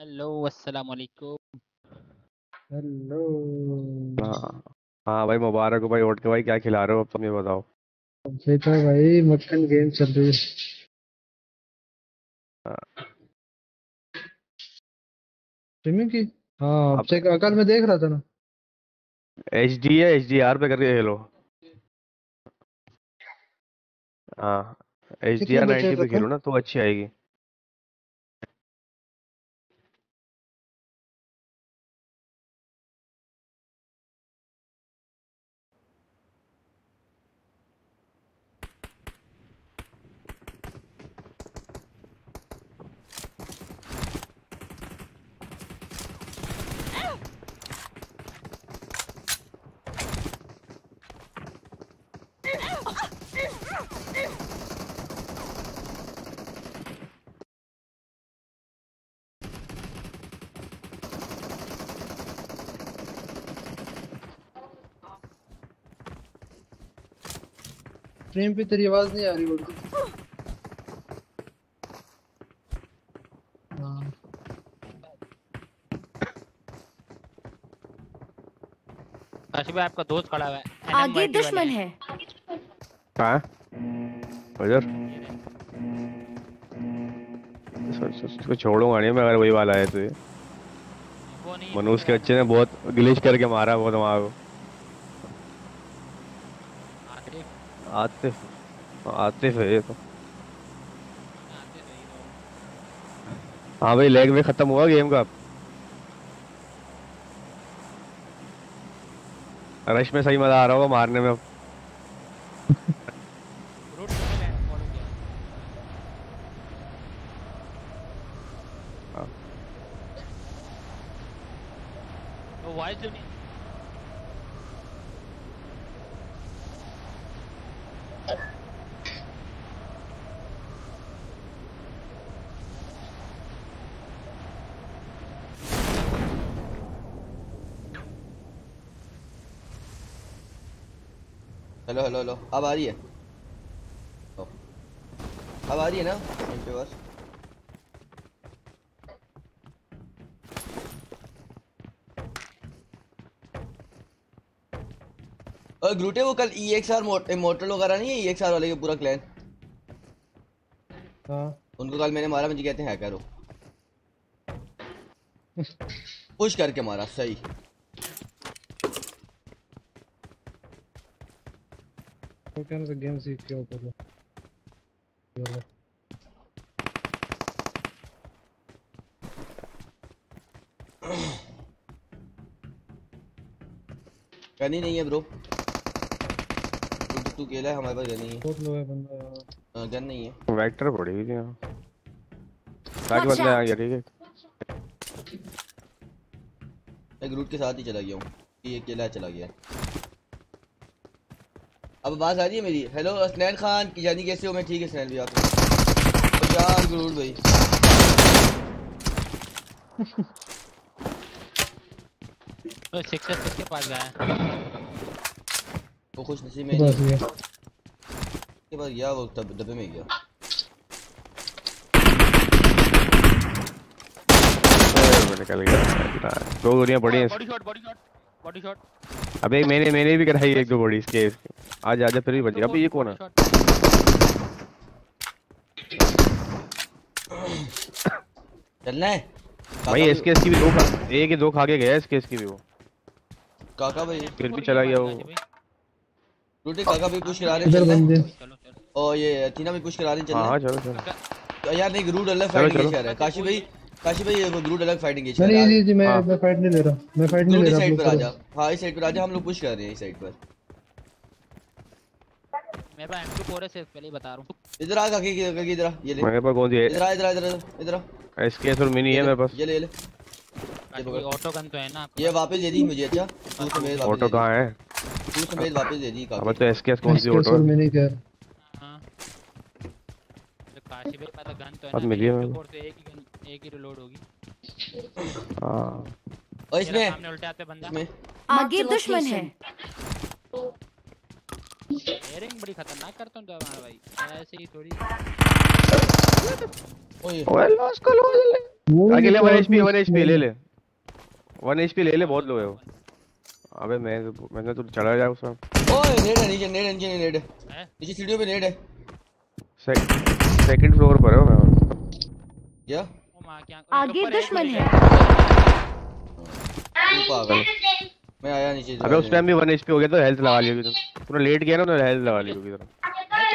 Hello अस्सलाम वालेकुम hello हाँ हाँ भाई मुबारक हो भाई उठ के भाई क्या खिला रहे हो? अब तुम ये बताओ। अभी तो भाई मक्खन गेम चल रही है। हाँ। स्ट्रीमिंग की? हाँ अब चेक कल मैं देख रहा था ना। एच डी है एच डी आर पे करके खेलो। हाँ एच डी आर नाइनटी पे खेलो ना तो अच्छी आएगी। स्ट्रीम पे तेरी आवाज़ नहीं आ रही बोल हाँ। भाई आपका दोस्त खड़ा हुआ है। आगे दुश्मन हैं। है। कहाँ उधर सो- छोड़ूँगा नहीं मैं अगर वही वाला है तो ये। वो मनुष्य के बच्चे ने बहुत ग्लिच करके मारा बहुत दिमाग को। आतिफ आतिफ है ये तो। हाँ भाई लेग में खत्म हुआ गेम का रश में सही मज़ा आ रहा होगा मारने में अब रूट किसने ले- follow किया? हाँ। वो वॉइस जो नहीं हेलो हेलो हेलो अब आ रही है ओ। अब आ रही है ना इनके पास ग्लूटे वो कल ई एक्स आर मोटल वगैरह नहीं है ई एक्स आर वाले के पूरा क्लैन हाँ। उनको कल मैंने मारा मुझे कहते हैं हैकर हो। पुश करके मारा सही। तो क्या गेम सीख के ऊपर। गनी नहीं है ब्रो तू अकेला है हमारे पास गन नहीं है। बहुत लो है बंदा यार हाँ, गन नहीं है। वेक्टर पड़ी हुई थी यहाँ। ताकि Watch बंदा आ. गया ठीक है। मैं ग्रुप के साथ ही चला गया हूँ ये अकेला चला गया। अब आवाज़ आ रही है मेरी? हेलो असनैन खान की जानी कैसे हो? मैं ठीक है असनैन भी आप यार गुरूर भाई? तो सिक्सर किसके पास गया है? वो खुश नसीब में नहीं। ये। के पास गया वो तब डब्बे में गया। निकल गया। दो गोलियाँ पड़ी हैं। Body shot body shot body shot अबे मैंने मैंने भी कराई एक दो बॉडी इसके आज आजा फिर भी बच। गया अबे ये कौन है? चलना है। भाई एसकेएस की भी दो खा एक ही दो खा के गया एसकेएस की भी वो। काका भाई। फिर भी चला गया वो। रोटी काका भी पुश करा रहे हैं है बंदे। चलो चलो। और ये थीना भी पुश करा रहे हैं हाँ चलना। हाँ चलो चलो। तो यार नहीं ग्रूड अलग चलो, फाइटिंग कर रहा है। काशी भाई काशी भाई ये ग्रूड अलग फाइटिंग कर रहा नहीं है। जी जी मैं हाँ। मैं फाइट नहीं ले रहा। मैं फाइट नहीं ले रहा साइड पर आ जा हाँ इस साइड पर आ जा हम लोग पुश कर रहे हैं इस साइड पर। मेरे पास M24 है सिर्फ़ पहले ही बता रहा हूँ। इधर आ काकी की काकी इधर ये ले। मेरे पास कौन सी इधर आ इधर आ इधर इधर आ। एसकेएस और मिनी है मेरे पास। ये ले ले। ऑटो गन तो है ना ये वापस दे दी मुझे अच्छा? तू ऑटो दी। कहाँ है? तू समेत वापस दे दी अब काकी तो एसकेएस कौन सी ऑटो में कह पास। हाँ। तो काशी भाई मतलब गन तो है अब मिली है M24 से एक ही गन एक ही रिलोड होगी। हाँ। और मेरा इसमें? सामने उल्टे आते बंदा। इसमें? आगे दुश्मन है एयरिंग बड़ी खतरनाक करता हूँ तो हमारा भाई। ऐसे ही थोड़ी। ओए। ओए लॉस को लो। जल्दी तो वन और एचपी वन कुछ एचपी ले। ले। वन एचपी ले ले बहुत लो है वो। अबे मैं मैंने तो चढ़ा जाए उसमें ओए नेड है नीचे नेड नीचे नेड है है? नीचे सीढ़ियों पे नेड है सेकंड फ्लोर पर है मैं क्या क्या आगे दुश्मन है पागल मैं आया नीचे अबे उस टाइम भी वन एचपी हो गया तो हेल्थ लगा ली होगी तुम तूने लेट किया ना तो हेल्थ लगा ली होगी तुम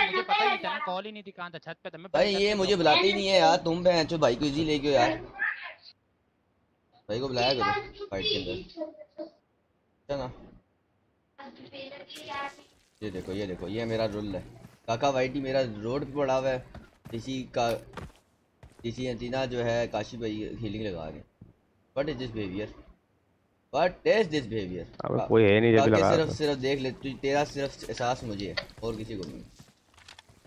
मुझे पता नहीं चला कॉल ही नहीं थी कहाँ था छत पे था मैं भाई ये मुझे बुलाते ही नहीं है यार तुम बहन चो भाई को इजी लेके यार भाई को बुलाया करो फाइट के अंदर क्या ये देखो ये देखो ये मेरा रोल है। काका वाइटी मेरा रोड पे पड़ा हुआ है। किसी का किसी अंटीना जो है काशी भाई हीलिंग लगा रहे what is this behaviour what is this behaviour अबे कोई है नहीं जब लगा सिर्फ़ सिर्फ़ देख ले तेरा सिर्फ़ एहसास मुझे है और किसी को नहीं।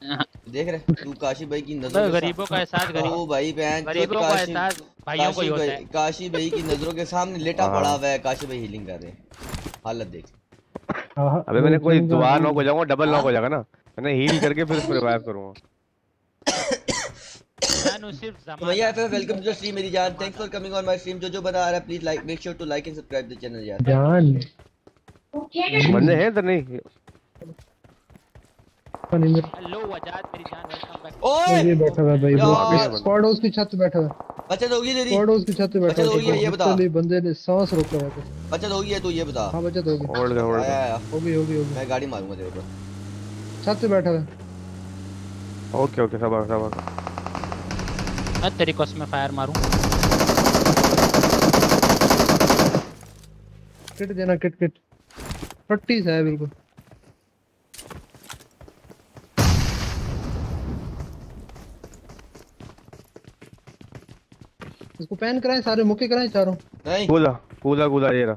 देख रहे तू काशी भाई की नज़रों तो के गरीबों का एहसास गरीब भाई बहन गरीबों का एहसास भाइयों को ही होता है। काशी भाई की नज़रों के सामने लेटा हाँ। पड़ा हुआ है काशी भाई हीलिंग कर रहे हैं। हालत देख। हाँ, हाँ, अबे मैंने कोई दुआ भी- नॉक हो जाऊँगा डबल नॉक हो जाएगा ना। मैंने हील करके फिर उसको रिवाइव करूँगा। तो जमा भैया एफएफ वेलकम टू स्ट्रीम मेरी जान। Thanks for coming on my stream जो जो बना आ रहा है please like make sure to like and subscribe the channel यार। जान। बंदे हैं इधर नहीं? पानी में हेलो वजाद मेरी जान वेलकम बैक ओए! ये बैठा हुआ भाई वो स्क्वाड हाउस की छत पे बैठा हुआ है बचत होगी तेरी। स्क्वाड हाउस की छत पे बैठा बचत होगी है, ये बता। Literally बंदे ने सांस रोका हुआ था बचत होगी है तू ये बता। हाँ बचत होगी। होल्ड कर होल्ड कर होगी होगी होगी। मैं गाड़ी मारूँगा तेरे ऊपर छत पे बैठा हुआ है ओके ओके सब सब मैं तेरी कसम में फायर मारूं। किट देना किट किट। पट्टी से है बिल्कुल। इसको पैन कराएँ सारे मुक्के कराएँ चारों। नहीं। कूदा कूदा कूदा ये रहा।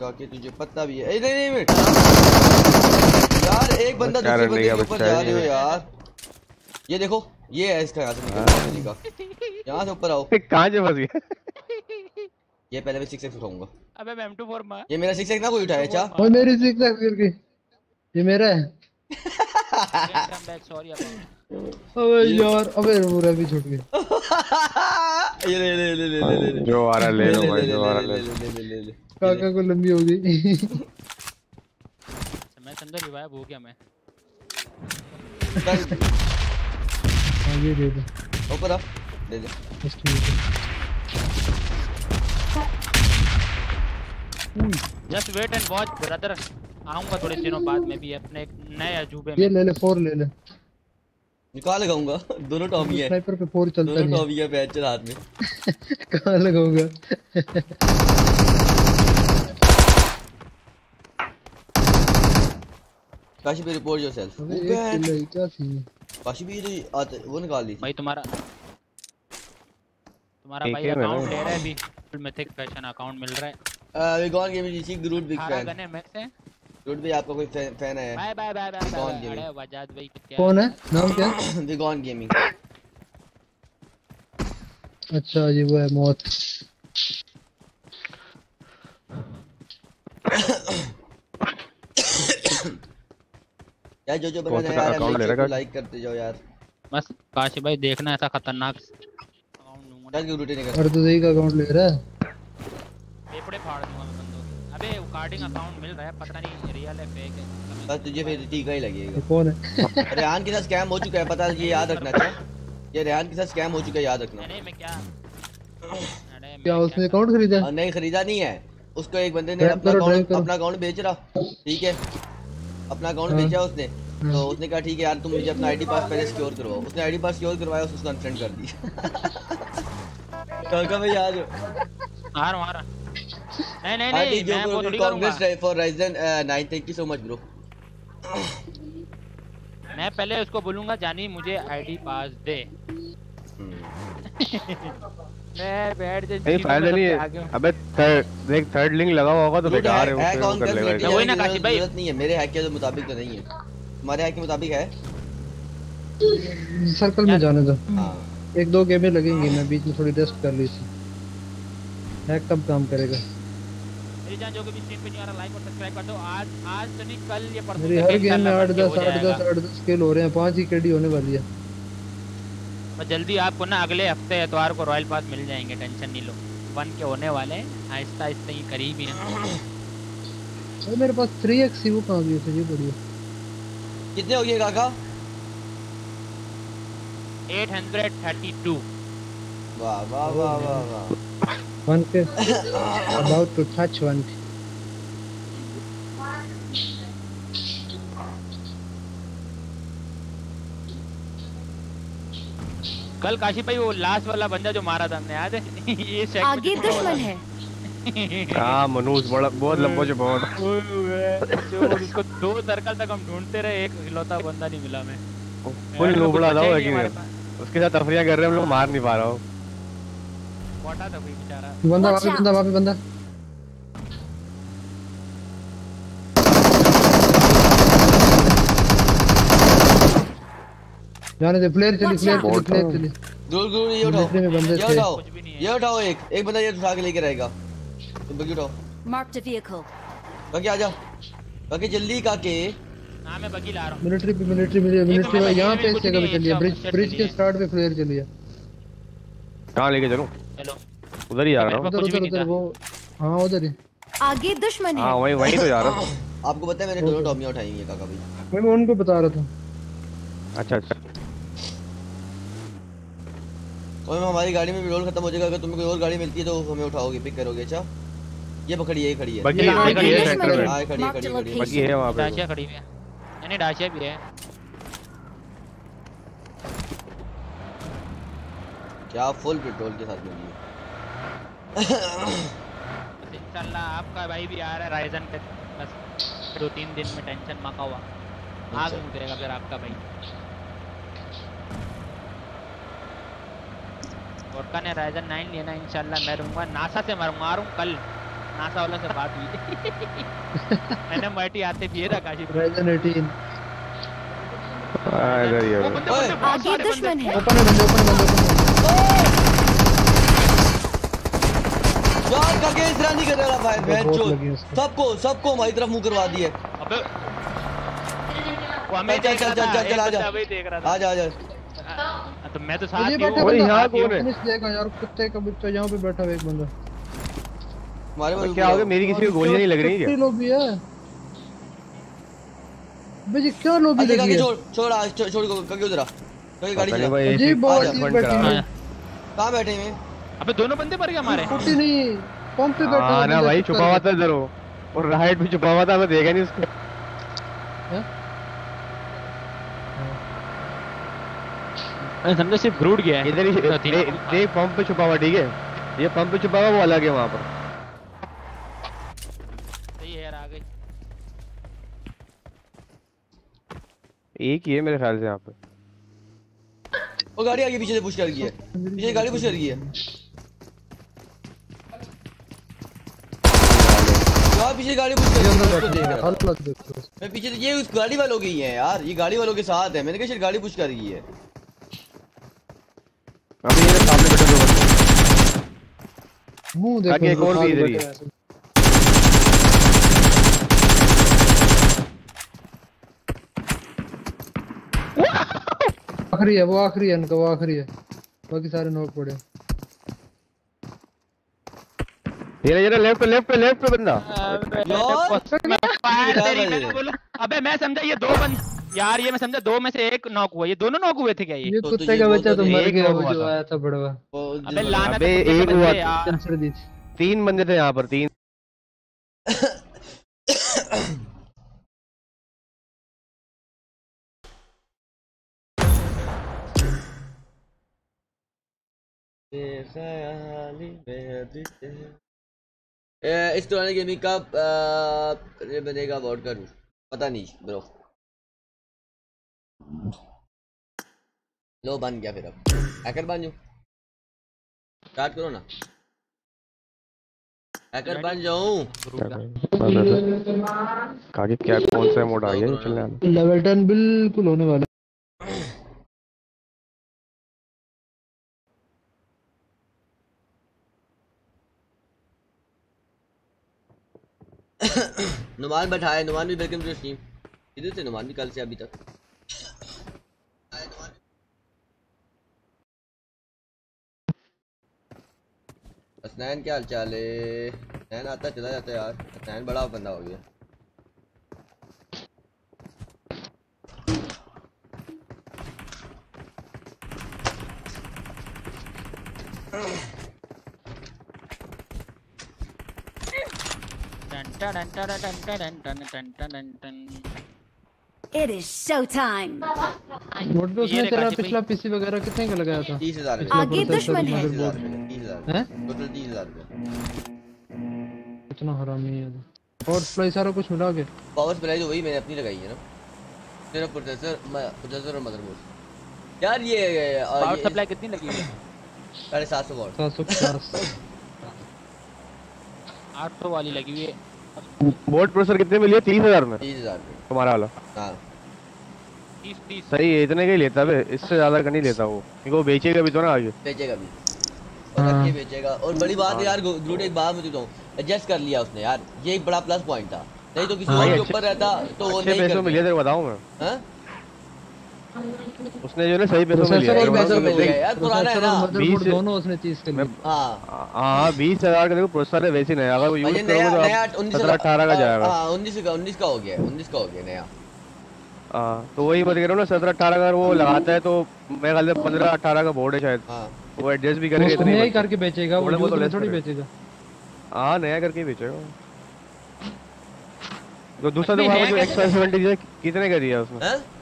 काके तुझे पता भी है। ए, नहीं नहीं मिनट यार एक बंदा दूसरे बंदे के ऊपर जा रहे हो यार। ये देखो ये है इसका यहाँ से निकलने का। तरीका यहाँ से ऊपर आओ। कहाँ से फंस गया? ये पहले मैं सिक्स एक्स उठाऊँगा। अबे मैं M24 मार। ये मेरा सिक्स एक्स ना कोई उठाया अच्छा? ओए मेरी सिक्स एक्स गिर गई। ये मेरा है। अबे अबे यार अबे वो रवि छूट गई। ये ले ले ले ले ले ले ले। जो आ रहा ले लो भाई जो आ रहा ले, ले ले, ले, ले, ले, ले। काका को लंबी हो गई। मैं अंदर रिवाइव हो गया मैं। चल, हाँ ये दे दे। ऊपर आ दे दे। Just wait and watch brother आऊँगा थोड़े दिनों बाद में भी अपने नए अजूबे में। ये ले ले फोर ले ले। निकाल लगाऊँगा। दोनों टॉमी है स्नाइपर पे फोर चलता दोनों नहीं टॉमी है पैच हाथ में। है। कहाँ लगाऊँगा? काशी पे रिपोर्ट योरसेल्फ क्या थी काशी भी आते वो निकाल ली भाई तुम्हारा तुम्हारा भाई अकाउंट ले रहा है अभी। मिथिक फ़ैशन अकाउंट मिल रहा है। We gone game GC Groot big fan गने मैक्स है ग्रूट भी आपका कोई फ़ैन फ़ैन है। बाय बाय बाय बाय कौन गेमिंग? अरे वजाद भाई क्या? कौन है? नाम क्या? है? वी गॉन गेमिंग अच्छा ये वो है मौत। यार जो जो बना रहा account ले है रखा लाइक करते जाओ यार। बस काशी भाई देखना ऐसा खतरनाक। अकाउंट दूँगा चल ग्रूट नहीं कर और तो सही का अकाउंट ले रहा है? पेपड़े फाड़ दूँगा के वो कार्डिंग अकाउंट मिल रहा है पता नहीं रियल है फेक है बस तुझे फिर टीका ही लगेगा। कौन है? रेहान के साथ स्कैम हो चुका है पता है ये याद रखना अच्छा? ये रेहान के साथ स्कैम हो चुका है याद रखना। नहीं मैं क्या? अरे क्या उसने अकाउंट खरीदा नहीं खरीदा नहीं है। उसको एक बंदे ने अपना अकाउंट अपना अकाउंट बेच रहा ठीक है? अपना अकाउंट हाँ। बेचा उसने। तो उसने कहा ठीक है यार तुम मुझे अपना आईडी पास पहले सिक्योर करवाओ। उसने आईडी पास सिक्योर करवाया उसको अनफ्रेंड कर दिया। काका भाई आ जाओ आ रहा हूँ, आ रहा नहीं नहीं नहीं मैं वो जो थोड़ी करूँगा। Congrats for Raizen 9 thank you so much bro मैं पहले उसको बोलूँगा जानी मुझे आईडी पास दे। मैं बैठ जा नहीं फ़ायदा नहीं है। अबे थर्ड देख थर्ड लिंक लगा हुआ होगा तो बेकार है ऑन कर लेगा वही ना काशी भाई। ज़रूरत नहीं है मेरे हैक के मुताबिक तो नहीं है। तुम्हारे हैक के मुताबिक है? सर्कल में जाने दो। हाँ। एक दो गेमें लगेंगी मैं बीच में थोड़ी रेस्ट कर ली थी हैक कब काम करेगा? मेरी जान जो कि भी स्ट्रीम पे नहीं आ रहा लाइक और सब्सक्राइब कर दो। आज आज तो नहीं कल या परसों मेरी हर गेम में इंशाल्लाह आठ बन के दस हो आठ जाएगा। दस आठ दस किल हो रहे हैं पाँच ही केडी होने वाली है। और जल्दी आपको ना अगले हफ़्ते एतवार को रॉयल पास मिल जाएँगे टेंशन नहीं लो। वन के होने वाले हैं आहिस्ता आहिस्ता ये करीब ही हैं। मेरे पास थ्री एक्स वो कहाँ गई थी ये बढ़िया। कितने हो गए काका? 832 वाह वाह वाह वाह वाह। वन के अबाउट टू टच वन कल काशी भाई वो लास्ट वाला बंदा जो मारा था हमने याद है? ये आगे दुश्मन है। हाँ मनुष्य बड़ा बहुत लंबा जो उसको दो सर्कल तक हम ढूंढते रहे एक इकलौता बंदा नहीं मिला मैं फुल लोबड़ा था वो ही पास। उसके साथ तफरियाँ कर रहे हैं हम लोग मार नहीं पा रहा हूँ। बंदा वहाँ पे बंदा वहाँ पे बंदा। जाने दे फ्लेयर चली फ्लेयर चली फ्लेयर चली। गुड गुड ये उठाओ। ये उठाओ। कुछ भी नहीं है। ये उठाओ एक। एक बंदा ये उठा के लेके रहेगा। तुम बगी उठाओ। Marked a vehicle. काके आजा। काके जल्दी काके। हाँ मैं बगी ला रहा हूँ। मिलिट्री पे मिलिट्री मिलिट्री मिलिट्री यहाँ बगी पे इस कुछ जगह पे चली है ब्रिज ब्रिज के स्टार्ट पे फ्लेयर चली है। कहाँ लेके चलूँ? चलो। उधर ही जा रहा हूँ। कुछ भी नहीं था। वो हाँ उधर ही आगे दुश्मन हाँ। है वहीं वहीं तो जा रहा हूँ। आपको पता है मैंने दोनों टॉमियाँ उठाई है काका भाई मैं उनको बता रहा था। अच्छा अच्छा। और मैं हमारी गाड़ी में पेट्रोल खत्म हो जाएगा। अगर तुम्हें कोई और गाड़ी मिलती है तो हमें उठाओगे पिक करोगे अच्छा? ये पकड़ी है ये खड़ी है। बग्गी ये आगे है दुश्मन में। हाँ, खड़ी है, खड़ी है, खड़ी है। है वहाँ पे। डाशिया खड़ी है। यानी डाशिया भी है। क्या फुल पेट्रोल के साथ मिली इंशाल्लाह आपका भाई भी आ रहा है राइजन पे। बस दो तीन दिन में टेंशन मका हुआ। आग अच्छा। मुँह देगा फिर आपका भाई। और ने राइजन नाइन लिया ना इंशाल्लाह मैं रहूँगा। नासा से मरूँगा आ रहा हूँ कल। नासा वाला से बात हुई। मैंने मल्टी आते भी रहा काशी। राइजन 18 हाँ। इधर ही आगे सारे दुश्मन बंदे है ओपन है बंदे ओपन है। बंदे नहीं कर रहा भाई बहन सबको सबको हमारी तरफ़ मुँह करवा दिए। अबे वो हमें चल, चल, चल, चल, हाँ, तो मैं तो साथ ही बैठा ओए, बंदा यहाँ साथ ही कौन है? फिनिश यार कुत्ते का बच्चा यहाँ पे बैठा हुआ एक बंदा। हमारे पास क्या हो गया मेरी किसी को गोलियाँ नहीं लग रही कितनी क्या लोबी है? भाई क्या लोबी अच्छा लगी है? छोड़ छोड़ उधर आ। गाड़ी चला। बहुत बैठी करा है। है। कहाँ बैठे हैं? अबे दोनों बंदे मर गए हमारे। कुटी नहीं पंप पे बैठा हाँ ना भाई छुपा हुआ था इधर वो। और राइट में छुपा हुआ था मैं देखा नहीं उसको। मैंने समझा सिर्फ़ ब्रूड गया है। इधर ही दे- देख पंप पे छुपा हुआ ठीक है? ये पंप पे छुपा हुआ वो अलग है वहाँ पर। सही है यार आ गई। एक ही है मेरे ख्याल से यहाँ पे। वो गाड़ी आगे पीछे से पुश कर गई है। पीछे गाड़ी पुश कर गई है यार पीछे गाड़ी पुश कर ये गई अंदर है उसको बैठा देख है, रहा था हालत देखो मैं पीछे ये उस गाड़ी वालों की ही है यार ये गाड़ी वालों के साथ है मैंने कहा शायद गाड़ी पुश कर गई है। अभी ये सामने बैठे दो बंदे मुँह देखो आगे एक और भी इधर ही है। आखिरी है वो आखिरी है इनका वो आखिरी है। बाकी सारे नोक पड़े ये ये लेफ़्ट लेफ़्ट पे लेफ़्ट पे बंदा। अबे मैं समझा ये दो बंद यार ये मैं समझा दो में से एक नॉक हुआ। ये दोनों नॉक हुए थे क्या ये? ये तो कुत्ते का बच्चा तो तो मर गया वो जो आया था बड़वा। अबे जिस- लानत अबे, एक हुआ तीन बंदे थे यहाँ पर तीन। बेख्याली बेहद इस दौरान गेमिंग का बनेगा वोट करूँ पता नहीं ब्रो लो बन गया फिर अब. हैकर बन जाऊँ? स्टार्ट करो ना. हैकर बन जाऊँ? आगे क्या कौन सा मोड आ गया चलने वाला लेवल 10 बिल्कुल होने वाला नुमान बैठाए नुमान भी वेलकम टू स्ट्रीम इधर से नुमान भी कल से अभी तक हसनैन क्या हाल चाल है हसनैन आता चला जाता है यार हसनैन बड़ा बंदा हो गया टन It is showtime. नोट पे उसने तेरा पिछला पीसी वगैरह कितने का लगाया था? तीस हज़ार पिछला आगे दुश्मन है। तीस हज़ार मदरबोर्ड तीस हज़ार हैं? टोटल तीस हज़ार रुपये कितना हरामी है और सप्लाई सारा कुछ मिला के? पावर सप्लाई तो वही मैंने अपनी लगाई है ना। सिर्फ़ प्रोसेसर प्रोसेसर और मदरबोर्ड यार ये पावर सप्लाई कितनी लगी? है साढ़े सात सौ वॉट। सात सौ पचास 800 वाली लगी हुई है। बोर्ड प्रोसेसर कितने में लिया? तीस हज़ार में? तीस हज़ार रुपये तुम्हारा वाला? हाँ। 30 30 सही है इतने का ही लेता है। इससे ज़्यादा का नहीं लेता वो। क्योंकि वो बेचेगा भी तो ना आगे बेचेगा भी। और हाँ। रख के बेचेगा। और बड़ी बात है यार ग्रूट एक बात मैं तुझे कहूँ एडजस्ट कर लिया उसने यार। ये एक बड़ा प्लस पॉइंट था। नहीं तो किसी हाँ, और के ऊपर रहता तो वो नहीं करता में लिया तेरे को बताऊँ मैं। हाँ? उसने जो ना सही पैसों में लिया पुराना है ना। 20 दोनों उसने चीज़ से हाँ का देखो प्रोसेसर है वैसे नया। अगर वो यूज़ करोगे तो नया 19 का हाँ, जाएगा। हाँ, उन्नीस का 19 का हो गया 19 का हो गया नया। हाँ तो वही बात कर रहा हूँ ना 17 18 अगर वो लगाता है तो मेरे ख्याल से 15 18 का बोर्ड है शायद। हाँ। वो एडजस्ट भी करेगा इतने ही करके बेचेगा वो तो थोड़ी बेचेगा। हाँ नया करके ही बेचेगा तो दूसरा तो वहाँ पे जो एक्स कितने का दिया उसने?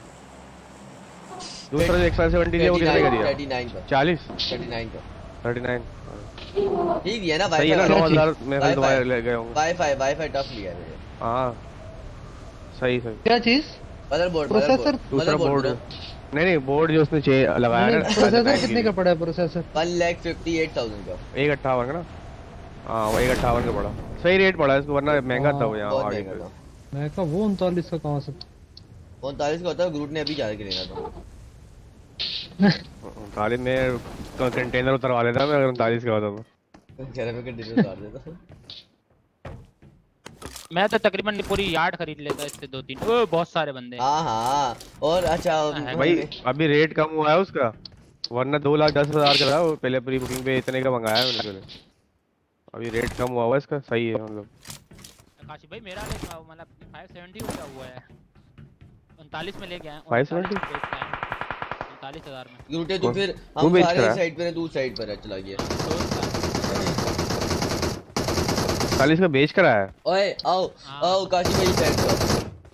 दूसरा जो एक्स सेवेंटी है वो कितने का दिया थर्टी नाइन का चालीस? थर्टी नाइन का थर्टी नाइन ठीक है ना सही है ना हज़ार में फिर Wi-Fi। तुम्हारे ले गए होंगे। वाईफाई वाईफाई टफ लिया है मेरे हाँ। सही सही। क्या चीज़? मदरबोर्ड प्रोसेसर दूसरा बोर्ड नहीं नहीं बोर्ड जो उसने चे लगाया है प्रोसेसर कितने का पड़ा है processor one lakh fifty eight thousand का। एक अट्ठावन का ना? हाँ वो एक अट्ठावन का पड़ा। सही रेट पड़ा है इसको वरना महँगा था वो यहाँ मैं कहा वो उनतालीस का कहाँ से? उनतालीस का होता है ग्रूट ने अभी जाके लेना था। उनतालीस में कंटेनर उतरवा लेता मैं अगर उनतालीस का होता तो चलो मैं कंटिन्यू उतार देता। मैं तो तकरीबन पूरी यार्ड खरीद लेता इससे दो तीन ओ बहुत सारे बंदे हाँ। हाँ और अच्छा हाँ, भाई अभी रेट कम हुआ है उसका। वरना दो लाख दस हज़ार का था वो पहले प्री बुकिंग पे इतने का मंगाया है मैंने अभी रेट कम हुआ हुआ है इसका सही है मतलब। काशी भाई मेरा ले मतलब 570 का हुआ है। 39 में लेके आए 570? 39 हज़ार में। ग्रूटे तो फिर? हम सारे साइड पे हैं तू साइड पर है चला गया। चालीस का बेच कर आया? है ओए आओ हाँ। आओ काशी भाई साइड पर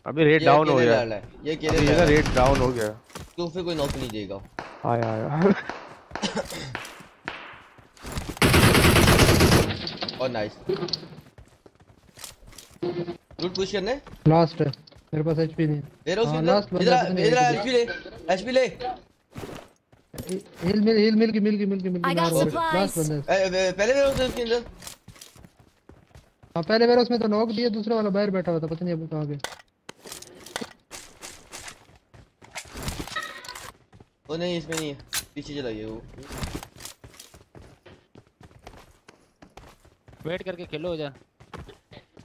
अभी रेट डाउन हो गया। रहा है, ये केले रहा है। रेट डाउन हो गया। तू फिर कोई नौक नहीं देगा। आया आया। और नाइस रूट पुश करने? लास्ट है। मेरे पास एचपी नहीं है। मेरा हाँ, बंदा इधर इधर एचपी ले एचपी ले। हिल मिल हिल मिल की मिल की मिल की मिल की मार. लास्ट बंदा है। पहले मेरा उसके उसके अंदर। हाँ पहले मेरा उसमें तो नॉक दिया दूसरा वाला बाहर बैठा हुआ था पता नहीं अब कहाँ गया वो नहीं इसमें नहीं है। पीछे चला गया वो। वेट करके खेलो इधर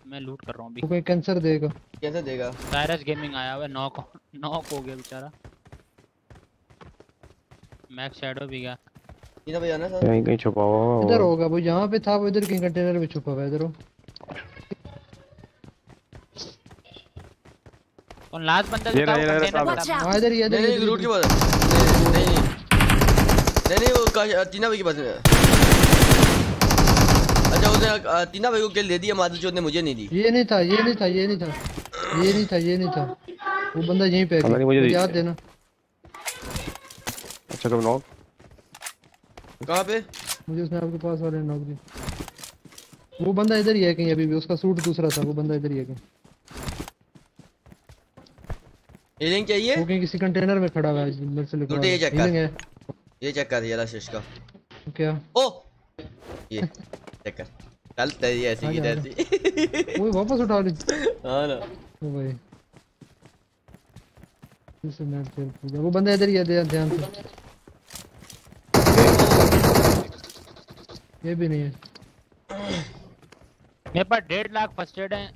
मैं लूट कर रहा हूँ अभी। कोई कैंसर देगा। कैसे देगा? साइरस गेमिंग आया हुआ है नॉक नॉक हो गया बेचारा। मैक शैडो भी गया। इधर पे जाना सर। कहीं कहीं छुपा हुआ इधर होगा होगा वो जहाँ पे था वो इधर कहीं कंटेनर में छुपा हुआ है इधर हो। और लास्ट बंदा ये जो था रहा, ये रहा, हाँ out! इधर ही इधर नहीं ही इधर रूट ही। के पास नहीं नहीं नहीं। नहीं वो का टीना भाई के पास है। अच्छा उसने टीना भाई को किल दे दिया मादल चौथ ने मुझे नहीं दी। ये नहीं था ये नहीं था ये नहीं था ये नहीं था ये नहीं था। वो बंदा यहीं पे है। याद देना अच्छा तुम नॉक कहाँ पे? मुझे उसने आपके पास वाले नॉक दी वो बंदा इधर ही है कहीं अभी भी उसका सूट दूसरा था वो बंदा इधर ही है कहीं। हीलिंग चाहिए वो कहीं किसी कंटेनर में खड़ा हुआ है मेरे से लिखा लूटे ये check कर। healing है। ये चेक कर दिया शिश का क्या? ओ! ये चेक कर। चल तेरी ऐसी की तैसी। वो वापस उठा ली। हाँ ना। ओ भाई। इसे नेट खेल वो बंदा इधर ही है ध्यान से। ये भी नहीं है। मेरे पास डेढ़ लाख फ़र्स्ट एड है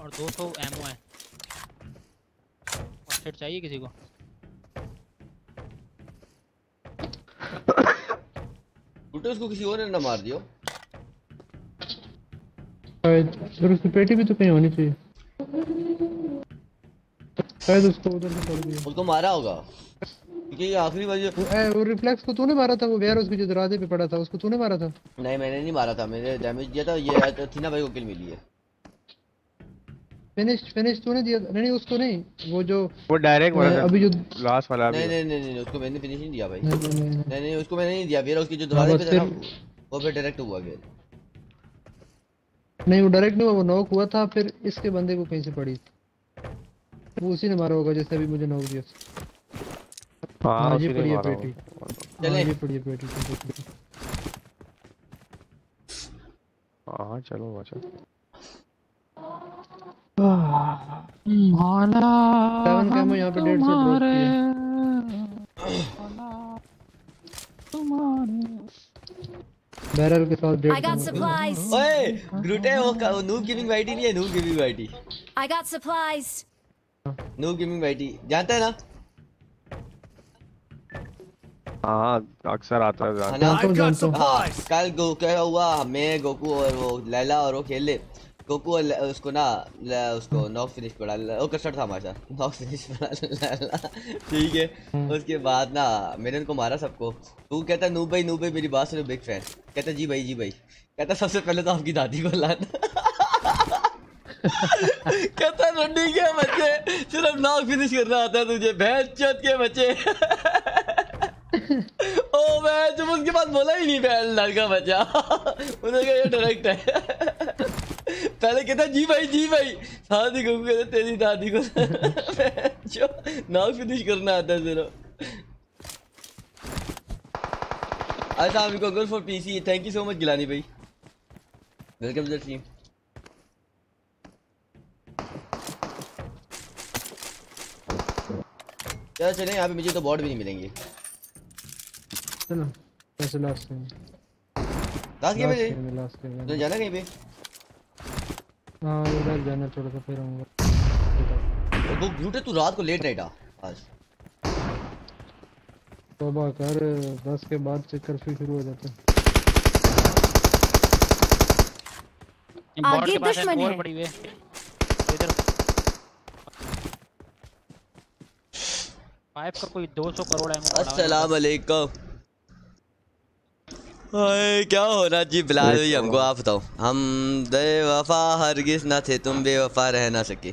और और 200 एमओ है। फ़र्स्ट एड चाहिए किसी को? उल्टे उसको किसी और ने ना मार दियो। शायद अगर उसकी पेटी भी तो कहीं होनी चाहिए। शायद उसको उधर से पड़ गया उसको मारा होगा। ये आखिरी बार जो वो, ए, वो रिफ्लेक्स को तूने मारा था वो वेयर उसके जो दरवाजे पे पड़ा था उसको तूने मारा था? नहीं मैंने नहीं मारा था मैंने डैमेज दिया था ये थीना भाई को किल मिली है। फिनिश फिनिश तूने दिया नहीं नहीं उसको नहीं वो जो वो डायरेक्ट मरा अभी जो लास्ट वाला नहीं नहीं नहीं नहीं उसको मैंने फिनिश नहीं दिया भाई। नहीं, नहीं, उसको मैंने नहीं दिया फिर उसकी जो हाँ, दरवाजे पे था वो फिर डायरेक्ट हुआ गया। नहीं वो डायरेक्ट नहीं हुआ वो नॉक हुआ था फिर इसके बंदे को कहीं से पड़ी। वो उसी ने मारा होगा जैसे अभी मुझे नॉक दिया। हाँ हाँ, ये पड़ी है पेटी। चले। हाँ, ये पड़ी है पेटी है, है। हाँ हाँ चलो सेवन कैमो यहाँ पे डेढ़ सौ ड्रॉप किया बैरल के साथ डेढ़ I got सौ ओए ग्रुटे वो नूब वाइटी नहीं है noob YT I got supplies. Noob YT जानता है ना? हाँ अक्सर आता है जानता जानता कल हुआ? मैं गोकू और वो लैला और वो खेले। गोकू और उसको ना उसको नॉक फिनिश पड़ा। वो कसर था हमारे साथ। नॉक फिनिश पड़ा लैला। ठीक है। उसके बाद ना मैंने उनको मारा सबको। तू कहता नू भाई नू भाई मेरी बात सुनो बिग फ़ैन कहता जी भाई जी भाई. कहता सबसे पहले तो आपकी दादी को लाना। कहता रंडी के बच्चे सिर्फ़ नॉक फिनिश करना आता है तुझे। भैंस चोत के बच्चे। ओ, मैं जब उसके बाद बोला ही नहीं, मैं लड़का बचा उन्होंने कहा, ये डायरेक्ट है। पहले कहता, जी भाई जी भाई। दादी को कहता, तेरी दादी को। जो नाव फिनिश करना आता है सिर्फ़ अच्छा अभी को for PC thank you so much Gilani भाई। वेलकम टू द टीम चलो, चलें, यहाँ पे मुझे तो बॉट भी नहीं मिलेंगे। चलो ऐसे लास्ट में लास्ट गेम है में लास्ट तो में जाना कहीं पे? हाँ उधर जाना थोड़ा सा फिर आऊँगा। वो झूठे तू रात को लेट नाइट आ आज। तौबा कर दस के बाद से कर्फ्यू शुरू हो जाता है। आगे दुश्मन है। पड़ी हुई है। इधर। फाइव का कोई 200 करोड़ है। अस्सलाम वालेकुम। क्या हो रहा जी? बिलाल भाई हमको आप बताओ। हम बेवफा हरगिज ना थे तुम बेवफा रह ना सके।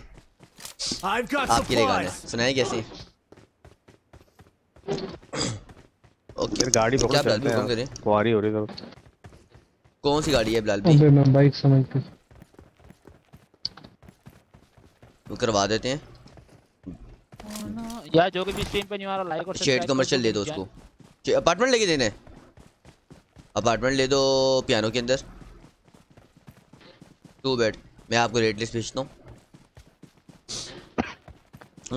आपके लिए गाने सुनाए कैसे? ओके। गाड़ी क्या बिलाल चलते भाई करें कुआरी हो रही तो कौन सी गाड़ी है बिलाल भाई? अबे मैं बाइक समझ के। वो करवा देते हैं। यार जो कि भी स्ट्रीम पे नहीं आ रहा लाइक और शेड कमर्शियल दे दो उसको। अपार्टमेंट लेके देने। अपार्टमेंट ले दो पियानो के अंदर। टू बेड मैं आपको रेट लिस्ट भेजता हूँ।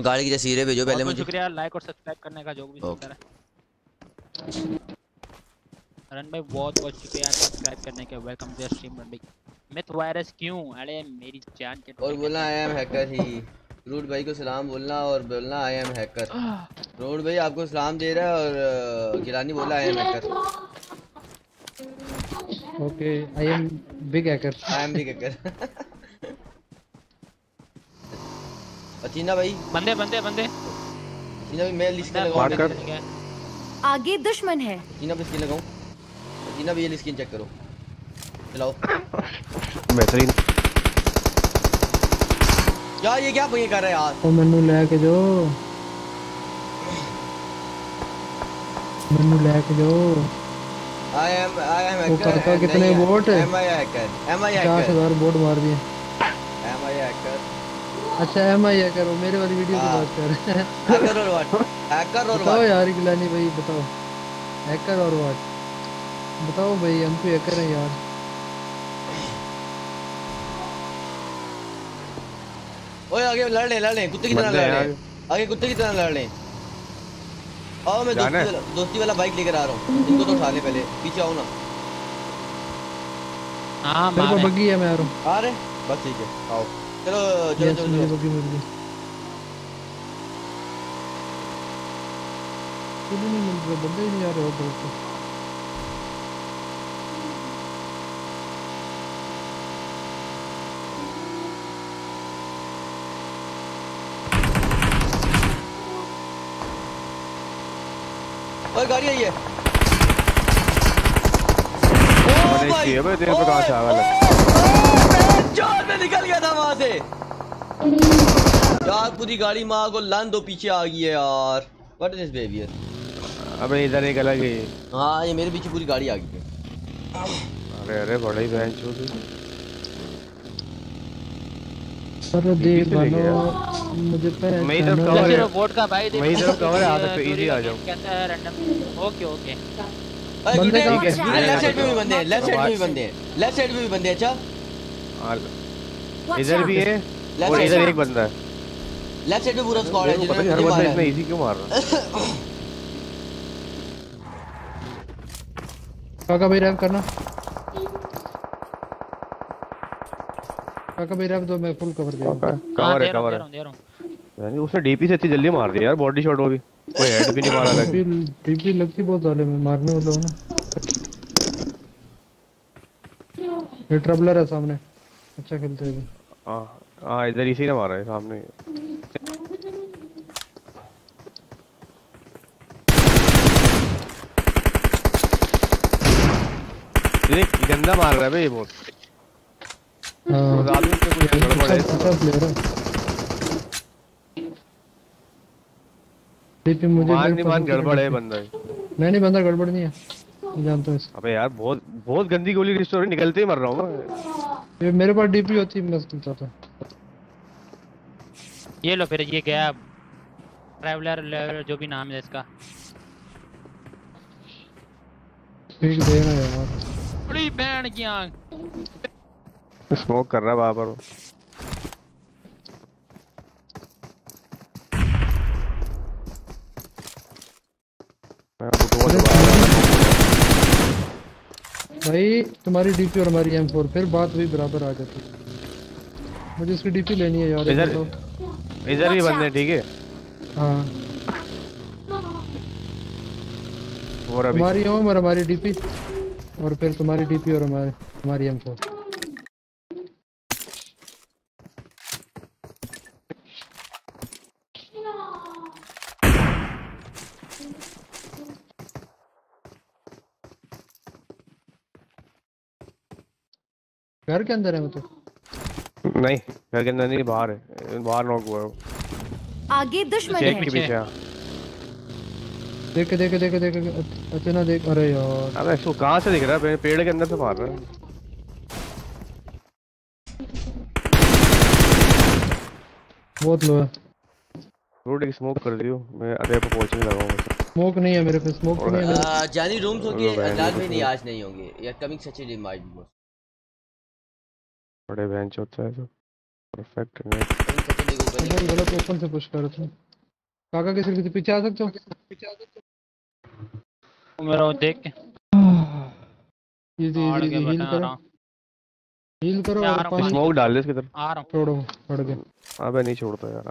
गाड़ी की तस्वीरें भेजो पहले मुझे। शुक्रिया लाइक और सब्सक्राइब करने का जो भी। है। रन भाई बहुत बहुत शुक्रिया सब्सक्राइब करने के। वेलकम टू स्ट्रीम रन भाई। मिथ वायरस क्यों? अरे मेरी जान के और बोलना आई एम हैकर ही। रूट भाई को सलाम बोलना और बोलना आई एम हैकर रूट भाई आपको सलाम दे रहा है और गिलानी बोला I am hacker Okay, I am big hacker. I am big hacker. अचीना भाई। बंदे बंदे बंदे। अचीना भाई मैं लिस्ट लगाऊँ? मार्कर आगे दुश्मन है। अचीना भाई स्किन लगाऊँ? अचीना भाई ये लिस्ट स्किन चेक करो। चलाओ। बेहतरीन। यार ये क्या भैया कर रहा है यार? ओ मन्नू लेके जो मैंने मन्नू लेके जो वो हैकर करता कितने vote? Am I hacker am I पचास हैकर हज़ार बोर्ड मार दिए। एम आई हैकर अच्छा एम आई हैकर वो मेरे वाली वीडियो की हाँ। बात कर रहे हैं। हैकर और व्हाट हैकर और बताओ यार गिलानी भाई बताओ। हैकर और व्हाट बताओ भाई हम तो हैकर हैं यार। ओए आगे लड़ ले लड़ ले। कुत्ते की तरह लड़ ले। आगे कुत्ते की तरह लड़ ले। आओ मैं जाना दोस्ती वाला दोस्ती वाला बाइक लेकर आ रहा हूँ। इनको तो उठा ले पहले। पीछे आओ ना। हाँ मेरे को बग्गी है मैं आ रहा हूँ। आ रहे? बस ठीक है। आओ। चलो चलो चलो बग्गी चलो। बगी मिल गई। कुछ नहीं मिल रहा बंदे ही नहीं आ रहे और और गाड़ी आई है। मैंने किया भाई तेरे पे कहाँ से आ गया चार में निकल गया था वहाँ से। यार पूरी गाड़ी माँ को लान दो पीछे आ गई है यार। व्हाट इज़ दिस बिहेवियर अबे इधर एक अलग है हाँ ये मेरे पीछे पूरी गाड़ी आ गई है। अरे अरे बड़ा ही बहन चोद पर दे बनो। मुझे मैं इधर cover है। वोट का भाई देखो। मैं इधर cover है, आ सकते हो, चोरी आ जाओ। कैसा है रैंडम ओके ओके बंदे का- ठीक है। लेफ़्ट साइड में भी बंदे हैं लेफ़्ट साइड में भी बंदे हैं। लेफ़्ट साइड में भी बंदे हैं अच्छा? इधर भी है। और इधर एक बंदा है। लेफ़्ट साइड में पूरा स्क्वाड है जिन्होंने हर मुझे बंदा मारा इतना इजी क्यों मार रहा है? काका भाई रैप करना। काका भाई रैप दो मैं फुल कवर दे हाँ, कवर दे है कवर है। रहा हूँ, दे रहा हूँ। यानी उसने डीपी से इतनी जल्दी मार दिया यार बॉडी शॉट वो भी। कोई हेड भी नहीं मारा लगा। डीपी लगती बहुत वाले में मारने वाला हूँ ना। ये ट्रबलर है सामने। अच्छा खेलते हैं। ये। हाँ हाँ इधर इसी ने मारा है सामने। ये गंदा मार रहा है भाई ये बहुत। कुछ गड़बड़ है डीपी मुझे मान नहीं मान गड़बड़ है बंदा। नहीं नहीं बंदा गड़बड़ नहीं है। जानता हूँ अबे यार बहुत बहुत गंदी गोली रिस्टोर निकलते ही मर रहा हूँ मैं। मेरे पास डीपी होती मैं खेलता था ये लो फिर ये गया। ट्रैवलर जो भी नाम है इसका। ठीक देना यार। बड़ी बहन की आँख। स्मोक कर रहा बाबर भाई तुम्हारी डीपी और हमारी एम फोर फिर बात भी बराबर आ जाती। है मुझे इसकी डीपी लेनी है यार इधर इधर भी बंदे ठीक है? हाँ। और हमारी ओम और हमारी डीपी और फिर तुम्हारी डीपी और हमारे हमारी एम फोर घर के अंदर है वो तो। नहीं घर के अंदर नहीं बाहर है। बाहर नॉक हुआ है आगे दुश्मन है। के पीछे। देख देख देख देख अचानक देख अरे यार। अबे इसको कहाँ से दिख रहा है? पेड़ के अंदर से मार रहा है। बहुत लो है। रोड एक स्मोक कर दियो मैं अरे पे पहुँचने लगा हूँ। स्मोक नहीं है मेरे पे स्मोक नहीं है जानी रूम्स होंगे लो, बहन, रात ये में तो नहीं आज नहीं होंगे। या coming such day might be बड़े बहन चोत है तो परफेक्ट है बहुत गलत ओपन से पुश कर रहे थे। काका के सिर के पीछे आ सकते हो? पीछे आ मेरा वो देख के। आड़ इजी के हील करो। रहा हूँ। हील करो और हूँ, स्मोक डाल दे इसकी तरफ़। आ रहा हूँ। छोड़ो पड़ गया। अबे नहीं छोड़ता यार।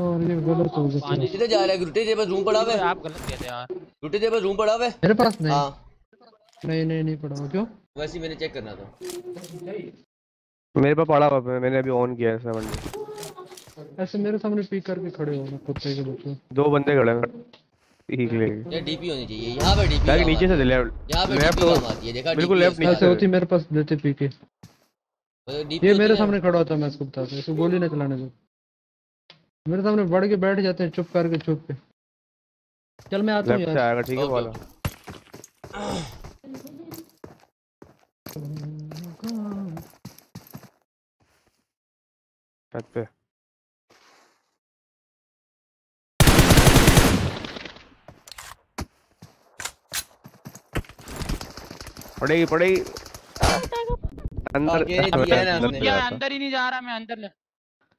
और ये गलत हो गया। पानी किधर जा रहा है? गुरुटे तेरे पास रूम पड़ा हुआ है। आप गलत कहते यार। गुरुटे तेरे पास रूम पड़ा हुआ है? मेरे पास नहीं। हाँ। नहीं नहीं नहीं पड़ा हुआ। क्यों? वैसे मैंने चेक करना था। मेरे पास पड़ा हुआ है, मैंने अभी ऑन किया है सेवन डे ऐसे मेरे सामने पीक करके खड़े हो ना कुत्ते के बच्चे। दो बंदे खड़े हैं ठीक लेके ये डीपी होनी चाहिए यहाँ पे डीपी ताकि नीचे से लेफ़्ट यहाँ पे लेफ़्ट आती है। देखा बिल्कुल लेफ़्ट नीचे ऐसे होती मेरे पास देते पी के ये मेरे सामने खड़ा होता मैं इसको बताता इसको गोली ना चलाने दो। मेरे सामने बढ़ के बैठ जाते हैं चुप करके चुप के। चल मैं आता हूँ से यार। आएगा ठीक है वाला छत पे पड़ेगी पड़ेगी अंदर दिया ना अंदर उसने। क्या अंदर ही नहीं जा रहा मैं अंदर ले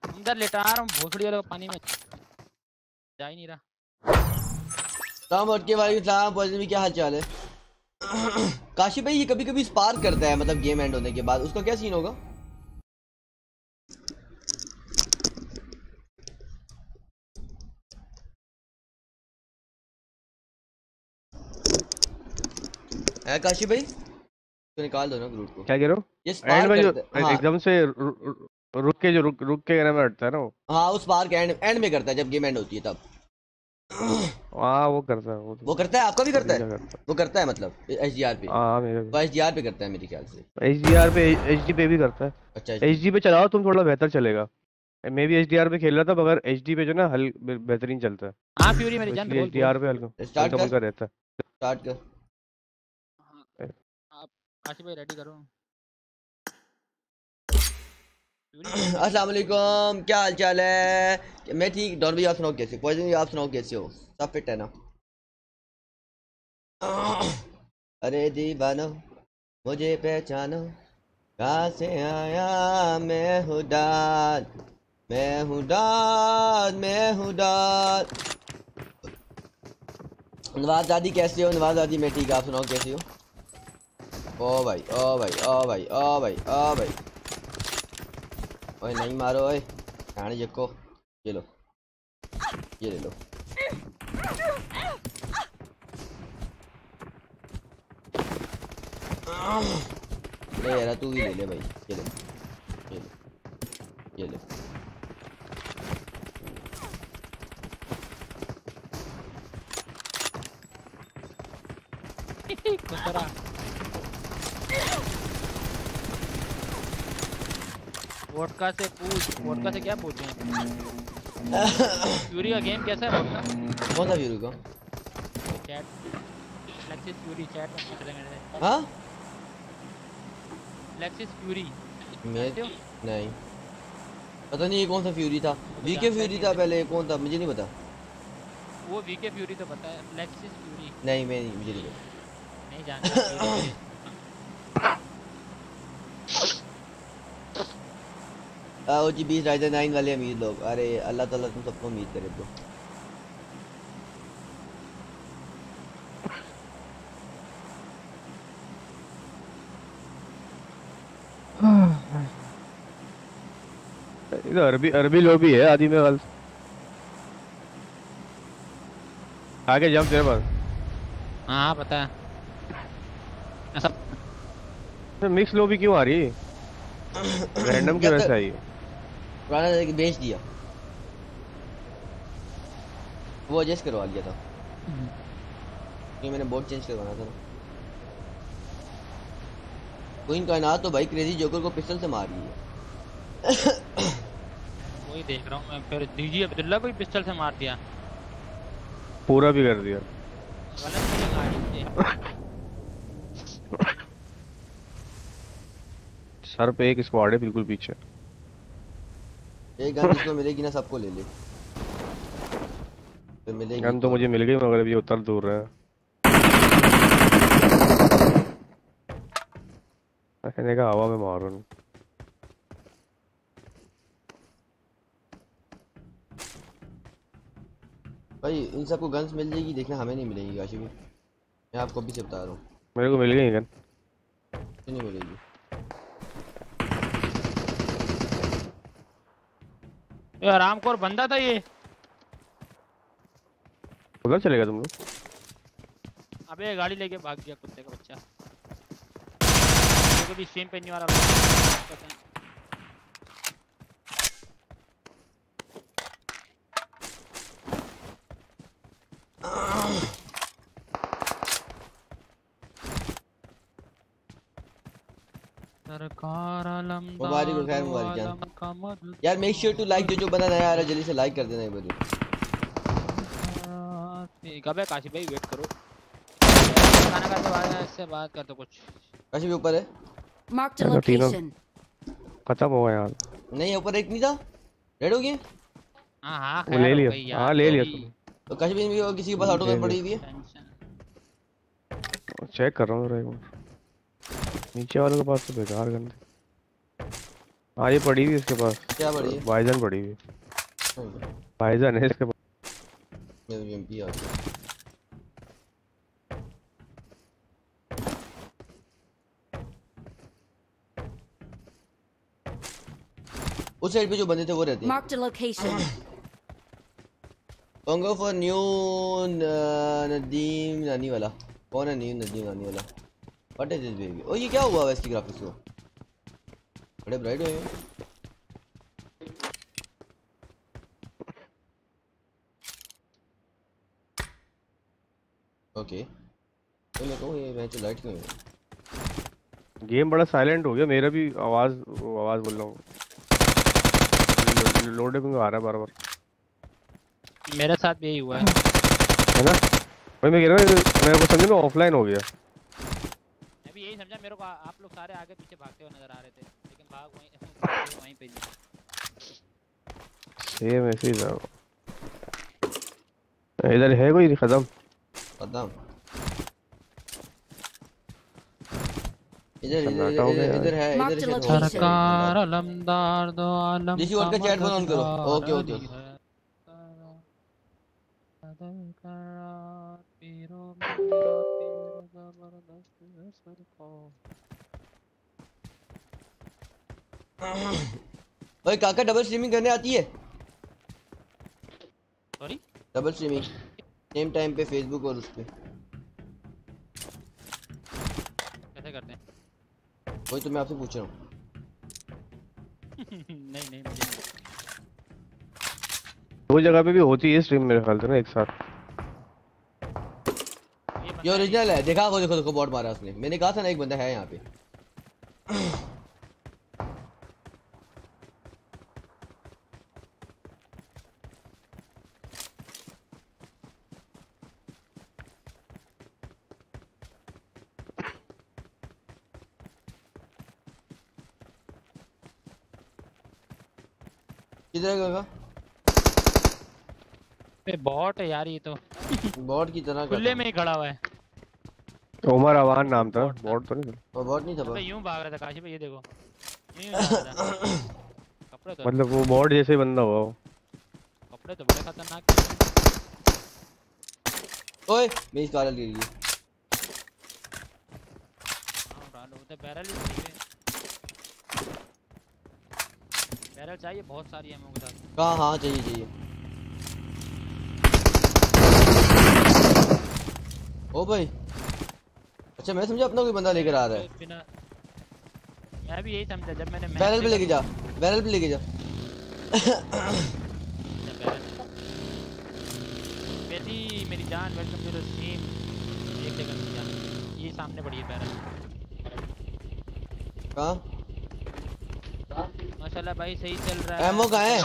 अंदर लेटा रहा हूँ भोसड़ी वाले पानी में जा ही नहीं रहा सलाम और के वालेकुम सलाम पॉजिटिव क्या हाल चाल है काशी भाई ये कभी कभी स्पार्क करता है मतलब गेम एंड होने के बाद उसका क्या सीन होगा काशी भाई? तो निकाल दो ना ग्रुप को। क्या कह रहे हो? ये एंड में जो करता है। हाँ, एकदम से रुक के जो रुक रुक के कहने में हटता है ना वो। हाँ उस स्पार्क एंड एंड में करता है जब गेम एंड होती है तब। हाँ वो करता है वो तो। वो करता है? आपका भी करता है? करता वो करता है मतलब? एच डी आर पे? हाँ मेरे वो एच डी आर पे करता है मेरे ख्याल से। एच डी आर पे एच डी पे भी करता है। अच्छा एच डी पे चलाओ तुम थोड़ा बेहतर चलेगा। मैं भी एच डी आर पे खेल रहा था मगर एच डी पे जो ना हल बेहतरीन चलता है। हाँ फ्यूरी मेरी जान बोल एच डी आर पे हल्का स्टार्ट कर। रहता है। स्टार्ट कर। आशिफ भाई रेडी करो। वालेकुम क्या हाल चाल है? मैं ठीक, डॉन भाई, आप सुनाओ कैसे पॉइजन भाई, आप सुनाओ कैसे हो? सब फिट है ना? अरे दीवानो, मुझे पहचानो। कहाँ से आया मैं हूँ डाल? मैं हूँ डाल, मैं हूँ डाल। नवाज़ दादी कैसे हो? नवाज़ दादी, मैं ठीक, आप सुनाओ कैसे हो? ओ भाई ओ भाई ओ भाई ओ भाई ओ भाई ओए नहीं मारो ओए कहानी जक्को ये लो ये ले लो ले यार तू भी ले ले भाई ये ले ये ले ये ले कुतरा वोडका से पूछ वोडका से क्या पूछें? फ्यूरी का गेम कैसा है वोडका कौन सा व्यू को? चैट लेक्सिस फ्यूरी चैट में पूछ रहे हैं हाँ? लेक्सिस फ्यूरी मैं नहीं। पता नहीं ये कौन सा फ्यूरी था। वीके फ्यूरी था पहले कौन था? मुझे नहीं पता। वो वीके फ्यूरी तो पता है। लेक्सिस फ्यूरी नहीं मैं नहीं मुझे नहीं पता। नहीं जानते ओ जी बीस राइजर नाइन वाले अमीर लोग। अरे अल्लाह ताला तुम सबको उम्मीद करे ब्रो इधर अरबी अरबी लोबी है आदि में गल आगे जंप तेरे पास। हाँ हाँ पता है। ऐसा मिक्स लोबी क्यों आ रही? है रैंडम क्यों ऐसा आई है? पुराना लेके बेच दिया। वो एडजस्ट करवा लिया था। क्योंकि मैंने बोर्ड चेंज करवाना था क्वीन कायनात तो भाई क्रेजी जोकर को पिस्टल से मार रही है वही देख रहा हूँ मैं फिर दीजिए अब्दुल्ला को ही पिस्टल से मार दिया। पूरा भी कर दिया। गलत नहीं गाड़ी से सर पे एक स्क्वाड है बिल्कुल पीछे। एक गन जिसको मिलेगी ना सबको ले ले। तो मिलेगी गन तो मुझे मिल गई मगर अभी उतर दूर है कहने का हवा में मारो भाई इन सबको गन्स मिल जाएगी देखना हमें नहीं मिलेगी काशी भी मैं आपको अभी से बता रहा हूँ। मेरे को मिल गई गन। नहीं मिलेगी। ये आरामखोर बंदा था ये। उधर चलेगा तुम लोग? अबे गाड़ी लेके भाग गया कुत्ते का बच्चा। तो भी स्ट्रीम पे नहीं आ रहा। सरकार आलम मुबारक हो, खैर मुबारक जान। यार मेक श्योर टू लाइक जो जो बंदा नया आ रहा है जल्दी से लाइक कर देना एक बार ठीक है काशी भाई वेट करो। खाना खाते बाद इससे बात कर दो कुछ। काशी भी ऊपर है। चलो, तीनों- location. खत्म हो गया यार। नहीं ऊपर एक नहीं था। रेड हो गया हाँ हाँ ले लिया। हाँ ले लिया तो काशी भी किसी के पास ऑटो गन पड़ी हुई है? चेक कर रहा हूँ जरा एक मिनट नीचे वालों के पास तो बेकार गन थी हाँ ये पड़ी हुई इसके पास। क्या पड़ी है? बाइजन पड़ी हुई बाइजन है। इसके पास। मेरे एमपी आ गया उस साइड पे जो बंदे थे वो रहते हैं. Congo for new uh, Nadeem नानी वाला कौन है न्यू नदीम नानी वाला व्हाट इज़ दिस बेबी ओ ये क्या हुआ है इसकी ग्राफिक्स को? बड़े ब्राइट हुए हैं। ओके तो मैं कहूँ ये मैच लाइट क्यों है। गेम बड़ा साइलेंट हो गया। मेरा भी आवाज़ आवाज़ बोल रहा हूँ। लोडिंग आ रहा है बार बार मेरे साथ भी यही हुआ है। है ना? भाई मैं कह रहा हूँ मेरे को समझ में ऑफलाइन हो गया। समझा मेरे को आ- आप लोग सारे आगे पीछे भागते हुए नज़र आ रहे थे लेकिन भाग वहीं वहीं पे ही सेम ऐसे ही इधर है कोई खत्म? खत्म। इधर इधर हो इधर इधर है इधर। सरकार अलमदार दो आलम ऋषि और का फ़ोन on करो। Okay, okay, okay. ओए काका डबल स्ट्रीमिंग करने आती है? Sorry double streaming same time पे फेसबुक और उस पे। कैसे करते हैं? वही तो मैं आपसे पूछ रहा हूँ। नहीं नहीं मुझे नहीं। दो जगह पे भी होती है स्ट्रीम मेरे ख्याल से ना एक साथ। ये ओरिजिनल है। देखा देखो देखो देखो बॉट मारा उसने। मैंने कहा था ना एक बंदा है यहाँ पे। किधर बॉट है यार ये तो। बॉट की तरह खुले में ही खड़ा हुआ है। उमर अवान नाम था बॉट तो नहीं था। वो बॉट नहीं था अबे यूँ भाग रहा था काशी भाई ये देखो। ही कपड़े तो मतलब वो बॉट जैसे बंदा हुआ वो। कपड़े तो बड़े खतरनाक ओए मेरी कार ले ली हाँ, बैरल चाहिए। बैरल चाहिए बहुत सारी एमओ के साथ हाँ हाँ चाहिए चाहिए। ओ भाई। अच्छा मैं समझा अपना कोई बंदा लेकर आ रहा है। बिना मैं भी यही समझा जब मैंने बैरल पे लेके जा बैरल पे लेके जा। बेटी मेरी जान वेलकम टू द स्ट्रीम एक सेकंड ये सामने पड़ी है बैरल। कहाँ? माशाल्लाह भाई सही चल रहा है। Ammo कहाँ है?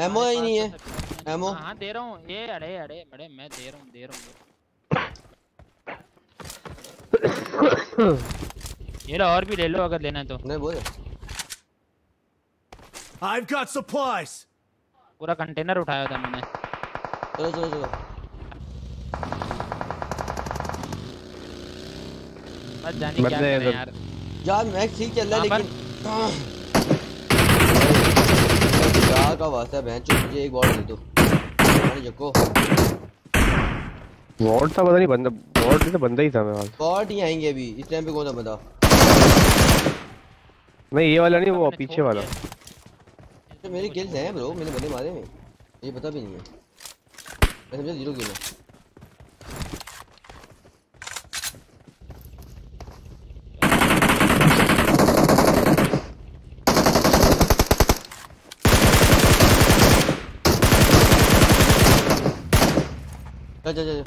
हमारे ही नहीं है। तो सब- हाँ, दे रहा हूँ। ये अरे अरे अरे मैं दे रहा हूँ दे रहा हूँ। ये लो और भी ले लो अगर लेना है तो। नहीं बोल। I've got supplies. पूरा कंटेनर उठाया था मैंने। चलो चलो चलो। बस जाने क्या करें इधर- यार। यार मैच ठीक चल रहा है लेकिन क्या का वास्ता है बहन मुझे एक बॉल दे दो अरे जको बॉट था पता नहीं बंदा बॉट नहीं था बंदा ही था मेरे ख्याल बॉट ही आएँगे अभी इस टाइम पे कौन सा बंदा? नहीं ये वाला नहीं वो पीछे वाला। तो मेरे किल्स हैं ब्रो मैंने बंदे मारे हैं। मुझे पता भी नहीं है। मैं समझा ज़ीरो किल है। जा जा जा।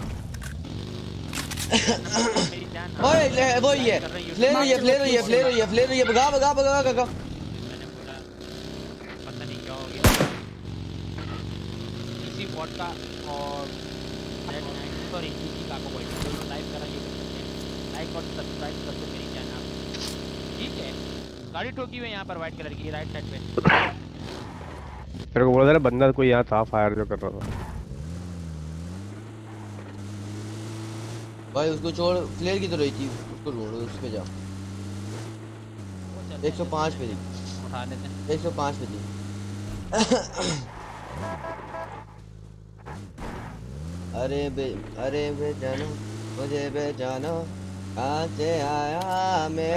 ओए, ले, वो कर है। फ्लेयर हुई है फ्लेयर हुई है फ्लेयर हुई है फ्लेयर हुई है भगा भगा भगा मैंने पता नहीं क्या हो गया इसी बॉट का और सॉरी इसी का को बोल दोनों लाइव कराइए लाइक और सब्सक्राइब कर दो मेरी चैनल ठीक है गाड़ी ठोकी हुई है यहाँ पर वाइट कलर की राइट साइड पे मेरे को बोला था बंदा कोई यहाँ था फायर जो कर रहा था भाई उसको छोड़ फ्लेयर की तो रही थी। उसको ढूंढो उस पे जाओ चलते हैं, 105 पे थी। उठा लेते हैं 105 पे थी। अरे बे अरे बे जानो मुझे बे जानो। से आया मैं।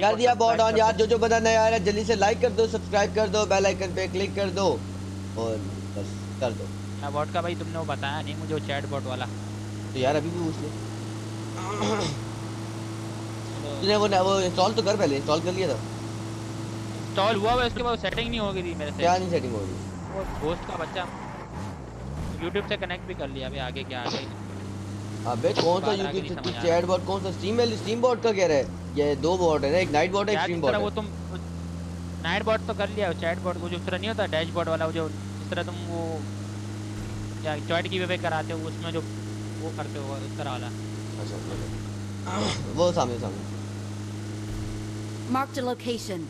कर दिया बॉट ऑन यार जो जो बंदा नया आ रहा है जल्दी से लाइक कर दो सब्सक्राइब कर दो बेल आइकन पे क्लिक कर दो। और बस कर दो। बॉट का भाई तुमने वो बताया नहीं मुझे वो चैट बॉट वाला। तो यार अभी भी पूछ ले। तूने वो वो इंस्टॉल तो कर पहले इंस्टॉल कर लिया था। इंस्टॉल हुआ हुआ उसके बाद सेटिंग नहीं हो गई थी मेरे से। क्या नहीं सेटिंग हो वो दोस्त का बच्चा। YouTube से कनेक्ट भी कर लिया अभी आगे क्या आगे अबे कौन सा नहीं से चैट बॉट कौन सा स्ट्रीम वाली स्ट्रीम बॉट का कह रहा है? ये दो बॉट है ना एक नाइट बॉट है एक यार स्ट्रीम बॉट है। वो तुम नाइट बॉट तो कर लिया चैट बॉट को जो तरह नहीं होता डैशबोर्ड वाला वो जो जिस तरह तुम वो क्या चैट की वे कराते हो उसमें जो वो करते हो उस तरह वाला अच्छा अच्छा। वो सामने सामने Marked a location.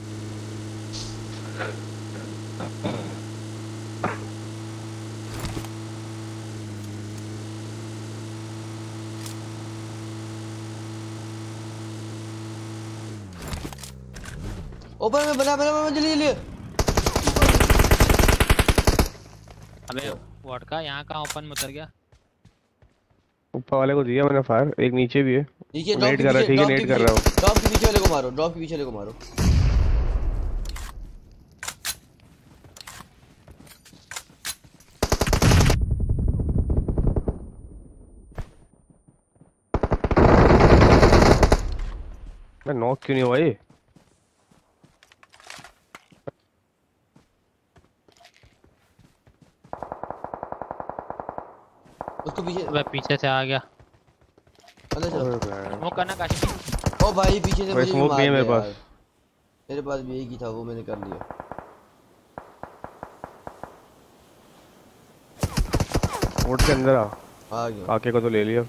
ऊपर में बना बना बना जल्दी जल्दी अबे वॉट का यहाँ कहाँ ओपन में उतर गया ऊपर वाले को दिया मैंने फायर एक नीचे भी है। नीचे नेट कर रहा है ठीक है नेट कर रहा हूँ। ड्रॉप के पीछे वाले को मारो ड्रॉप के पीछे वाले को मारो। मैं नॉक क्यों नहीं हुआ ये? उसको पीछे अबे पीछे से आ गया। अंदर चलो। वो करना काशी। ओ भाई पीछे से भाई, मुझे मार भी है मेरे पास। मेरे पास भी एक ही था वो मैंने कर लिया। बोट के अंदर आ। आ गया। काके को तो ले लिया।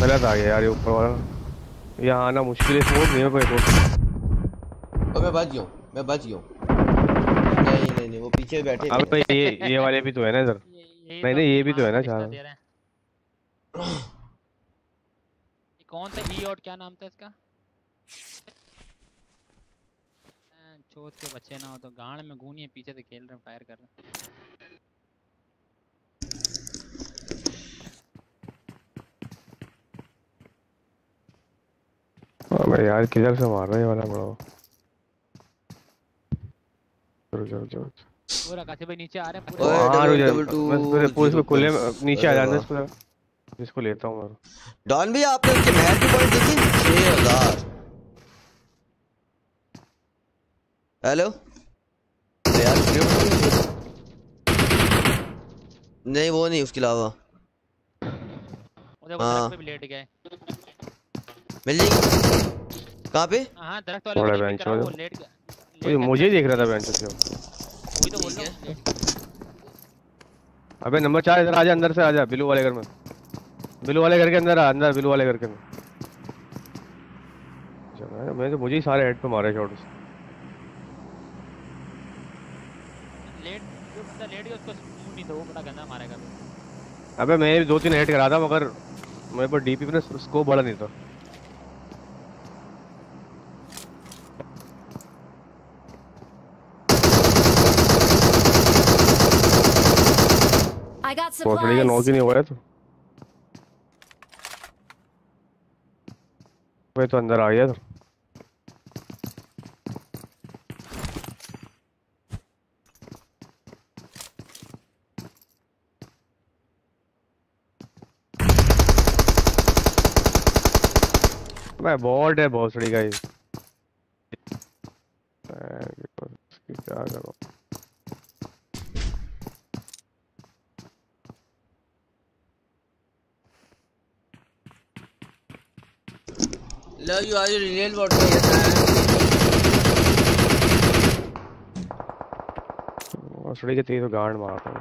गलत आ गया यार ये ऊपर वाला। यहाँ आना मुश्किल है स्मोक नहीं है कोई और मैं बच गया मैं बच गया हूँ। नहीं वो पीछे बैठे अब तो ये ये वाले भी तो है ना इधर। नहीं, नहीं, ये भी तो है ना चार। हैं। कौन सा ई और क्या नाम था इसका? चोट के बच्चे ना हो तो गाड़ में घूनिए पीछे से खेल रहे फायर कर रहे हैं। अबे यार किधर से मार रहा है ये वाला बड़ा? चलो चलो चलो। पूरा काशी भाई नीचे आ रहे हैं ओए, पूरे हाँ रुक double- जा double two मैं पूरे पूरे zero इसको खुले नीचे आ जाने। इसको इसको लेता हूँ मैं। डॉन भैया आपने उसके मैच के पॉइंट देखे? छह हज़ार। हेलो? यार नहीं वो नहीं उसके अलावा। हाँ। पे लेट गए। मिल जाएगी? कहाँ पे? हाँ दरख्त वाले को। लेट गया ये मुझे ही देख रहा था बेंच से वही तो बोल रहा हूँ। अबे नंबर चार इधर आजा अंदर से आजा बिलू वाले घर में। बिलू वाले घर के अंदर आ अंदर बिलू वाले घर के अंदर। मैं तो मुझे ही सारे हेड पे मारे शॉट लेट जो बंदा लेट गया उसको मुँह नहीं था वो बड़ा गंदा मारेगा। तो अबे मैं दो तीन हेड करा था मगर मेरे पर डीपी में स्कोप बड़ा नहीं था। Got का नॉक ही नहीं है तो? मैं तो अंदर आ गया था मैं बॉट है भोसड़ी का ही क्या करूँ? लो यू आर रियल वॉट का ये के तेज तो गांड मारता हूँ।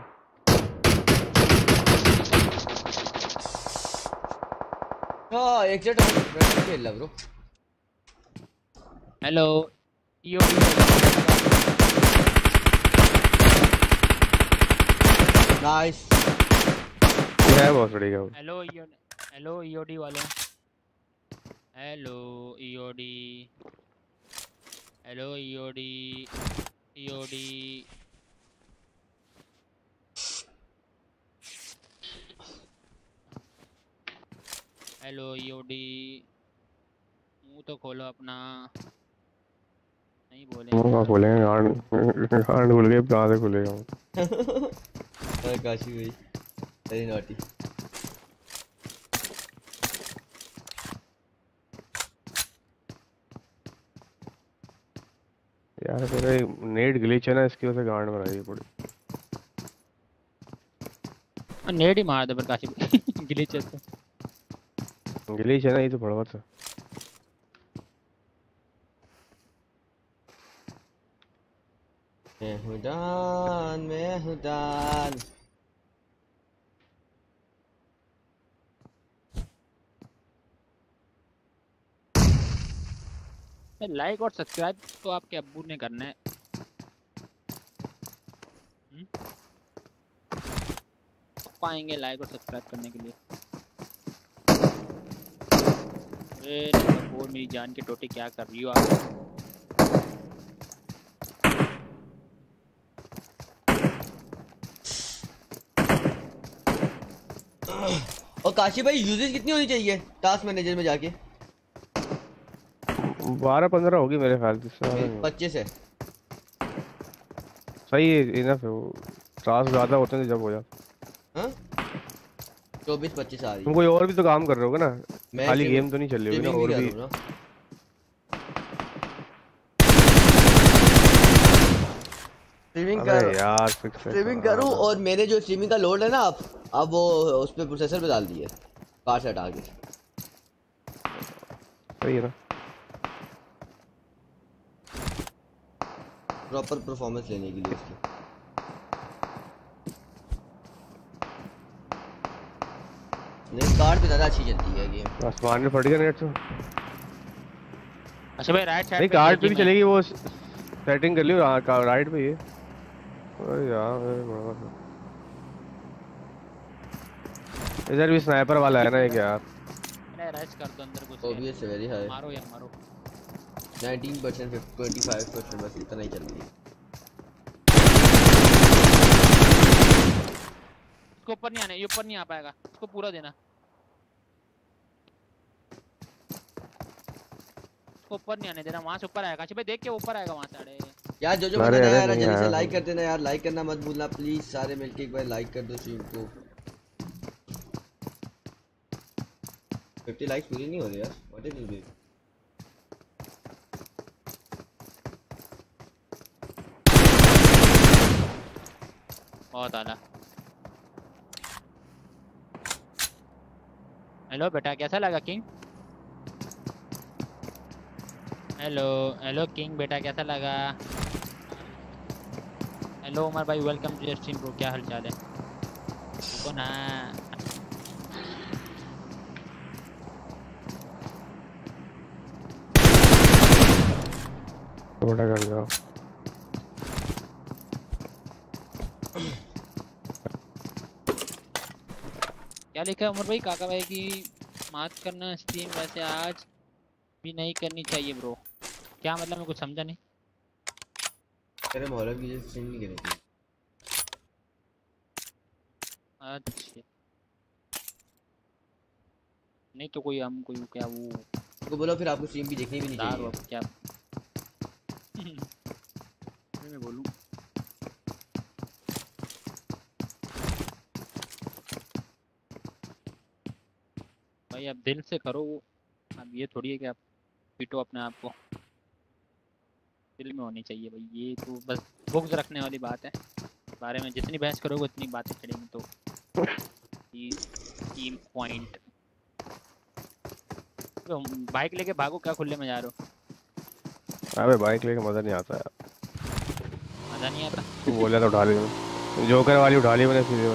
हाँ एक सेट खेल रहा ब्रो। हेलो यो नाइस क्या है भोसड़ी का हेलो यो हेलो ईओडी वालों। Hello EOD hello EOD EOD hello EOD मुँह तो खोलो अपना। नहीं बोले मुँह कहाँ खोलेंगे गांड गांड खुल गई कहाँ से खुलेगा? अरे काशी भाई वेरी नॉटी। यार तेरे नेट ग्लिच है ना इसकी वजह से गांड में रही है पूरी नेट ही मार दे प्रकाश ग्लिच है तो ग्लिच है ना ये तो बड़ा सा मैं हूँ डान मैं हूँ लाइक और सब्सक्राइब तो आपके अब्बू ने करना है। हम्म? पाएँगे लाइक और सब्सक्राइब करने के लिए। अरे, नंबर मेरी जान की टोटी क्या कर रही हो आप? और काशी भाई यूजेज कितनी होनी चाहिए टास्क मैनेजर में जाके? बारह पंद्रह होगी मेरे ख्याल से। पच्चीस है। सही है इनफ है वो। टास्क ज़्यादा होते हैं जब हो जाता हाँ। चौबीस पच्चीस आ रही तुम है कोई और भी तो काम कर रहे होगे ना? मैं खाली गेम तो नहीं चल रही होगी ना और भी। स्ट्रीमिंग कर। यार फिक्स स्ट्रीमिंग करूँ और मेरे जो स्ट्रीमिंग का लोड है ना अब अब वो उस पे प्रोसेसर पे डाल दिए। कार से हटा के सही है ना? प्रॉपर परफॉर्मेंस लेने के लिए उसकी नहीं कार पे ज़्यादा अच्छी चलती है गेम आसमान में फट गया नेट तो। अच्छा भाई राइट साइड नहीं कार्ड पे भी चलेगी वो सेटिंग कर लियो राइट पे ये अरे यार इधर भी स्नाइपर वाला है ना एक यार। अरे रश कर दो अंदर कुछ ओबीएस वेरी हाई मारो या मारो। 19% 25% बस इतना ही चल रही है। इसको ऊपर नहीं आने ये ऊपर नहीं आ पाएगा। इसको पूरा देना। इसको ऊपर नहीं आने देना वहाँ से ऊपर आएगा। अच्छा भाई देख के ऊपर आएगा वहाँ से अरे। यार जो जो अरे, अरे, है जल्दी से लाइक। कर देना यार लाइक करना मत भूलना प्लीज़ सारे मिलके एक बार लाइक कर दो स्ट्रीम को। 50 लाइक्स पूरी नहीं हो रही यार व्हाट इज़ दिस बहुत आला हेलो बेटा, कैसा लगा किंग हेलो हेलो किंग बेटा, कैसा लगा? हेलो उमर भाई वेलकम टू स्ट्रीम ब्रो क्या हाल चाल है? कौन है? थोड़ा कर जाओ क्या लिखा है उमर भाई? काका भाई की मात करना स्ट्रीम वैसे आज भी नहीं करनी चाहिए ब्रो क्या मतलब मैं कुछ समझा नहीं? तेरे मोहल्ले की स्ट्रीम नहीं करनी चाहिए। अच्छा। नहीं तो कोई हम कोई क्या वो? उसको बोलो फिर आपको स्ट्रीम भी देखनी भी नहीं चाहिए। क्या? मैं बोलूँ। भाई अब दिल से करो वो। अब ये थोड़ी है कि आप पीटो अपने आप को। दिल में होनी चाहिए भाई ये तो बस बुक्स रखने वाली बात है। बारे में जितनी बहस करोगे उतनी बातें चढ़ेंगी तो। की पॉइंट तो बाइक लेके भागो क्या खुले में जा रहे हो? अबे बाइक लेके मज़ा नहीं आता यार। मज़ा नहीं आता? तू बोला तो उठा ली जोकर वाली उठा ली मैंने सीधे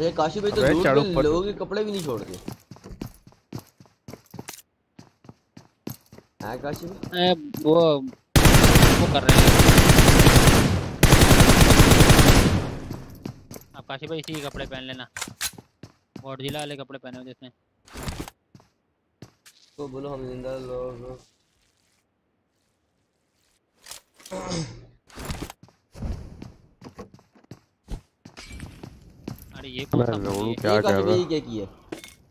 अरे काशी भाई तो चढ़ो में लोगों के कपड़े भी नहीं छोड़ते हाँ काशी भाई? वो वो कर रहे हैं। आप काशी भाई इसी के कपड़े पहन लेना। गॉडजिला वाले कपड़े पहने हो जिसने तो बोलो हम ज़िंदा लोग। ये मैं क्या कर रहा क्या किया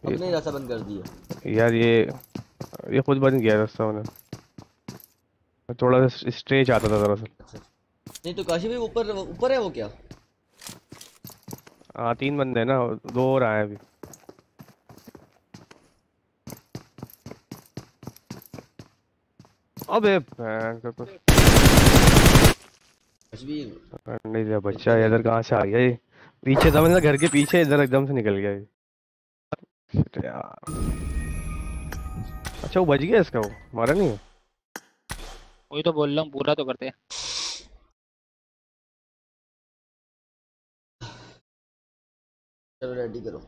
अपने रास्ता बंद कर दिया। यार ये ये खुद बन गया रास्ता मैंने मैं थोड़ा सा स्ट्रेच आता था दरअसल नहीं तो काशी भाई ऊपर ऊपर है वो क्या? हाँ तीन बंदे ना दो और आए अभी। अबे कुछ। भी नहीं बच्चा ये इधर कहाँ से आ गया ये? पीछे था मतलब घर के पीछे इधर एकदम से निकल गया यार अच्छा वो बच गया इसका वो मारा नहीं वही तो बोल रहा हूँ पूरा तो करते हैं। चलो रेडी करो।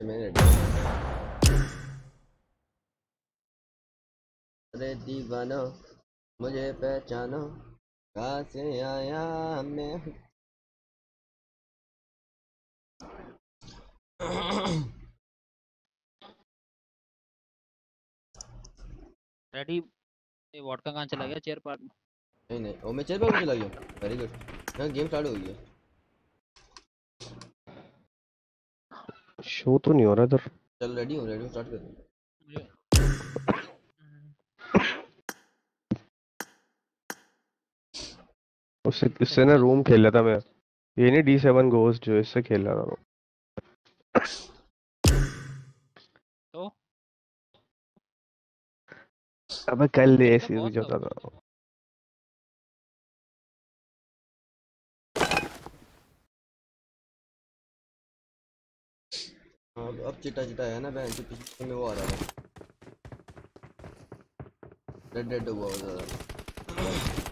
मैंने रेडी अरे दीवानो मुझे पहचानो कहाँ से आया मैं रेडी ये वोडका कहाँ चला गया? चेयर पार्ट में नहीं नहीं। ओ मैं चल पर चला गया। वेरी गुड हाँ गेम स्टार्ट हो गई है। शो तो नहीं हो रहा इधर। चल रेडी हूँ रेडी स्टार्ट कर। उससे इससे ना रूम खेल रहा था मैं। ये नहीं डी सेवन गोस्ट जो इससे खेल रहा था वो तो अबे कल तो ऐसी कुछ होता था हाँ अब- अब चिट्टा चिट्टा है ना बहन के पीछे में वो आ रहा था रेड रेड हुआ हुआ ज़्यादा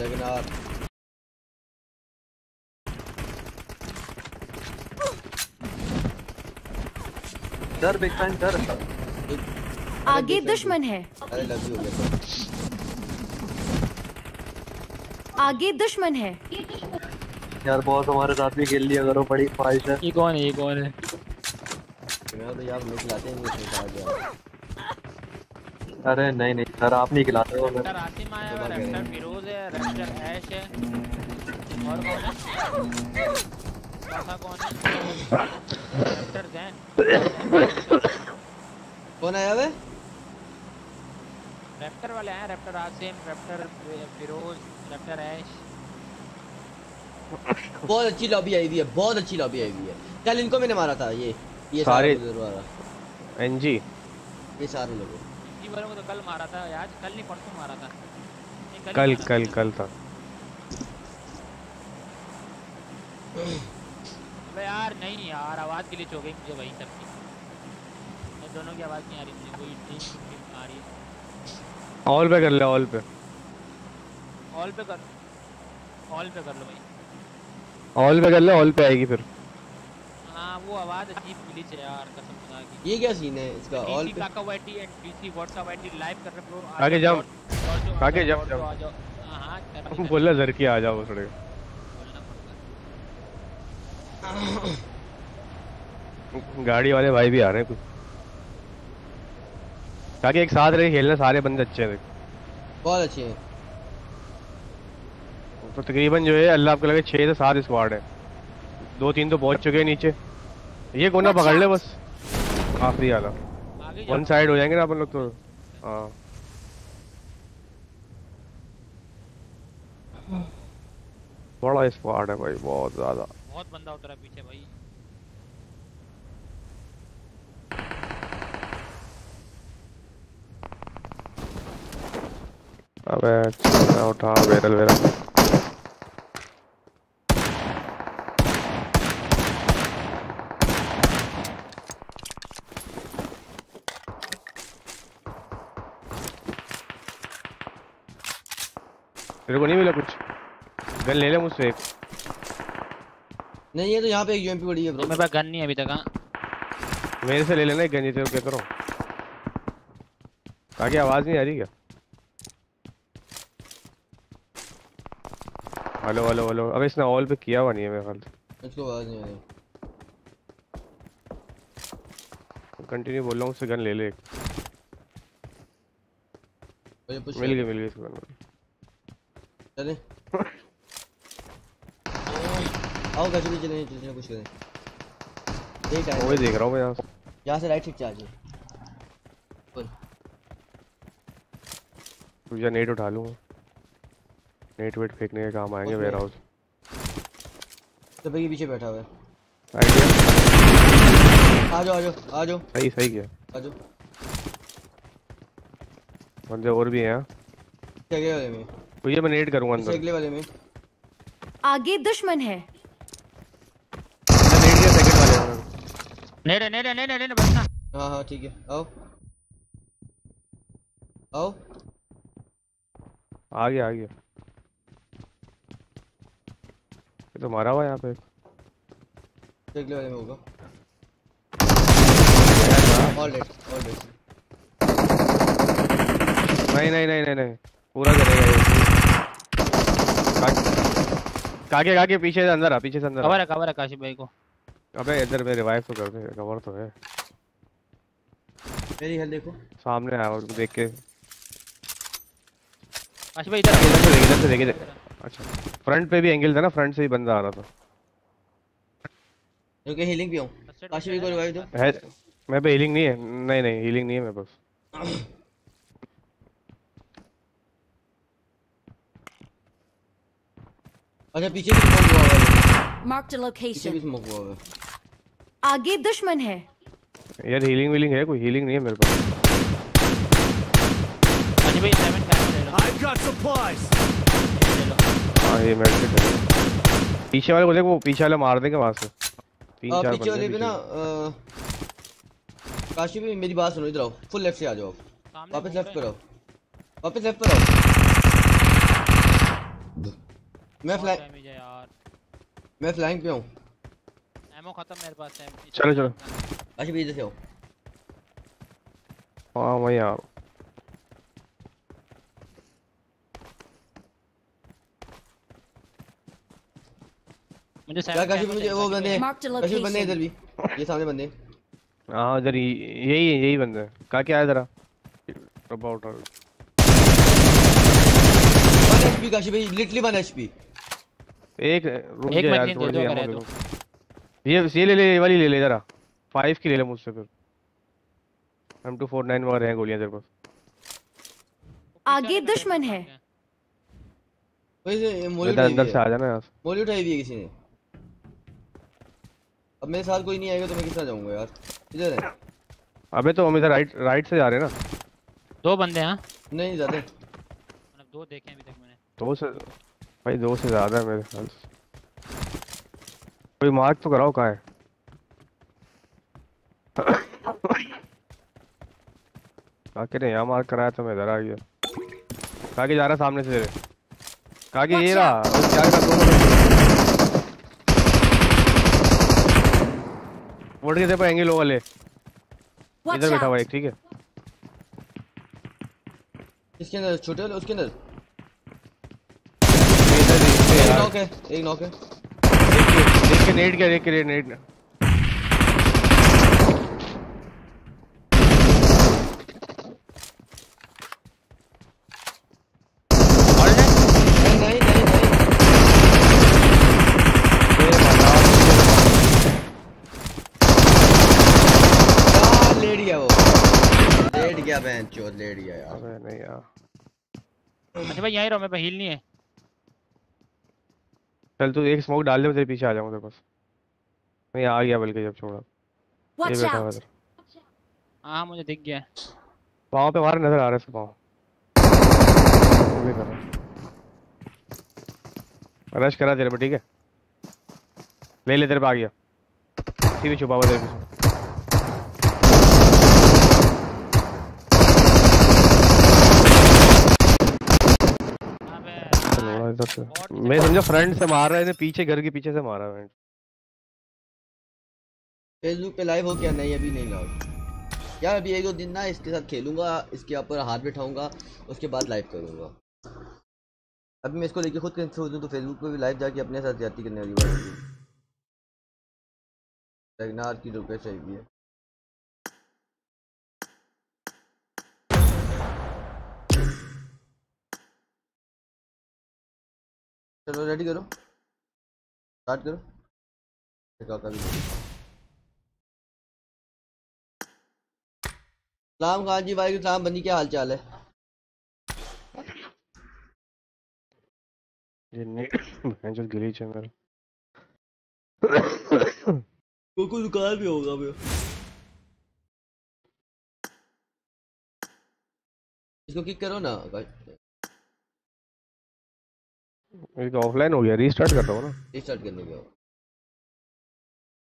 लेकिन आप सर बिग फ़ैन सर आगे दुश्मन है। अरे लव यू हो। गया आगे दुश्मन है। यार बॉस हमारे साथ भी खेल लिया करो बड़ी ख्वाहिश है। ये कौन है ये कौन है? मैं तो यार लोग खिलाते हैं मुझे खिला गया? अरे नहीं नहीं सर आप नहीं खिलाते हो रैप्टर आसिम आया है रैप्टर फिरोज है रैप्टर ऐश है। और कौन है? कौन है? रैप्टर जैन कौन आया वे? रैप्टर वाले हैं raptor Asim raptor Firoz raptor Ash बहुत अच्छी लॉबी आई हुई है बहुत अच्छी लॉबी आई हुई है। कल इनको मैंने मारा था? ये ये सारे- एनजी ये सारे लोग। जी वालों को तो कल मारा था आज कल नहीं परसों मारा था। कल कल कल था। अबे यार नहीं यार आवाज़ के लिए हो गई मुझे वही सबकी मैं दोनों की आवाज़ नहीं आ रही मुझे कोई टीम आ रही है। ऑल पे कर ले ऑल पे। ऑल पे कर ऑल पे कर लो भाई। ऑल पे कर ले ऑल पे आएगी फिर। हाँ वो आवाज़ अजीब ग्लिच है यार कसम खुदा की। ये क्या सीन है इसका? ऑल पे काका YT and DC WhatsApp YT live कर रहे ब्रो आगे जाओ। आगे जाओ, जाओ। आ जाओ हाँ बोला जर की आ जाओ थोड़े। गाड़ी वाले भाई भी आ रहे हैं कुछ। ताकि एक साथ रहे खेलना सारे बंदे अच्छे हैं। बहुत अच्छे हैं। तो तकरीबन जो है अल्लाह आपको लगे छः से सात स्क्वाड है। दो तीन तो पहुँच चुके हैं नीचे। ये कोना पकड़ ले बस। आखिरी वाला वन साइड हो जाएँगे ना अपन लोग तो। हाँ। बड़ा स्क्वाड है भाई बहुत ज़्यादा। बहुत बंदा उतरा पीछे भाई। अबे उठा बैरल बैरल। तेरे को नहीं मिला कुछ? गन ले ले मुझसे एक। नहीं ये तो यहाँ पे एक यूएमपी पड़ी है ब्रो मेरे पास गन नहीं है अभी तक हाँ। मेरे से ले लेना एक गन ये तेरे को कहता रहा। ताकि आवाज़ नहीं आ रही क्या? Hello hello hello. अबे इसने ऑल पे किया हुआ नहीं है मेरे ख्याल से। मुझको आवाज़ नहीं आ रही। कंटिन्यू बोल रहा हूँ उससे गन ले ले एक। मिल गई मिल गई इसको गन चले आओ भी चले चले चले कुछ करें एक वही टाइम देख रहा हूँ मैं यहाँ से यहाँ से राइट साइड से आ जाओ। बोल तुझे नेट उठा लूँगा नेट वेट फेंकने के काम आएँगे वेयर हाउस तो भाई ये पीछे बैठा हुआ है। आइडिया आ जाओ आ जाओ आ जाओ। सही सही किया। आ जाओ। बंदे और भी हैं यहाँ अगले वाले में। तुझे मैं नेट करूँगा अंदर। अगले वाले में। आगे दुश्मन है मैं नेट किया सेकंड वाले में नेड़े नेड़े नेड़े नेड़े बचना हाँ हाँ ठीक है आओ। आओ। आ गया आ गया। ये तो मारा हुआ है यहाँ पे। अगले वाले में होगा। ऑल डेड ऑल डेड नहीं नहीं नहीं नहीं नहीं। पूरा करेगा ये। काके- काके काके पीछे से अंदर आ पीछे से अंदर आ। कवर है कवर है काशिफ भाई को। अबे इधर में रिवाइव तो कर दे कवर तो है। मेरी हेल्थ देखो। सामने आया और देख के। काशिफ भाई इधर इधर से देख इधर से देख इधर। अच्छा फ्रंट पे भी एंगल था ना फ्रंट से ही बंदा आ रहा था। रुके हीलिंग भी हूँ। काशी भाई को रिवाइव दो। है मैं पे हीलिंग नहीं है। नहीं नहीं हीलिंग नहीं है मेरे पास। अच्छा पीछे भी हुआ है। Marked a location. है आगे दुश्मन है। यार हीलिंग वीलिंग है कोई हीलिंग नहीं है मेरे पास। काशिफ भाई सेवन का ले लो। I've got supplies. हाँ ये मेडिकेट है पीछे वाले को देख वो पीछे वाले मार देंगे वहाँ से। तीन चार पीछे वाले पे ना काशी भाई मेरी बात सुनो इधर आओ। फुल लेफ़्ट से आ जाओ। वापस लेफ़्ट पर आओ। वापस लेफ़्ट पर आओ। मैं बहुत फ्लैंक damage है यार मैं फ्लैंक पे हूँ। एमो खत्म मेरे पास है चलो, चलो। काशी भाई इधर से आओ हाँ वही आ मुझे क्या काशी मुझे वो बंदे Marked काशी बंदे इधर भी। ये सामने बंदे। हाँ इधर यही है यही बंदे। हैं कहा क्या है जरा अबाउट वन एचपी काशी भाई लिटरली वन एचपी। एक रुक एक जा यार थोड़ी दे सी दो करे दे तो। दो। ये ये ले ले ये वाली ले ले जरा फाइव की ले ले मुझसे फिर। एम टू फोर नाइन वगैरह हैं गोलियाँ तेरे पास। आगे दुश्मन है। वैसे मोली इधर उठाई अंदर से आ जाना से मोली उठाई हुई है किसी ने? अब मेरे साथ कोई नहीं आएगा तो मैं किस तरह जाऊँगा यार? इधर है। अबे तो हम इधर राइट राइट से जा रहे हैं ना। दो बंदे हैं नहीं ज़्यादा। मतलब दो देखे अभी तक मैंने। दो से भाई दो से ज़्यादा है मेरे ख्याल कोई मार्क तो कराओ कहाँ है काके ने यहाँ मार्क कराया तो मैं इधर आ गया। काके जा रहा सामने से काके ये रहा। और क्या कर दो वोट के देखो एंगल वाले इधर बैठा हुआ है एक ठीक है। इसके अंदर छोटे वाले उसके अंदर। के एक नॉक है एक नॉक है देख के नेट देख के नेट लेट गया लेट गया बहन चोद लेट गया यार। अबे नहीं यार। अच्छा भाई यहीं रहो मेरे पास हील नहीं है। चल तू एक स्मोक डाल दे मैं तेरे पीछे आ जाऊँगा तेरे पास। मैं आ गया बल्कि जब छोड़ा। ये बैठा हुआ. इधर हाँ मुझे दिख गया। पाँव पे मार नज़र आ रहा है इसके पाँव। कर रहा रश करा तेरे पे ठीक है? ले ले तेरे पे आ गया। है छुपा हुआ तेरे पीछे अबे बड़ा इधर से मैं समझा फ्रंट से मार रहा है पीछे घर के पीछे से मारा है। फेसबुक पे लाइव हो क्या? नहीं अभी नहीं लाइव। यार अभी एक दो दिन ना इसके साथ खेलूँगा इसके ऊपर हाथ बैठाऊँगा उसके बाद लाइव करूँगा। अभी मैं इसको लेके खुद कंफ्यूज हूँ तो फेसबुक पे भी लाइव जाके अपने साथ ज़्यादा करने वाली बात रगनार की रिक्वेस्ट चाहिए है चलो रेडी करो। स्टार्ट करो। सलाम खान जी वालेकुम सलाम बंदी क्या हाल चाल है। कोको दुकान भी होगा भैया इसको किक करो ना ये ऑफलाइन हो गया रीस्टार्ट कर रहा हूँ ना। रिस्टार्ट करने के।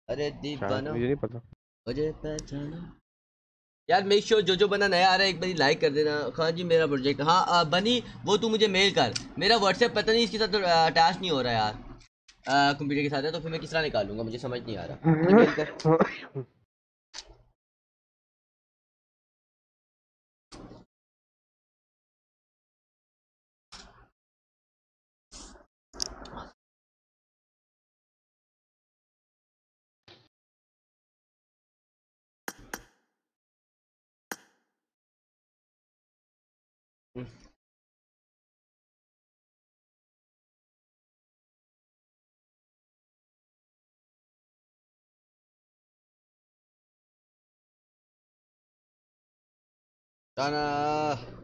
अरे शायद दीवाना मुझे नहीं पता। मुझे पहचाना। यार मेक श्योर जो जो बंदा नया आ रहा है एक बार लाइक कर देना। खान जी मेरा प्रोजेक्ट हाँ आ, बनी वो तू मुझे मेल कर। मेरा व्हाट्सएप पता नहीं इसके साथ अटैच नहीं हो रहा यार। कंप्यूटर के साथ है तो फिर मैं किस तरह निकालूँगा? मुझे समझ नहीं आ रहा।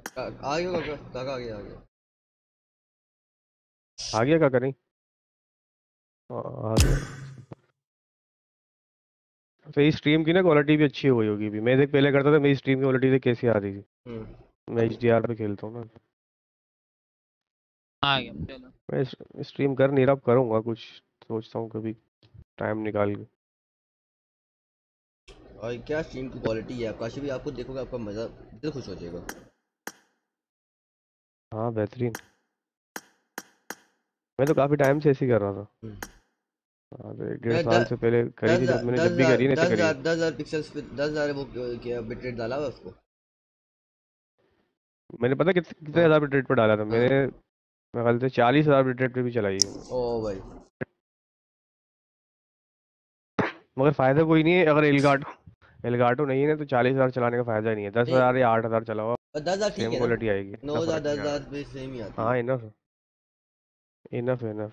का- आ गया काका काका आ गया आ गया आ गया क्या करें? आ गया तो स्ट्रीम की ना क्वालिटी भी अच्छी हो गई होगी अभी। मैं देख पहले करता था मेरी स्ट्रीम की क्वालिटी देख कैसी आ रही थी। हम्म। मैं एच पे खेलता हूँ ना। आ गया चलो। मैं स्ट्रीम कर नहीं रहा अब करूँगा कुछ सोचता हूँ कभी टाइम निकाल के। और क्या स्ट्रीम की क्वालिटी है? काशी भी आपको देखोगे आपका मज़ा दिल खुश हो जाएगा। हाँ बेहतरीन। मैं तो काफ़ी टाइम से ऐसे ही कर रहा था। हम्म। हाँ, तो एक डेढ़ साल से पहले करी थी जब मैंने जब भी करी ना दस ऐसे करी दस हज़ार पिक्सल्स पे दस हज़ार वो क्या बिटरेट डाला हुआ उसको? मैंने पता कितने कितने हज़ार रेट पे डाला था मेरे मैं ख्याल से चालीस हज़ार रेट पे भी चलाई है ओ भाई। मगर फ़ायदा कोई नहीं है अगर एलगाटो एलगाटो नहीं है ना तो चालीस हज़ार चलाने का फ़ायदा ही नहीं है। दस हज़ार या आठ हज़ार चलाओ सेम है क्वालिटी आएगी। नौ हज़ार दस हज़ार पे सेम ही आता आती हाँ इनफ इनफ इनफ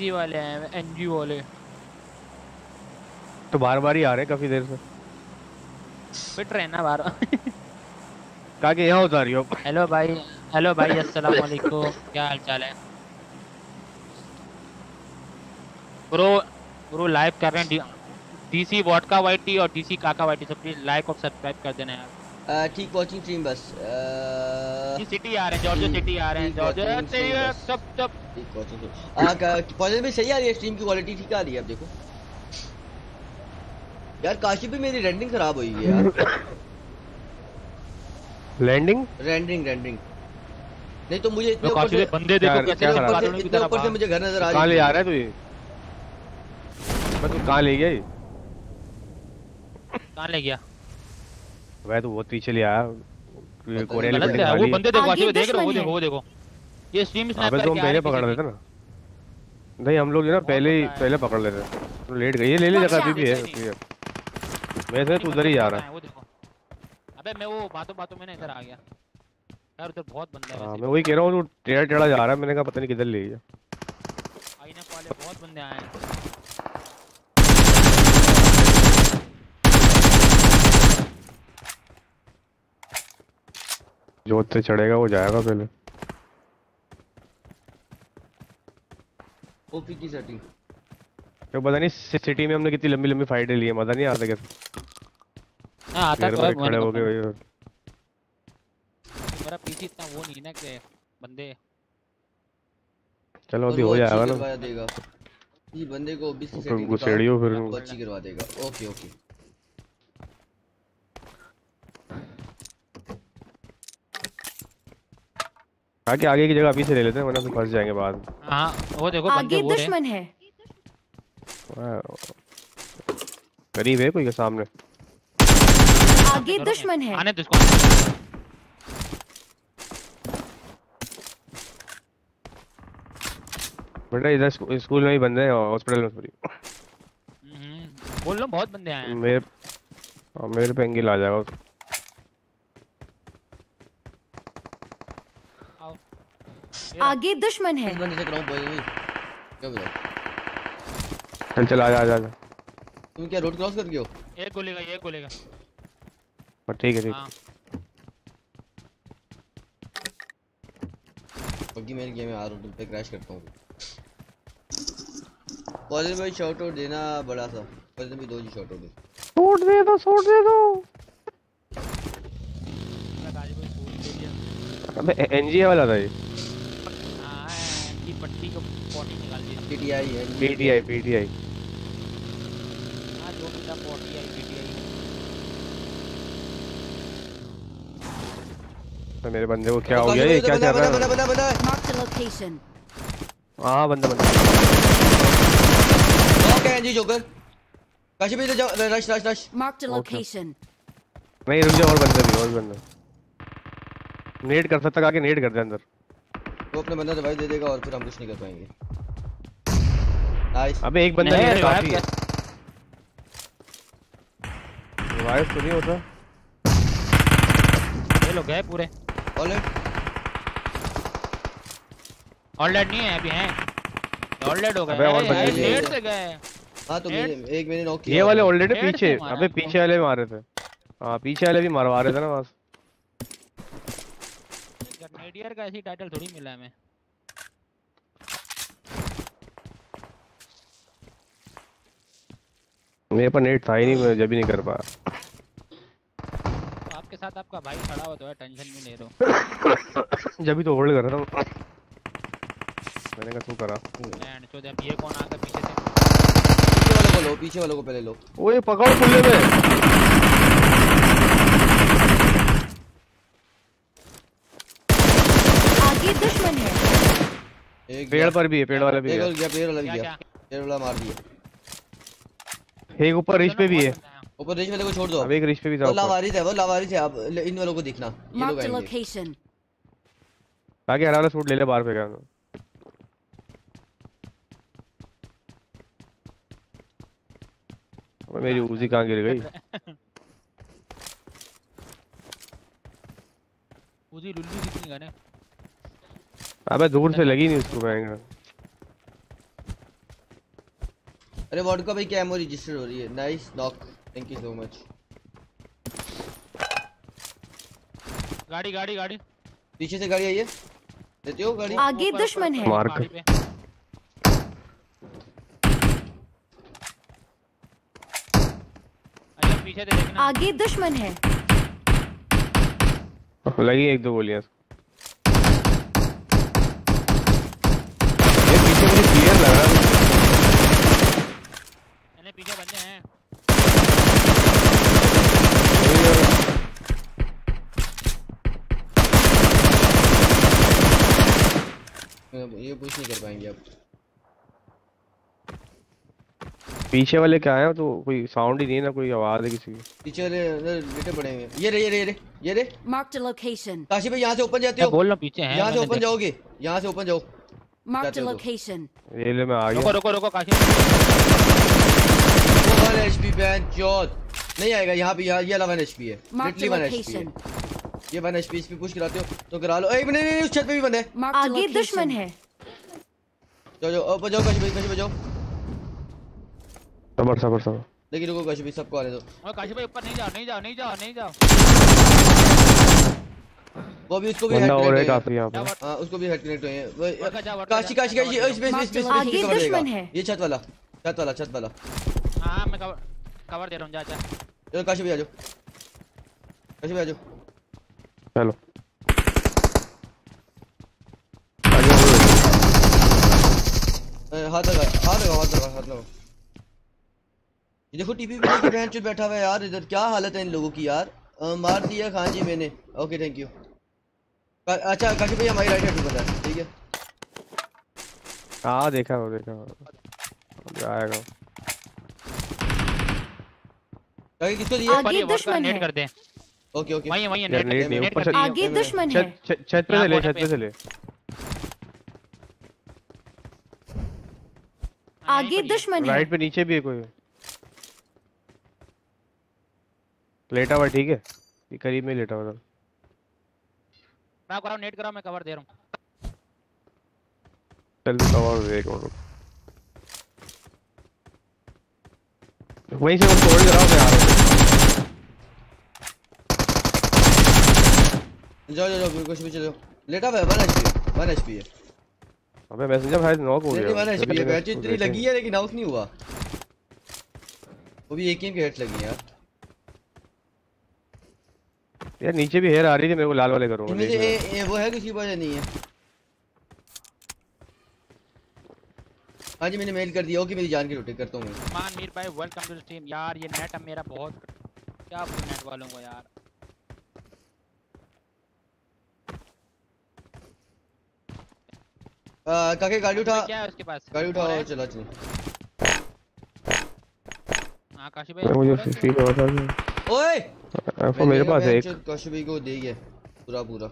एनजी वाले हैं एनजी वाले। तो बार बार ही आ रहे काफ़ी देर से? फिट रहे ना बार कहा कि यहाँ उतारी हो हेलो भाई हेलो भाई अस्सलाम वालेकुम क्या हाल चाल है? ब्रो ब्रो लाइव कर रहे हैं। डीसी वॉडका वाइटी और डीसी काका वाइटी सब प्लीज़ लाइक और सब्सक्राइब कर देना यार। ठीक वॉचिंग स्ट्रीम बस। ये सिटी आ रहे हैं जॉर्जियो सिटी आ रहे हैं। जॉर्जियो तेरी सब सब फजल भाई सही आ रही है स्ट्रीम की क्वालिटी ठीक आ रही है अब देखो। यार काशी भी मेरी रेंडरिंग खराब हुई है यार। लैंडिंग रेंडरिंग रेंडरिंग नहीं तो मुझे इतने ऊपर से बंदे देखो कैसे इतने ऊपर से इतने ऊपर से मुझे घर नज़र आ कहाँ ले जा है रहा है तू ये? मैं तू कहाँ ले गया ये? कहाँ ले गया? वह तो बहुत पीछे ले आया। कोरिया गलत वो बंदे देखो काशी देख रहे हो वो देखो वो देखो। ये स्ट्रीम स्नैप अबे तो हम करके पहले पकड़ लेते ना। नहीं हम लोग जो ना पहले ही पहले पकड़ लेते तो लेट गई ये ले ले जगह अभी भी है। वैसे तू उधर ही जा रहा है वो देखो। अबे मैं वो बातों बातों में ना इधर आ गया। यार उधर बहुत बंदे हैं हाँ मैं वही कह रहा हूँ तू टेढ़ा टेढ़ा जा रहा है मैंने कहा पता नहीं किधर ले गया। आईने वाले बहुत बंदे आए हैं। जो चढ़ेगा वो जाएगा पहले। ओपी की सेटिंग तो पता नहीं सि- सिटी में हमने कितनी लंबी लंबी फाइटें ली है मज़ा नहीं आता क्या हाँ आता तो है खड़े हो। गए भाई मेरा पीसी इतना वो नहीं ना कि बंदे। चलो अभी हो जाएगा ना। देगा। ये बंदे को ओबीसी सेटिंग घुसेड़ियो फिर। अच्छी करवा देगा। Okay okay. आगे आगे की जगह अभी से ले लेते हैं वरना फिर फंस जाएँगे बाद में। हाँ वो देखो बंदे आगे वो दुश्मन है। करीब है कोई के सामने? आगे दुश्मन है। आने तो इसको। बेटा इधर स्कूल में ही बंदे हैं हॉस्पिटल में सॉरी हम्म, बोल लो बहुत बंदे आए हैं। मेरे हाँ, मेरे पे एंगल आ जाएगा आओ ये रहा। आगे दुश्मन है। कराऊं क्या बताओ चल चल आ जा आ जा आ तुम क्या रोड क्रॉस कर गए हो? एक गोली का एक गोली का हाँ, ठीक है ठीक हाँ। पबजी मेरे गेम में आ रहा हूँ तुम पे क्रैश करता हूँ। कॉलेज में शॉट आउट देना बड़ा सा। कॉलेज में दो जी शॉट आउट दे। शॉट दे दो शॉट दे दो। अबे एनजी वाला था ये। हाँ की को पॉटी निकाल दी पीटीआई है। पीटीआई पीटीआई हाँ जो भी था पॉटी आई पीटी आई तो मेरे बंदे को क्या हो गया? ये क्या कर रहा है? बंदा बंदा Marked a location. हाँ बंदा बंदा। ओके एनजी जोकर काशी भी जाओ। Rush rush rush Marked a location. नहीं रुक जा और बंदा भी और बंदा। नेट कर सकता आके नेट कर दे अंदर। वो अपने बंदा रिवाइव दे देगा और फिर हम कुछ नहीं कर पाएँगे। नाइस अबे एक बंदा है काफ़ी है। रिवाइव तो नहीं होता। ये लोग गए पूरे। ऑलराइट ऑल डेड नहीं है अभी हैं। ऑल डेड हो गए। अबे और बंदे। लेट से गए। हाँ तो मेरे एक मैंने नॉक किया। ये वाले ऑलरेडी पीछे अबे पीछे वाले भी मारे थे। हाँ पीछे वाले भी मरवा रहे थे ना बस। ग्रेनेडियर का ऐसी टाइटल थोड़ी मिला है हमें। मेरे पर नेट था ही नहीं मैं जब भी नहीं कर पाया। तो आपके साथ आपका भाई खड़ा हुआ तो है टेंशन भी ले रहे हो। जब भी तो होल्ड कर रहा था। मैंने कहा तू करा। एंड तो जब ये कौन आ गया पीछे से? पीछे वाले को लो पीछे वाले को पहले लो। ओए पकड़ खुले में आगे दुश्मन है एक पेड़ पर भी है पेड़ वाला भी है। और गया पेड़ वाला भी गया पेड़ वाला मार दिया। एक ऊपर रिच पे भी है। ऊपर रेस वाले को छोड़ दो। अब एक रिच पे भी ऊपर लावारिस है वो लावारिस है। आप इन वालों को देखना। ये लोग आएँगे. ताकि हरा वाला सूट ले ले बाहर फेंका अबे मेरी उजी कहाँ गिर गई? उसी लुल्लू कितनी गन अबे दूर से लगी नहीं उसको मैं अरे वॉडका भाई क्या रजिस्टर हो रही है? Nice knock thank you so much गाड़ी गाड़ी गाड़ी। पीछे से गाड़ी आई है? देते हो गाड़ी? आगे दुश्मन है। मार कर। अच्छा पीछे आगे दुश्मन है। लगी एक दो गोलियाँ ये पीछे मुझे क्लियर लग रहा है मैंने पीछे बंदे हैं ये कुछ नहीं कर पाएँगे अब पीछे वाले क्या है? तो कोई साउंड ही नहीं है ना कोई आवाज़ है किसी की। पीछे वाले लेटे पड़े हुए हैं। ये रे ये रे ये रे ये रे। Marked a location. काशी भाई यहाँ से ओपन जाते हो। बोल हूँ पीछे हैं यहाँ से ओपन जाओगे यहाँ से ओपन जाओ। That's it. location. ये ले मैं आ गया। रुको रुको रुको काशी वो वन एचपी बैन चौथ। नहीं आएगा यहाँ पे यहाँ ये वाला वन एचपी है। लिटरली वन एचपी है। ये वन एचपी पे पुश कराते हो तो करा लो। एक मिनट नहीं उस छत पे भी बंद है। आगे दुश्मन है। जाओ जाओ ऊपर जाओ काशी भाई काशी भाई जाओ। सबर सबर सबर। लेकिन रुको काशी भाई सबको आने दो और काशी भाई ऊपर नहीं जाओ नहीं जाओ नहीं जाओ नहीं जाओ। वो भी उसको भी हेड बंदा और है हुए काफ़ी यहाँ पे। हाँ उसको भी हेड कनेक्ट हुए हैं काशी काशी काशी वर्का इस पे इस पे इस पे इस पे आगे दुश्मन है। ये छत वाला छत वाला छत वाला। हाँ मैं कवर कवर दे रहा हूँ जा जा। चलो काशी भाई आ जाओ। काशी भाई आ जाओ। चलो। हाथ लगा हाथ लगा हाथ लगा हाथ लगा। ये देखो टीपी पे बहन चुप बैठा हुआ है यार इधर क्या हालत है इन लोगों की यार? अ, मार दिया खान जी मैंने। ओके थैंक यू अच्छा काशी भाई हमारी राइट हैंड ऊपर है ठीक है? हाँ देखा वो देखा वो। आएगा काकी किसको दिया? आगे दुश्मन नेट है। कर दे। Okay okay. वहीं है, वहीं नेट नेट कर से आगे दुश्मन है। छत पे से ले छत पे। से ले। आगे है। दुश्मन है। राइट पे नीचे भी है कोई? लेटा हुआ ठीक है? ये करीब में लेटा हुआ था। कराओ कराओ नेट कराओ मैं कवर दे रहा हूँ। चल कवर दे एक मिनट वहीं से उसको होल्ड कराओ मैं आ रहा हूँ जाओ जाओ जाओ कुछ भी चलो लेटा हुआ है वन एचपी वन एचपी है। अबे मैसेंजर भाई नॉक हो गया। वन एचपी है बैच इतनी लगी है लेकिन आउट नहीं हुआ। वो भी एक ही के हेड्स लगी हैं यार। यार नीचे भी हेयर आ रही थी मेरे को लाल वाले करो से ए, ए, वो है किसी वजह नहीं है। हाँ जी मैंने मेल कर दिया ओके मेरी जान की रोटी करता हूँ मैं। मान मीर भाई वेलकम टू द स्ट्रीम यार ये नेट अब मेरा बहुत क्या बोलूँ नेट वालों को यार? आ, काके गाड़ी उठा। क्या है उसके पास? गाड़ी उठा और चला चलो। हाँ काशी भाई। मुझे फील हो रहा है ओए! एफओ मेरे पास है एक। कौशबी को दे गया पूरा पूरा।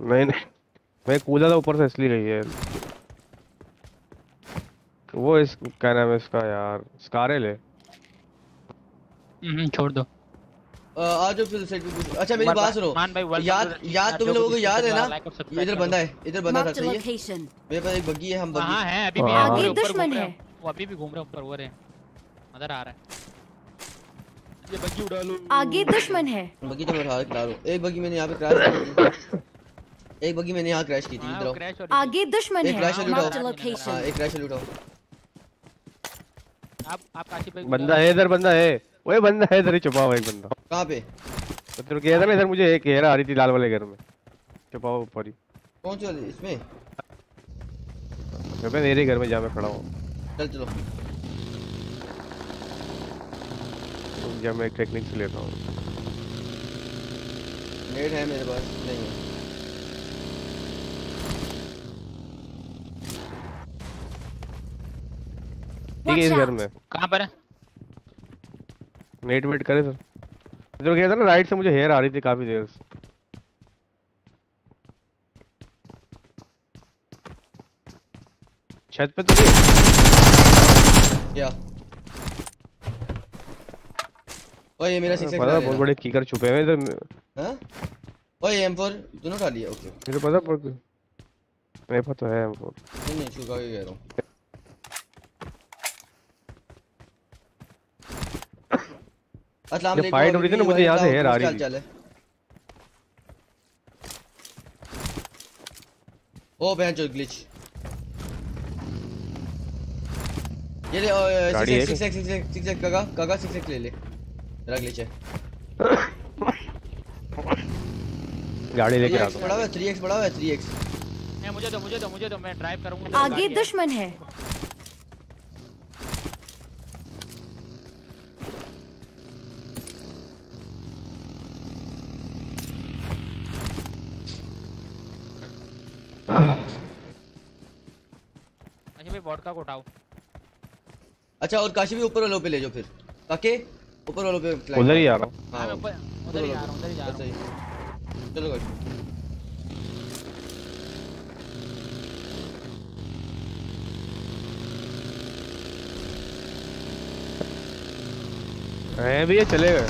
नहीं नहीं। मैं कूदा था ऊपर से इसलिए गई है। वो इस क्या नाम है इसका यार? स्कारल है हम्म छोड़ दो। आ, जाओ फिर साइड पे कुछ। अच्छा मेरी बात सुनो। याद याद तुम लोगों को याद है ना? इधर बंदा है इधर बंदा था सही है? मेरे पास एक बग्गी है हम हाँ बग्गी है अभी भी हाँ। आगे ऊपर दुश्मन है। वो अभी भी घूम रहे हैं ऊपर वो रहे मदर आ रहा है। ये बग्गी उड़ा लो। आगे दुश्मन है। बग्गी तो मैं उठा के ला रहा हूँ। एक बग्गी मैंने यहाँ पे क्रैश की एक बग्गी मैंने यहाँ क्रैश की थी हाँ, इधर आओ आगे दुश्मन एक है। क्रैश वाली Marked a उठाओ। हाँ. एक क्रैश उठाओ आप आप काशी भाई बंदा है इधर बंदा है। ओए बंदा है इधर ही छुपा हुआ एक बंदा। कहाँ पे? तो तेरे कह था ना इधर मुझे एक हेयर आ रही थी लाल वाले घर में। छुपा हुआ ऊपर ही। कौन वाली? इसमें? मैं मेरे घर में जा मैं खड़ा हूँ। चल चलो। जब मैं टेक्निक से लेता हूँ? नेट है मेरे पास नहीं है। ठीक है इस घर में। कहाँ पर है? नेट वेट करे सर जो कह था ना राइट से मुझे हेयर आ रही थी काफ़ी देर से। छत पे तो क्या ओए ये मेरा सिक्स पता बहुत बड़े कीकर छुपे हुए इधर हाँ? ओए M4 दोनों उठा लिए ओके मुझे पता पर मेरे पास तो है हमको नहीं नहीं छुका के कह रहा हूँ। अस्सलाम जब fight हो रही थी ना, मुझे यहाँ से hair आ रही। थी। ओ बहन चो ग्लिच ये ले है six six X six X काका काका सिक्स एक्स ले ले। ग्लिच है गाड़ी लेके 3x आता हूँ हुआ है 3x पड़ा हुआ है 3x नहीं मुझे दो मुझे दो मुझे दो मैं ड्राइव करूँगा आगे दुश्मन है। अच्छा भाई वोडका को उठाओ। अच्छा और काशी भी ऊपर वालों पे ले जाओ फिर। काके? ऊपर वालों पे उधर ही आ रहा हूँ। हाँ मैं ऊपर उधर ही आ रहा हूँ उधर ही जा रहा हूँ। चलो काशी हैं भैया चले गए।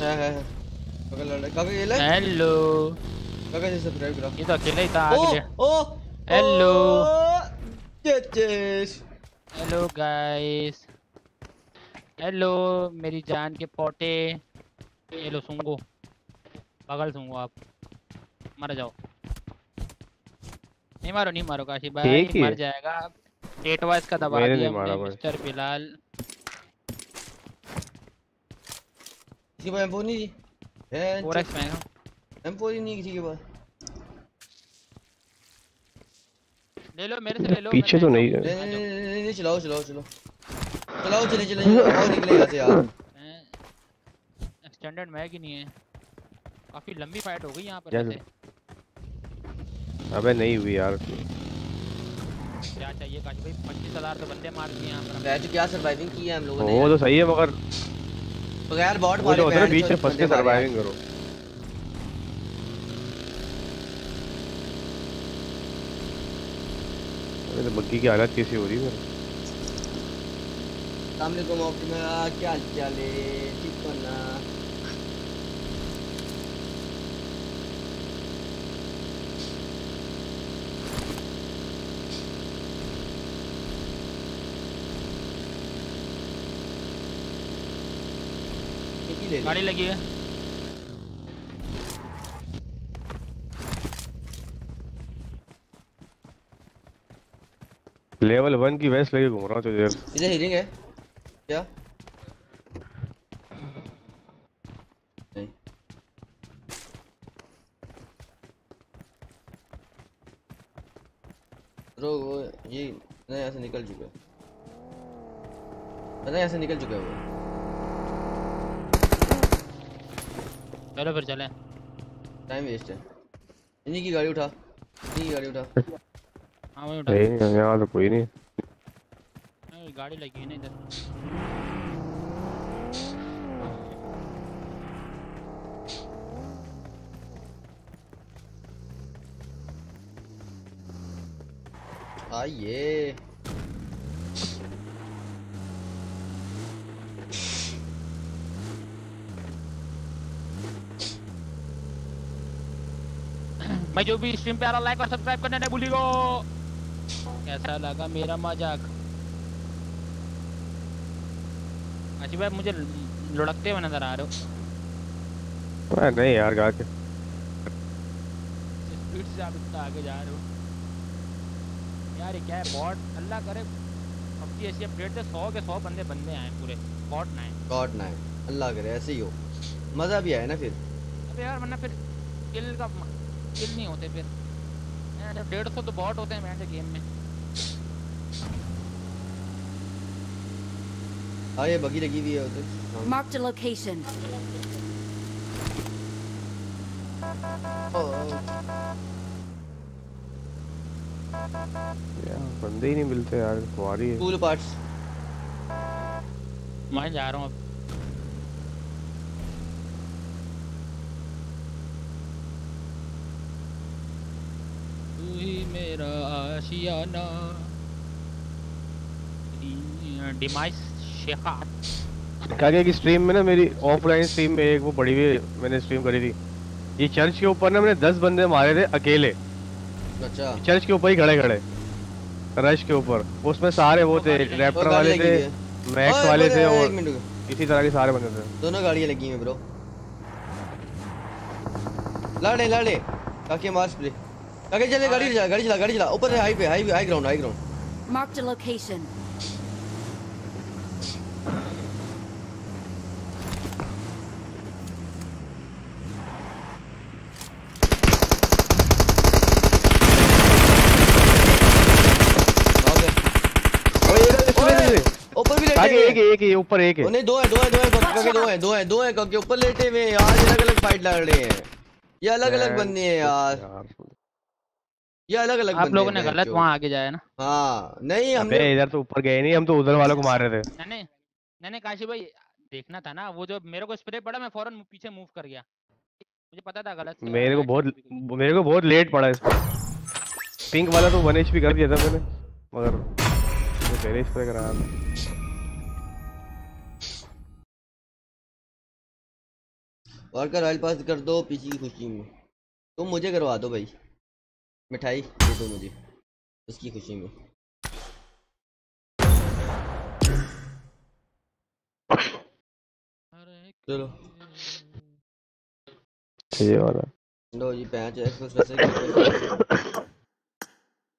है है है। काका लड़ रहा है काका ये ले। हेलो काका से सब्सक्राइब करा। ये तो अकेले ही था आगे ओ. चेचेस हेलो गाइस हेलो मेरी जान के पोटे। ये लो सूंगो। बगल सूंगो आप। मर जाओ। नहीं मारो नहीं मारो काशी ठीक भाई ही। मर जाएगा। टेट वाइज का दबा दिया हमने मिस्टर बिलाल। किसी को M4 नहीं है फोर एक्स में M4 ही नहीं किसी के पास। ले लो मेरे से ले लो पीछे तो नहीं है। नहीं नहीं चलाओ चलाओ चलो चलाओ चले चले और निकले यहाँ से यार। एक्सटेंडेड मैग ही नहीं है। काफ़ी लंबी फाइट हो गई यहाँ पर वैसे। अबे नहीं हुई यार। क्या चाहिए काश भाई पच्चीस हज़ार तो बंदे मार दिए यहाँ पर। हमने। क्या सर्वाइविंग की है हम लोगों ने वो तो सही है मगर बगैर बॉट वो मारे जो होता है ना बैठ बीच में तो फंस के सर्वाइविंग करो। अरे तो बग्गी की हालत कैसी हो रही है मेरी? सामने को मौके में आ, क्या चले ठीक हो ना एक ले ले गाड़ी लगी है लेवल वन की वेस्ट लेके घूम रहा हूँ तो यार इधर हीलिंग है? क्या नहीं रो वो ये ना यहाँ से निकल चुका है। यहाँ से निकल चुका है वो। चलो फिर चले। टाइम वेस्ट है। इन्हीं की गाड़ी उठा। इन्हीं की गाड़ी उठा। हाँ वही उठा। नहीं यहाँ तो कोई नहीं नहीं, गाड़ी लगी है ना इधर। आइए मैं जो भी स्ट्रीम पे आ रहा लाइक और सब्सक्राइब करना नहीं भूलिएगा। कैसा लगा मेरा मज़ाक? अच्छी भाई मुझे लुढ़कते हुए नज़र आ रहे हो। अरे नहीं यार गा के स्पीड से आप इतना आगे जा रहे हो। यार ये क्या है बॉट अल्लाह करे। अब की ऐसी अपडेट है सौ के सौ बंदे बंदे आए पूरे। बॉट ना है गॉड ना है अल्लाह करे ऐसे ही हो। मज़ा भी आया ना फिर। अबे यार वरना फिर किल का किल नहीं होते फिर। यार डेढ़ सौ तो बॉट होते हैं मैंने गेम में। हाँ ये बगी लगी हुई है उधर। Marked a location. ओ, ओ, यार बंदे ही नहीं मिलते यार तुम्हारी है। कूल पार्ट्स मैं जा रहा अब। ही मेरा आशियाना। डिमाइस। शेखात क्या क्या कि स्ट्रीम में ना मेरी ऑफलाइन स्ट्रीम में एक वो बड़ी हुई मैंने स्ट्रीम करी थी। ये चर्च के ऊपर ना मैंने दस बंदे मारे थे अकेले। अच्छा। चर्च के ऊपर ही खड़े खड़े रश के ऊपर। उसमें सारे वो थे रैप्टर वाले थे मैक्स वाले थे और। इसी तरह के सारे बंदे थे। दोनों गाड़ियाँ लगी हैं ब्रो लाड़े लाड़े। काके मार स्प्रे। काके चले गाड़ी चला गाड़ी चला गाड़ी चला। ऊपर है हाई पे high high ground high ground Marked a location. ऊपर एक एक एक ऊपर एक है। नहीं दो है दो है दो है काके काके दो है दो है दो है काके ऊपर लेटे हुए हैं यार अलग अलग फाइट लड़ रहे हैं। ये अलग अलग बंदे हैं यार। ये अलग अलग आप लोगों ने गलत वहाँ आगे जाया ना। हाँ नहीं अबे हमने इधर तो ऊपर गए नहीं हम तो उधर वालों को मार रहे थे। मैंने मैंने काशी भाई देखना था ना वो जो मेरे को स्प्रे पड़ा मैं फ़ौरन पीछे मूव कर गया। मुझे पता था गलत मेरे को बहुत मेरे को बहुत लेट पड़ा इस पिंक वाला तो वन एचपी कर दिया था मैंने मगर मैं पहले स्प्रे करा। और का रॉयल पास कर दो पीसी की खुशी में। तुम मुझे करवा दो भाई। मिठाई दे दो मुझे उसकी खुशी में। चलो। ये वाला। लो जी पैंच एक्सप्रेस वैसे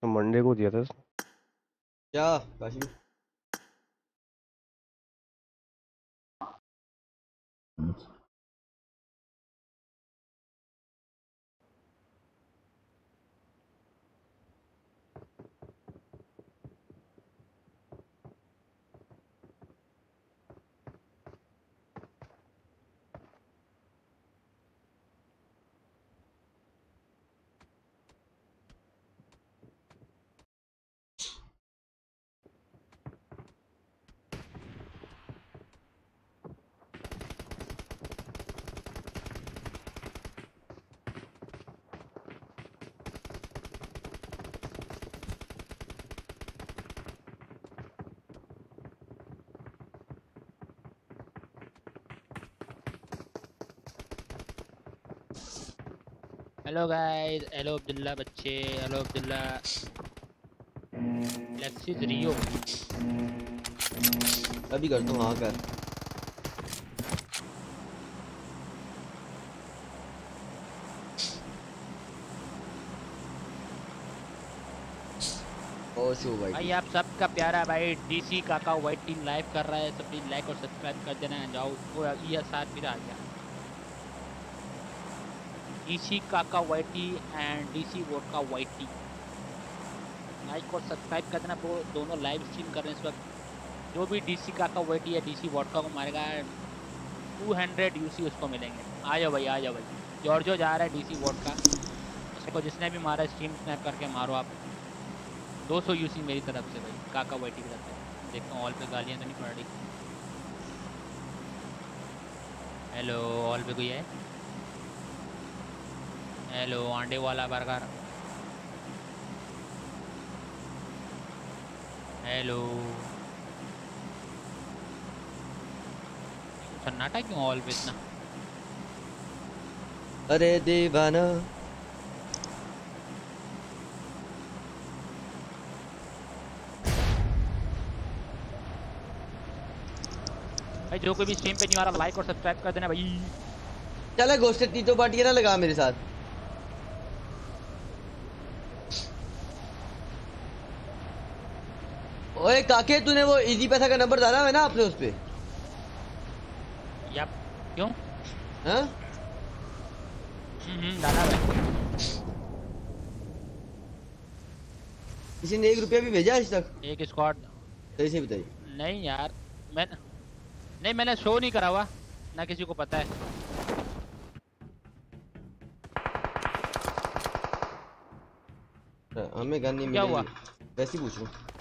तो मंडे को दिया था। क्या? काशी? हेलो गाइस हेलो अब्दुल्ला बच्चे. हेलो अब्दुल्ला लेक्सिस रियो अभी कर दो हाँ कर भाई। भाई आप सबका प्यारा भाई डीसी काका वाइट टीम लाइव कर रहा है तो प्लीज़ लाइक और सब्सक्राइब कर देना जाओ। वो ये साथ भी आ गया। डीसी काका Y T and DC Vodka Y T like और सब्सक्राइब कर देना दोनों लाइव स्ट्रीम कर रहे हैं इस वक्त। जो भी डीसी काका वाइट टी या डीसी वोटका को मारेगा 200 यूसी उसको मिलेंगे। आ जाओ भाई, आ जाओ भाई। जॉर्जो जा रहा है डीसी वोट का। उसको जिसने भी मारा स्ट्रीम स्नैप करके मारो आप। 200 यूसी मेरी तरफ़ से भाई काका वाइटी की तरफ़ से। देखता हूँ ऑल पे गालियाँ तो नहीं पड़ रही। हेलो ऑल पे कोई है? हेलो अंडे वाला बर्गर हेलो सन्नाटा क्यों ऑल पे इतना? अरे दीवाना। भाई जो कोई भी स्ट्रीम पे नहीं आ रहा लाइक और सब्सक्राइब कर देना भाई। चल गोस्टेड तीतो पार्टी ना लगा मेरे साथ। ओए काके तूने वो इजी पैसा का नंबर डाला है ना आपने उस पे? या क्यों? हाँ? हम्म डाला भाई किसी ने एक रुपया भी भेजा आज तक? एक स्क्वाड सही से बताइए। नहीं यार मैं नहीं मैंने शो नहीं करा हुआ। ना किसी को पता है। हाँ, हमें गन नहीं क्या मिली हुआ? वैसे ही पूछ रहा हूँ।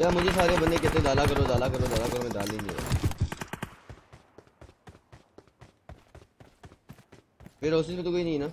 क्या मुझे सारे बंदे कहते डाला करो डाला करो डाला करो, मैं डाल ही नहीं रहा। फिर ऑफ़िस में तो कोई नहीं है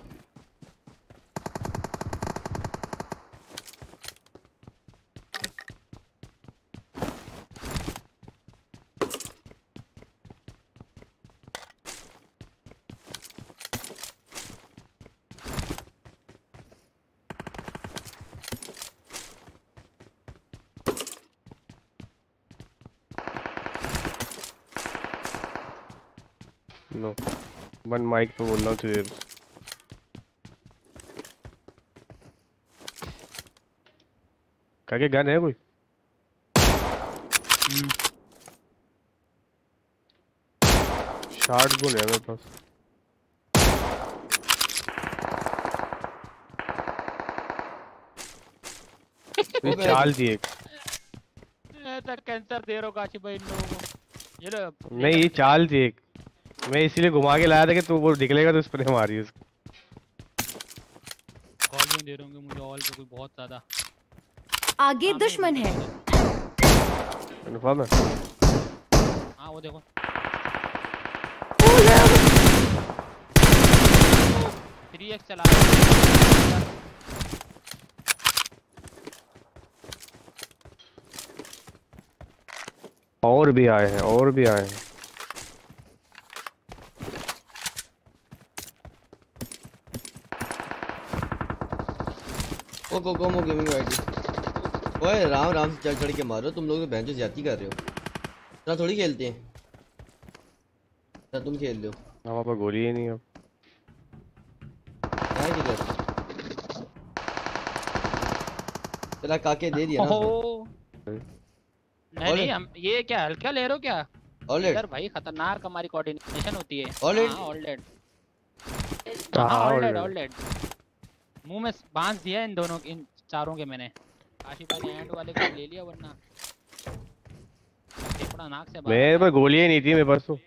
नो वन माइक पे बोल रहा हूँ तुझे काके गन है कोई? शार्ट गुन है मेरे पास। चाल थी एक। कैंसर दे रहे हो काशी भाई इन लोगों को। ये लो। नहीं ये चाल एक। मैं इसीलिए घुमा के लाया था कि तू वो निकलेगा तो उस पर मारी उसको। कॉल भी दे रहे होंगे मुझे ऑल पे कोई बहुत ज़्यादा। आगे दुश्मन है। कन्फर्म है हाँ वो देखो। थ्री एक्स चला है। और भी आए हैं और भी आए हैं। ओ को कोमो गेमिंग आईडी ओए राम राम से चढ़ चढ़ के मारो। तुम लोग तो बेंचो ज़्यादा कर रहे हो। ना थोड़ी खेलते हैं। ना तुम खेल रहे हो। हमारे पास गोली ही नहीं अब। क्या किधर? तेरा काके दे दिया ना ओहो। नहीं नहीं हम ये क्या हल्का ले रहे हो क्या? ऑलरेडी इधर भाई खतरनाक हमारी कोऑर्डिनेशन होती है? हाँ ऑलरेड हाँ, हाँ ऑलरेड ऑलरेड मुँह में बाँस दिया इन दोनों इन चारों के मैंने। आशिफ भाई एंड वाले को ले लिया वरना। फेफड़ा नाक से मेरे आ पास गोली ही नहीं थी मेरे पास तो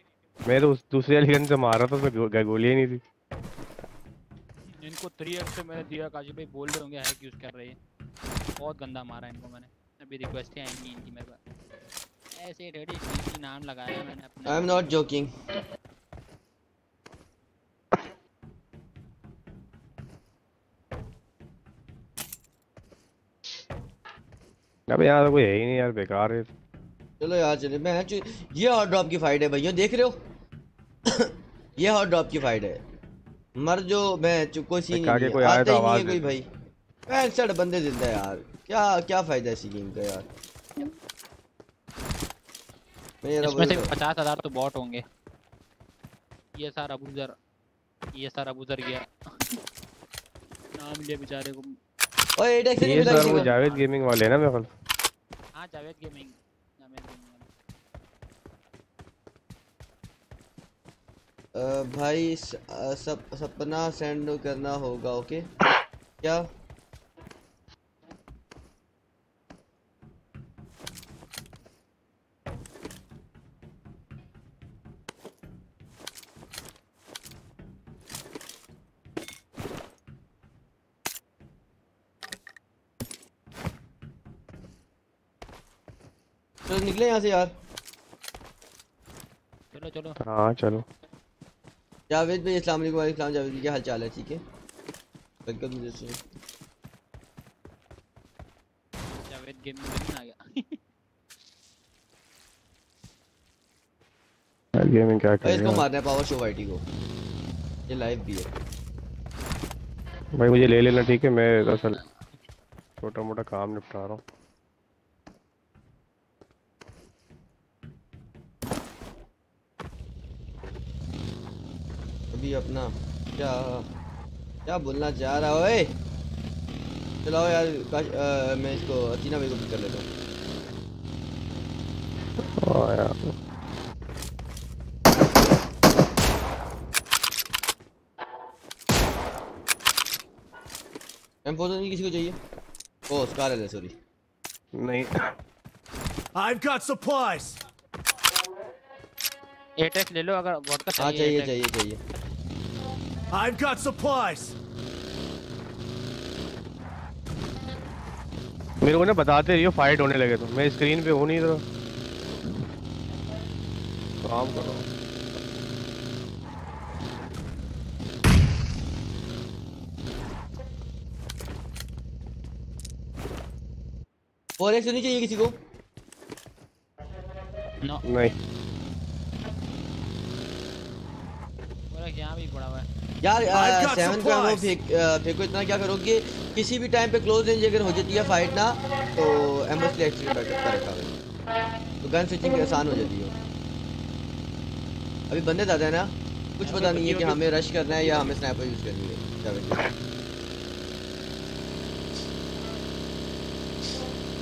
मैं तो उस दूसरे वाली गन से मार रहा था उसमें गो- गोली ही नहीं थी। इनको 3x से मैंने दिया काशिफ भाई बोल रहे होंगे हैक यूज़ कर रहे हैं? बहुत गंदा मारा इनको मैंने। अभी रिक्वेस्ट आएँगी इनकी मेरे पास। ऐसे थोड़ी डीसी नाम लगाया मैंने अपना। आई एम नॉट जोकिंग अबे तो कोई है ही नहीं यार बेकार है। चलो यार चले। मैं ये हॉट ड्रॉप की फाइट है भैया देख रहे हो? ये हॉट ड्रॉप की फाइट है। मर जो मैं चुको सी भाई, नहीं कोई आए तो आवाज़ कोई। भाई। पैंसठ बंदे ज़िंदा है यार। क्या क्या फ़ायदा है इसी गेम का यार? मेरा इसमें से पचास हज़ार तो बॉट होंगे। ये सारा अबूजर ये सारा अबूजर गया। नाम लिया बेचारे को। ओए एट एक्स नहीं ये मिला सर किसी वो को जावेद गेमिंग वाले हैं ना मेरे हाँ जावेद गेमिंग जावेद गेमिंग भाई सप, सपना सेंड करना होगा ओके क्या चलो निकले यहाँ से यार। चलो चलो। हाँ चलो। जावेद भाई अस्सलाम वालेकुम वालेकुम सलाम जावेद जी क्या हाल चाल है? ठीक है? वेलकम मुझे से। जावेद गेमिंग गेमिंग आ गया। गेमिंग क्या भाई इसको मारना है पावर शो वाइटी को। ये लाइव भी है। भाई मुझे ले लेना ठीक है? मैं असल छोटा मोटा काम निपटा रहा हूँ। अभी अपना। क्या क्या बोलना चाह रहा है ओए चलाओ यार काश, अ, मैं इसको अतीना भाई को भी कर लेता हूँ। हाँ एम फोर नहीं किसी को चाहिए? ओ स्कार है सॉरी नहीं। I've got supplies. एटेक्स ले लो अगर बॉट का हाँ चाहिए चाहिए चाहिए चाहिए। I've got supplies. मेरे को ना बताते रहियो फाइट होने लगे तो। मैं स्क्रीन पे हूँ नहीं तो काम करो फोर एक्स नहीं चाहिए किसी को? नो नहीं पूरा यहाँ भी पड़ा हुआ है यार सेवन का वो supplies. फेंक फेंको इतना क्या करोगे किसी भी टाइम पे क्लोज रेंज अगर हो जाती है फाइट ना तो एमएस ले एक्सट्रीम बैकअप का रखा है। तो गन स्विचिंग आसान हो जाती है अभी बंदे ज़्यादा है ना कुछ पता नहीं है कि हमें रश करना है या हमें स्नाइपर यूज़ करनी है।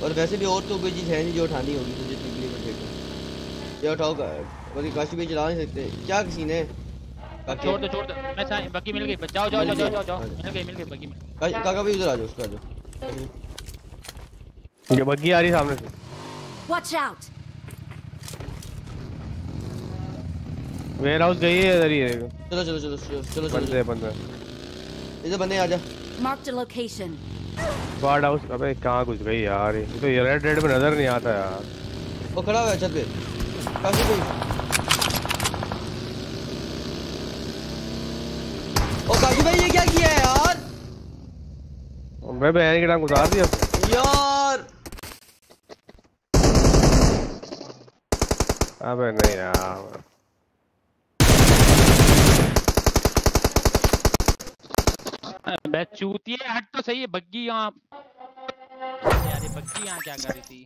और वैसे भी और तो कोई चीज़ है नहीं जो उठानी होगी तो जितनी के लिए फेंकूं ये उठाओ का काशी भी चला नहीं सकते क्या किसी ने छोड़ दो छोड़ दो। मैं सा- बग्गी मिल गई। जाओ जाओ जाओ जाओ जाओ। मिल गई मिल गई बग्गी में का- काका भी उधर आ जाओ उसको आ जाओ। ये बग्गी आ रही सामने से। Watch out! वेयर हाउस गई है इधर ही है। चलो चलो चलो चलो चलो बंद चलो है। इधर बंदे आ जा। Marked a location. Squad house अबे कहाँ घुस गई यार? ये तो ये रेड रेड में नज़र नहीं आता यार। वो खड़ा हुआ है छत पे। काशी भाई ओ काशी भाई ये क्या किया है यार मैं बहन के टाइम गुजार दिया। यार! अबे नहीं यार बे चूतिए हट तो सही है बग्गी यहाँ। यार ये बग्गी यहाँ क्या कर रही थी?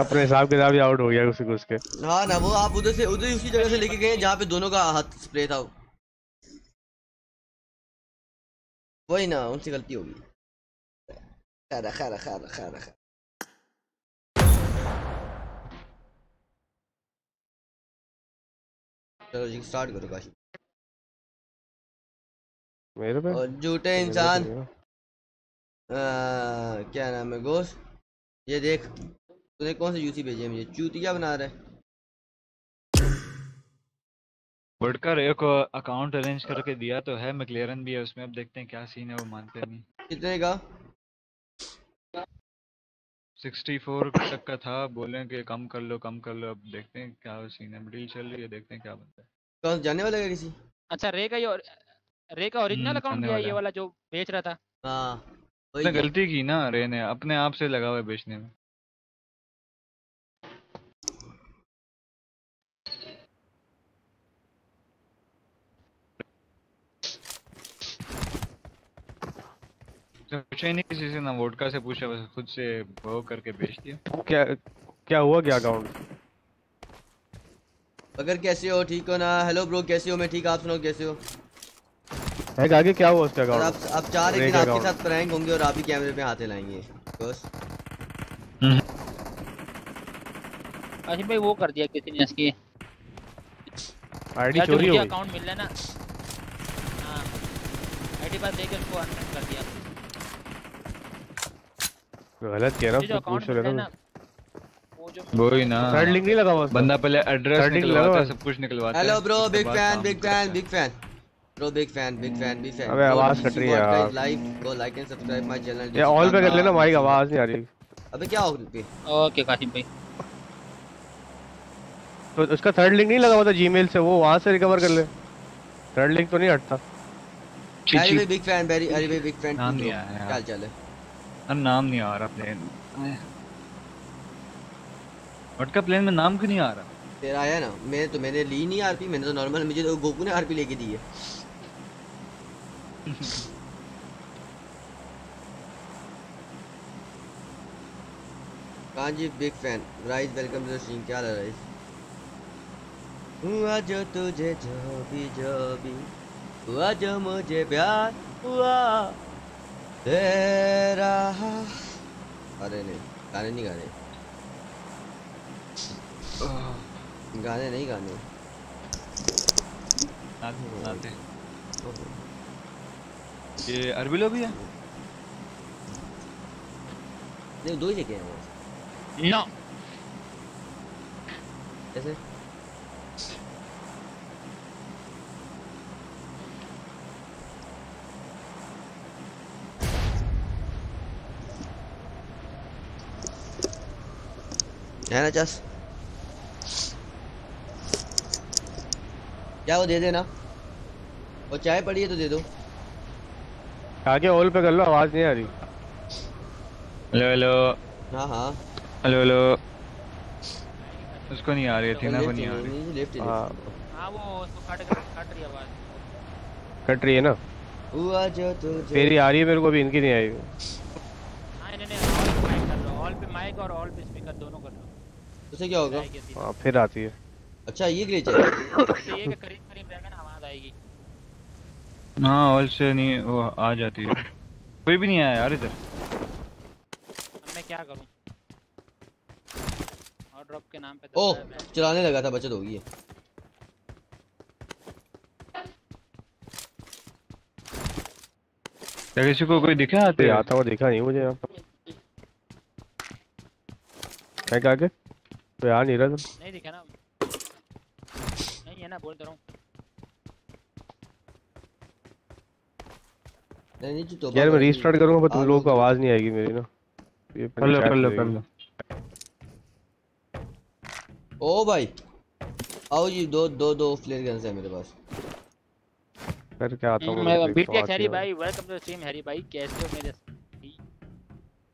अपने हिसाब किताब ही आउट हो गया उसी घुस के हाँ ना वो आप उधर से उधर उसी जगह से लेके गए जहाँ पे दोनों का हाथ स्प्रे था। वही ना उनसे गलती होगी। खैर खैर खैर है, खैर है, खैर है। चलो जी स्टार्ट करो काशी मेरे पे? और झूठे इंसान। है। आ, क्या नाम है गोश ये देख तूने कौन सी यूसी भेजी मुझे? चूतिया बना रहा है? बढ़कर एक अकाउंट अरेंज करके दिया तो है मैक्लेरन भी है उसमें। अब देखते हैं क्या सीन है वो मानते नहीं। कितने का? 64 तक का था। बोले कि कम कर लो कम कर लो। अब देखते हैं क्या सीन है। डील चल रही है देखते हैं क्या बनता है। कौन जाने वाला है किसी? अच्छा रे का ये और रे का ओरिजिनल हम्म, अकाउंट है दिया ये वाला जो बेच रहा था। हाँ उसने गलती की ना रे ने। अपने आप से लगा हुआ है बेचने में। पूछा ही नहीं किसी से ना वोडका से पूछा बस खुद से वो करके बेच दिया। क्या क्या हुआ क्या अकाउंट अगर कैसे हो ठीक हो ना? हेलो ब्रो कैसे हो? मैं ठीक आप सुनाओ कैसे हो? है आगे क्या हुआ उसका और आप आप चाह रहे Great कि आपके साथ प्रैंक होंगे और आप ही कैमरे पे हाथे लाएँगे। बस। काशिम भाई वो कर दिया किसी ने इसकी। आईडी चोरी हो गई। अकाउंट मिल रहा है। ना हाँ आईडी पास लेके उसको अनफ्रेंड कर दिया। गलत कह रहा जो पूछ रहा ना ना वो जो वो ही ना। थर्ड लिंक नहीं लगा हुआ बंदा पहले एड्रेस निकलवाता लगा है सब कुछ निकलवाता है hello bro big fan big fan big fan bro big fan big fan big fan अबे आवाज़ कट रही है यार। Live go like and subscribe my channel ये ऑल पे कर लेना माइक आवाज़ नहीं आ रही। अबे क्या हो पे ओके काशिम भाई। तो उसका थर्ड लिंक नहीं लगा हुआ था जीमेल से वो वहाँ से रिकवर कर ले। थर्ड लिंक तो नहीं हटता। अरे भाई बिग फ़ैन वेरी अरे भाई बिग फ़ैन क्या चाल है? अब नाम नहीं आ रहा प्लेन वोडका प्लेन में नाम क्यों नहीं आ रहा? तेरा आया ना मैं तो मैंने ली नहीं आरपी मैंने तो नॉर्मल मुझे तो गोकू ने आरपी लेके दी है। कहाँ जी big fan rice welcome to the stream क्या हाल है राइस हुआ जो तुझे जो भी जो भी। हुआ जो मुझे प्यार हुआ। तेरा अरे नहीं गाने नहीं गाने। गाने नहीं गाने। नाते ये अरबी लोग भी है? नहीं दो ही जगह हैं वो। नो। ऐसे है ना चस क्या वो दे देना? और चाय पड़ी है तो दे दो। आगे ऑल पे कर लो आवाज़ नहीं आ रही। हेलो हेलो हाँ हाँ। हेलो हेलो उसको नहीं आ रही थी ना को नहीं आ रही। हाँ हाँ। वो उसको काट काट रही आवाज़। कट रही है ना? हुआ जो तुझे। तेरी आ रही है मेरे को अभी इनकी नहीं आई। हाँ नहीं नहीं ऑल पे माइक कर लो ऑल पे माइक और ऑल पे स्पीकर दोनों कर लो उसे क्या होगा? हाँ फिर आती है। अच्छा ये ग्लिच है। ये कि करीब करीब रहेगा ना आवाज़ आएगी। हाँ ऑल से नहीं वो आ जाती है। कोई भी नहीं आया यार इधर। अब मैं क्या करूँ? और ड्रॉप के नाम पे तो मैं- चलाने लगा था बचत होगी क्या किसी को कोई दिखा आते आता हुआ देखा नहीं मुझे यहाँ पर क्या क्या आगे? कोई आ नहीं रहा था नहीं दिखा ना। नहीं है ना बोल तो रहा हूँ। नहीं जो यार मैं रीस्टार्ट करूँगा पर तुम लोगों को आवाज़ नहीं आएगी मेरी ना। ये कर लो कर लो कर लो। ओ भाई आओ जी दो दो दो फ्लेयर गन्स है मेरे पास। फिर क्या आता हूँ मैं मैं देखता हूँ, हैरी भाई वेलकम टू स्ट्रीम हैरी भाई। कैसे हो मेरे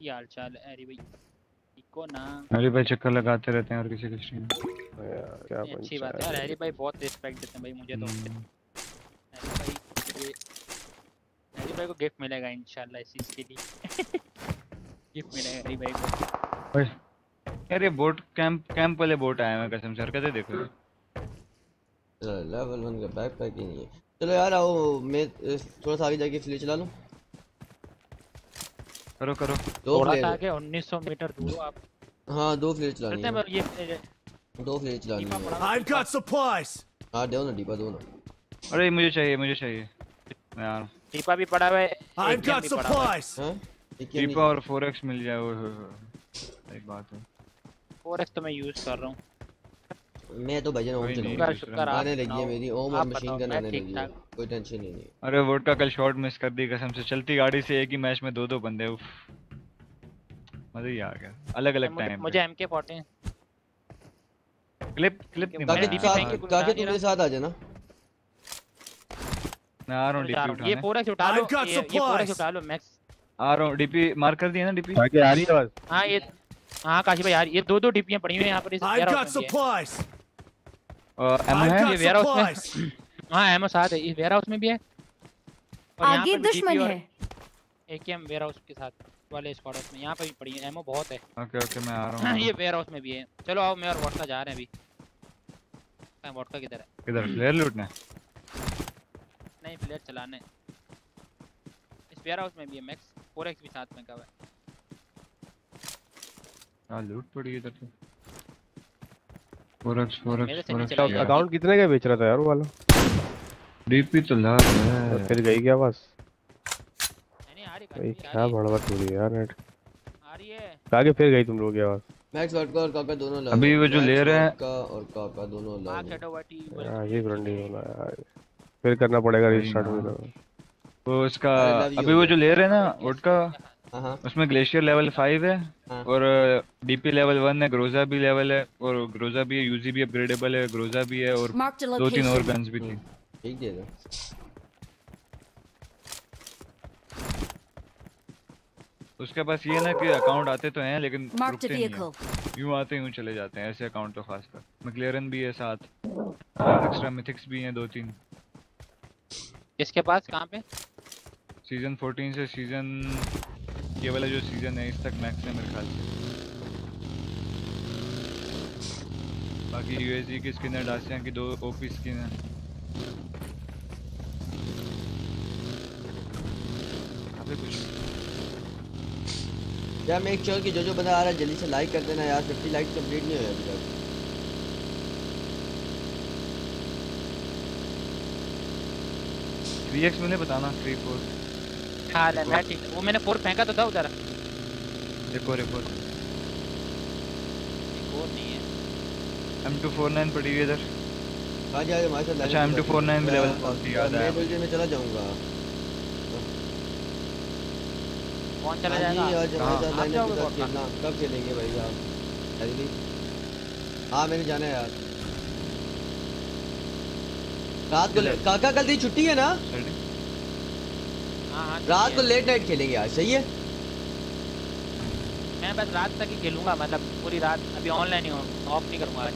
क्या हाल चाल हैरी भाई। हो ना। अरे भाई चक्कर लगाते रहते हैं और किसी के स्ट्रीम यार, क्या अच्छी बात है। यार हैरी भाई बहुत रिस्पेक्ट देते हैं भाई मुझे तो। हम्म। हैरी भाई ये भाई को गिफ्ट मिलेगा इंशाल्लाह इस चीज़ के लिए। गिफ्ट मिलेगा हैरी भाई को। ये बोट कैंप कैंप वाले बोट आए हैं कसम से हरकतें देखो? लेवल वन का बैकपैक ही नहीं है। चलो यार आओ मैं थोड़ा सा आगे जाके फ्लेयर चला लूँ। करो करो। दो थोड़ा सा फ्लेयर आगे 1900 मीटर दूर। आप हाँ दो फ्लेयर चलानी हैं पर ये दो फ्लेयर चलानी है। I've got supplies. हाँ दो ना डीपा दो ना। अरे मुझे चाहिए मुझे चाहिए। यार। दीपा भी पड़ा हुआ है। है। supplies. हाँ? ये क्या और 4x मिल जाए ओए होए होए सही बात है। 4x तो मैं यूज़ कर रहा हूँ। मैं तो भजन ओम चलाऊँगा आने लगी। है मेरी। ओम और मशीन गन आने लगी है। ठाक। कोई टेंशन ही नहीं। अरे वोट का कल शॉट मिस कर दी कसम से। चलती गाड़ी से एक ही मैच में दो दो बंदे उफ। मज़ा ही आ गया। अलग अलग मुझे टाइम मुझे MK14 क्लिप क्लिप नहीं काके मैं DP फेंक के काके तू मेरे साथ आ जाना। मैं आ रहा हूँ डीपी हूँ। ये उठाने 4x उठा लो। ये 4x supplies. उठा लो मैक्स आ रहा हूँ। डीपी मार्क कर दिया ना डीपी आगे आ रही है आवाज़? हाँ ये हाँ काशी भाई यार ये दो दो डिपियाँ पड़ी हुई हैं यहाँ पर। इस भी एमओ है? ये वेयर हाउस में. हाँ एमओ साथ है इस वेयर हाउस में भी है। आगे दुश्मन है। एकेएम वेयर हाउस के साथ वाले स्क्वाड हाउस में यहाँ पे भी पड़ी है एमओ बहुत है। ओके ओके मैं आ रहा हूँ। ये वेयर हाउस में भी है। चलो आओ मैं और वोडका जा रहे हैं अभी। वोडका किधर है। किधर प्लेयर लूटने? नहीं प्लेयर चलाने। इस वेयर हाउस में भी है मैक्स 4x भी साथ में का है। हाँ लूट पड़ी इधर फोरक्स फोरक्स से नहीं फोरक्स चलाएगा। अकाउंट कितने का बेच रहा था यार वो वाला? डीपी तो लाख है। तो फिर गई क्या बस? नहीं नहीं आ रही भाई क्या रही है, बड़बड़ हो रही है यार नेट। आ रही है। आगे फिर गई तुम लोग की आवाज़ मैक्स वटका और काका दोनों लड़ अभी वो जो ले रहे हैं- का और काका दोनों रहे हैं। वाटी ये फ्रंटी होना यार। फिर करना पड़ेगा रिस्टार्ट वो इसका. अभी वो जो ले रहे हैं ना हाँ हाँ उसमें ग्लेशियर लेवल फाइव है हाँ। और डीपी लेवल वन है ग्रोजा भी लेवल है और ग्रोजा भी है यूजी भी अपग्रेडेबल है ग्रोजा भी है और दो तीन और गन्स भी थी। ठीक दे दो उसके पास ये ना कि अकाउंट आते तो हैं लेकिन रुकते नहीं. यूँ आते यूँ चले जाते हैं ऐसे अकाउंट तो खासकर। मैक्लेरन भी है साथ। एक्स्ट्रा मिथिक्स भी हैं दो तीन। किसके पास कहाँ पे? सीज़न 14 से सीज़न ये वाला जो सीज़न है इस तक मैक्स है मेरे ख्याल से। बाकी यूएसजी की स्किन है डासिया की दो ओपी स्किन है। अबे कुछ क्या मेक श्योर कि जो जो बंदा आ रहा है जल्दी से लाइक कर देना यार। 50 लाइक कंप्लीट नहीं हुए अभी तक। थ्री एक्स मैंने बताना थ्री फोर हाँ ले मैं ठीक वो मैंने फोर फेंका तो था उधर। एक और एक और। एक और नहीं है। एम टू फोर नाइन पड़ी हुई है इधर। कहाँ जा हो। हमारे साथ अच्छा, M249 भी level forty याद मैं आया। थोड़ी देर में चला जाऊँगा। कौन चला हाँ जी जाएगा? आज हमारे साथ लाइन? खेलना। कब खेलेंगे भाई आप? जल्दी हाँ मैंने जाना है यार। रात को काका कल तेरी छुट्टी है ना? हाँ हाँ रात को लेट नाइट खेलेंगे आज सही है? मैं बस रात तक ही खेलूँगा मतलब पूरी रात अभी ऑनलाइन ही हूँ ऑफ़ नहीं करूँगा आज।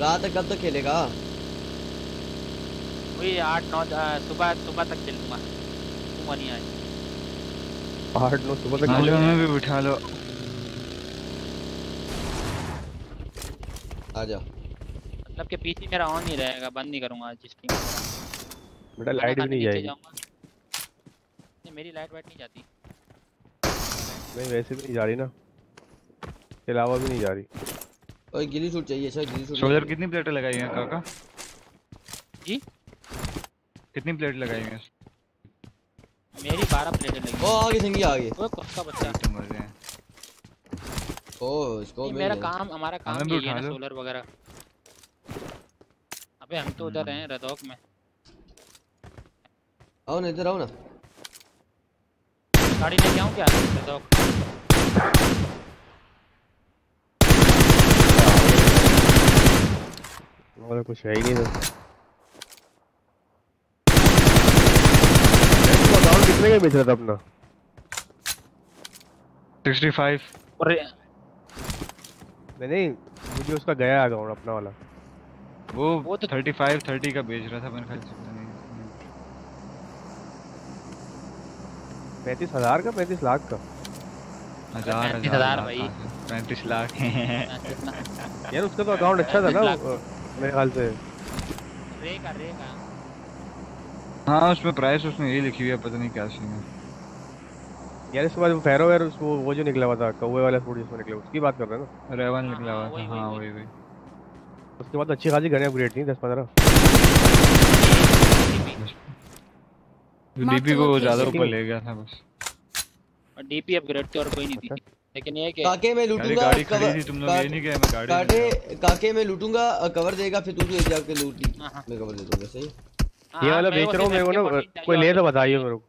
रात तक कब तक खेलेगा? वही आठ नौ द- सुबह सुबह तक खेलूँगा सुबह नहीं आज। आठ नौ सुबह तक हाँ जो हमें भी बिठा लो। आ जा मतलब कि पीसी मेरा ऑन नहीं रहेगा बंद नहीं करूँगा आज स्ट्रीम बेटा लाइट भी नहीं जाएगी। नहीं मेरी लाइट वाइट नहीं जाती। नहीं वैसे भी नहीं जा रही ना। इसके अलावा भी नहीं जा रही। और गिली सूट चाहिए सर गिली सूट शोल्डर कितनी प्लेटें लगाई हैं काका? जी? कितनी प्लेट लगाई हैं? मेरी बारह प्लेटें लगी। ओ आगे सिंगी आ गए वो बच्चा? तो मज़े हैं। ओ इसको मेरा काम हमारा काम यही है सोलर वगैरह। अबे हम तो उधर हैं रदौक में। आओ ना इधर आओ ना। गाड़ी लेके आऊँ क्या? रदौक और कुछ है ही नहीं तो। अकाउंट कितने का बेच रहा था अपना? 65 और नहीं नहीं मुझे उसका गया अकाउंट अपना वाला। वो वो तो- 35 30 का बेच रहा था मेरे ख्याल से पता नहीं पैंतीस हज़ार का पैंतीस लाख का। हज़ार हज़ार भाई। पैंतीस लाख। यार उसका तो अकाउंट अच्छा था ना मेरे ख्याल से। रे का रे का हाँ उसमें प्राइस उसमें यही लिखी हुई है पता नहीं क्या सीन है। यार इसके बाद वो फेरो यार उसको वो जो निकला हुआ था कौवे वाला फ़ूड जिसमें निकला उसकी बात कर रहे हैं ना? रेवन हाँ, निकला हुआ था। हाँ वही। वही उसके बाद अच्छी खासी गने अपग्रेड थी दस पंद्रह। डीपी को ज़्यादा ऊपर ले गया था बस। और डीपी अपग्रेड थी और कोई नहीं थी। लेकिन ये कि काके मैं लूटूँगा गाड़ी खड़ी थी तुम लोग ये नहीं कहे मैं गाड़ी काटे काके मैं लूटूँगा कवर देगा फिर तू तू जाके लूट ली। हाँ, हाँ। मैं कवर दे दूँगा सही? हाँ, ये वाला बेच रहा हूँ मेरे को ना कोई ले तो बताइए मेरे को।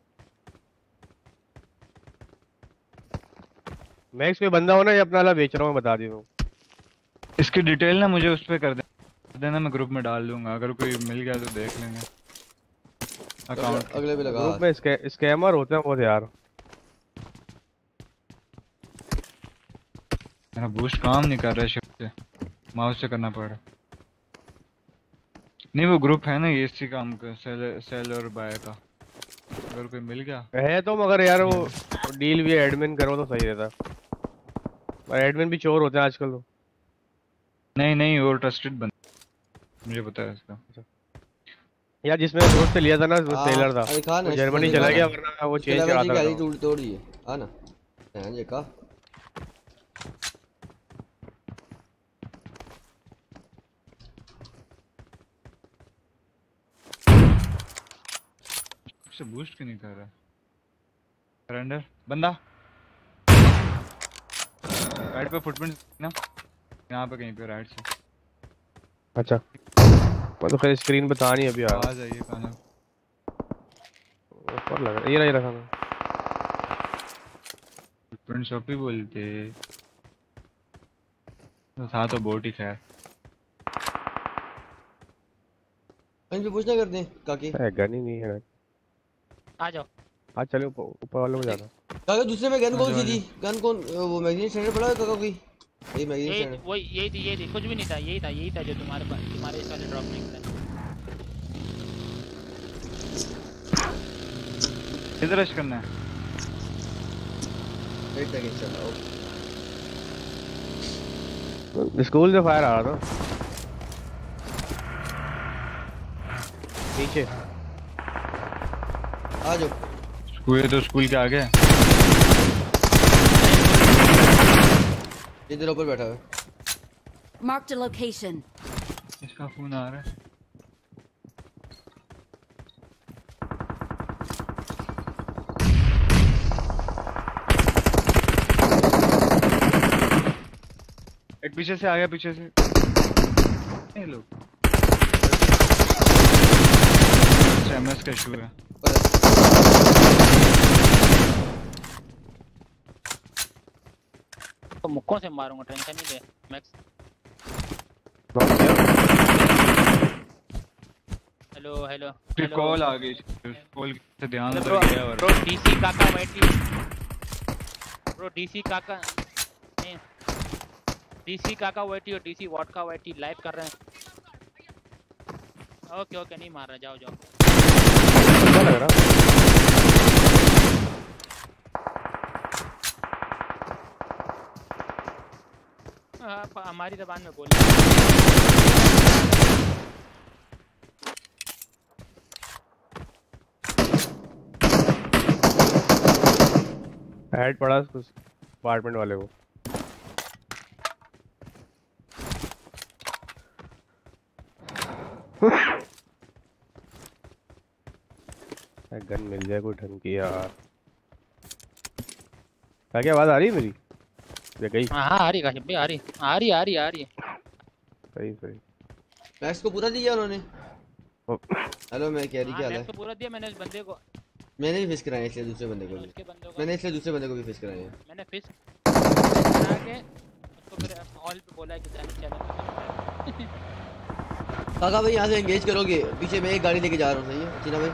मैक्स कोई बंदा हो ना ये अपना वाला बेच रहा हूँ बता दी हूँ इसकी डिटेल ना मुझे उस पे कर दे देना मैं ग्रुप में डाल दूँगा। अगर कोई मिल गया तो देख लेंगे। अकाउंट अगले- पे लगा। ग्रुप में स्कै, स्कैमर होते हैं बहुत यार। मेरा बूस्ट काम नहीं कर रहा है शिफ्ट से। माउस से करना पड़ रहा नहीं वो ग्रुप है ना ये इसी काम का सेल सेल और बाय का। अगर कोई मिल गया। है तो मगर यार वो डील भी एडमिन करो तो सही रहता। पर एडमिन भी चोर होते हैं आजकल तो। नहीं नहीं वो ट्रस्टेड बंद मुझे पता है इसका। यार जिसमें दोस्त से लिया था ना वो हाँ, सेलर था। अरे कहा वो जर्मनी चला गया वरना वो चेंज जी कराता गाड़ी रहता तोड़ तोड़ी है हाँ ना। हाँ जी का से बूस्ट क्यों नहीं कर रहा। सरेंडर बंदा। राइट पे फुटप्रिंट ना? यहाँ पे कहीं पे राइट से। अच्छा। मैं तो खैर स्क्रीन था नहीं अभी आ है खाना। ऊपर लग रहा है। ये रहा मैं फुटप्रिंट शॉप ही बोलते। तो था तो बोट ही खैर। कहीं पे पूछना कर दें काकी। है गन ही नहीं है। आ जाओ। आज चले ऊपर ऊपर वाले में जाना। काका दूसरे में गन कौन सी थी? गन कौन वो मैगजीन स्टैंडर्ड पड़ा है काका? कोई ये मैगजीन ये वही यही थी यही थी कुछ भी नहीं था यही था यही था जो तुम्हारे पास तुम्हारे इस वाले ड्रॉप में निकला किधर रश करना है एक सेकंड चला ओके स्कूल से फायर आ रहा था नीचे आ जाओ स्कूल तो स्कूल के आगे है। इधर ऊपर बैठा है। Marked a location. इसका फ़ोन आ रहा है। एक पीछे से आ गया पीछे से। ये लोग। एमएस का इशू है। मुक्कों से मारूँगा टेंशन नहीं ले मैक्स हेलो हेलो कॉल आ गई कॉल से ध्यान उधर ब्रो गया और ब्रो डीसी काका बैठी। ब्रो डीसी काका डीसी काका बैठी और डीसी वॉडका बैठी लाइव कर रहे हैं। ओके ओके नहीं मार रहा जाओ जाओ। अच्छा लग रहा। हाँ, प- हमारी जबान में बोलिए हेड पड़ा उस अपार्टमेंट वाले को। गन मिल जाए कोई ढंग की यार। क्या आवाज़ आ रही है मेरी? ये गई? हाँ हाँ आ रही भाई आ रही आ रही आ रही आ रही सही सही। मैक्स को पूरा दिया उन्होंने? हेलो मैं कह रही हाँ क्या हाल मैक्स है? को पूरा दिया मैंने उस बंदे को। मैंने भी फ़िश कराया इसलिए दूसरे बंदे को भी। मैंने इसलिए दूसरे बंदे को भी फ़िश कराया मैंने फ़िश करा के उसको फिर ऑल पे बोला कि जाने चलो। काका भाई यहाँ से एंगेज करोगे? पीछे मैं एक गाड़ी लेके जा रहा हूँ सही है? चीना भाई?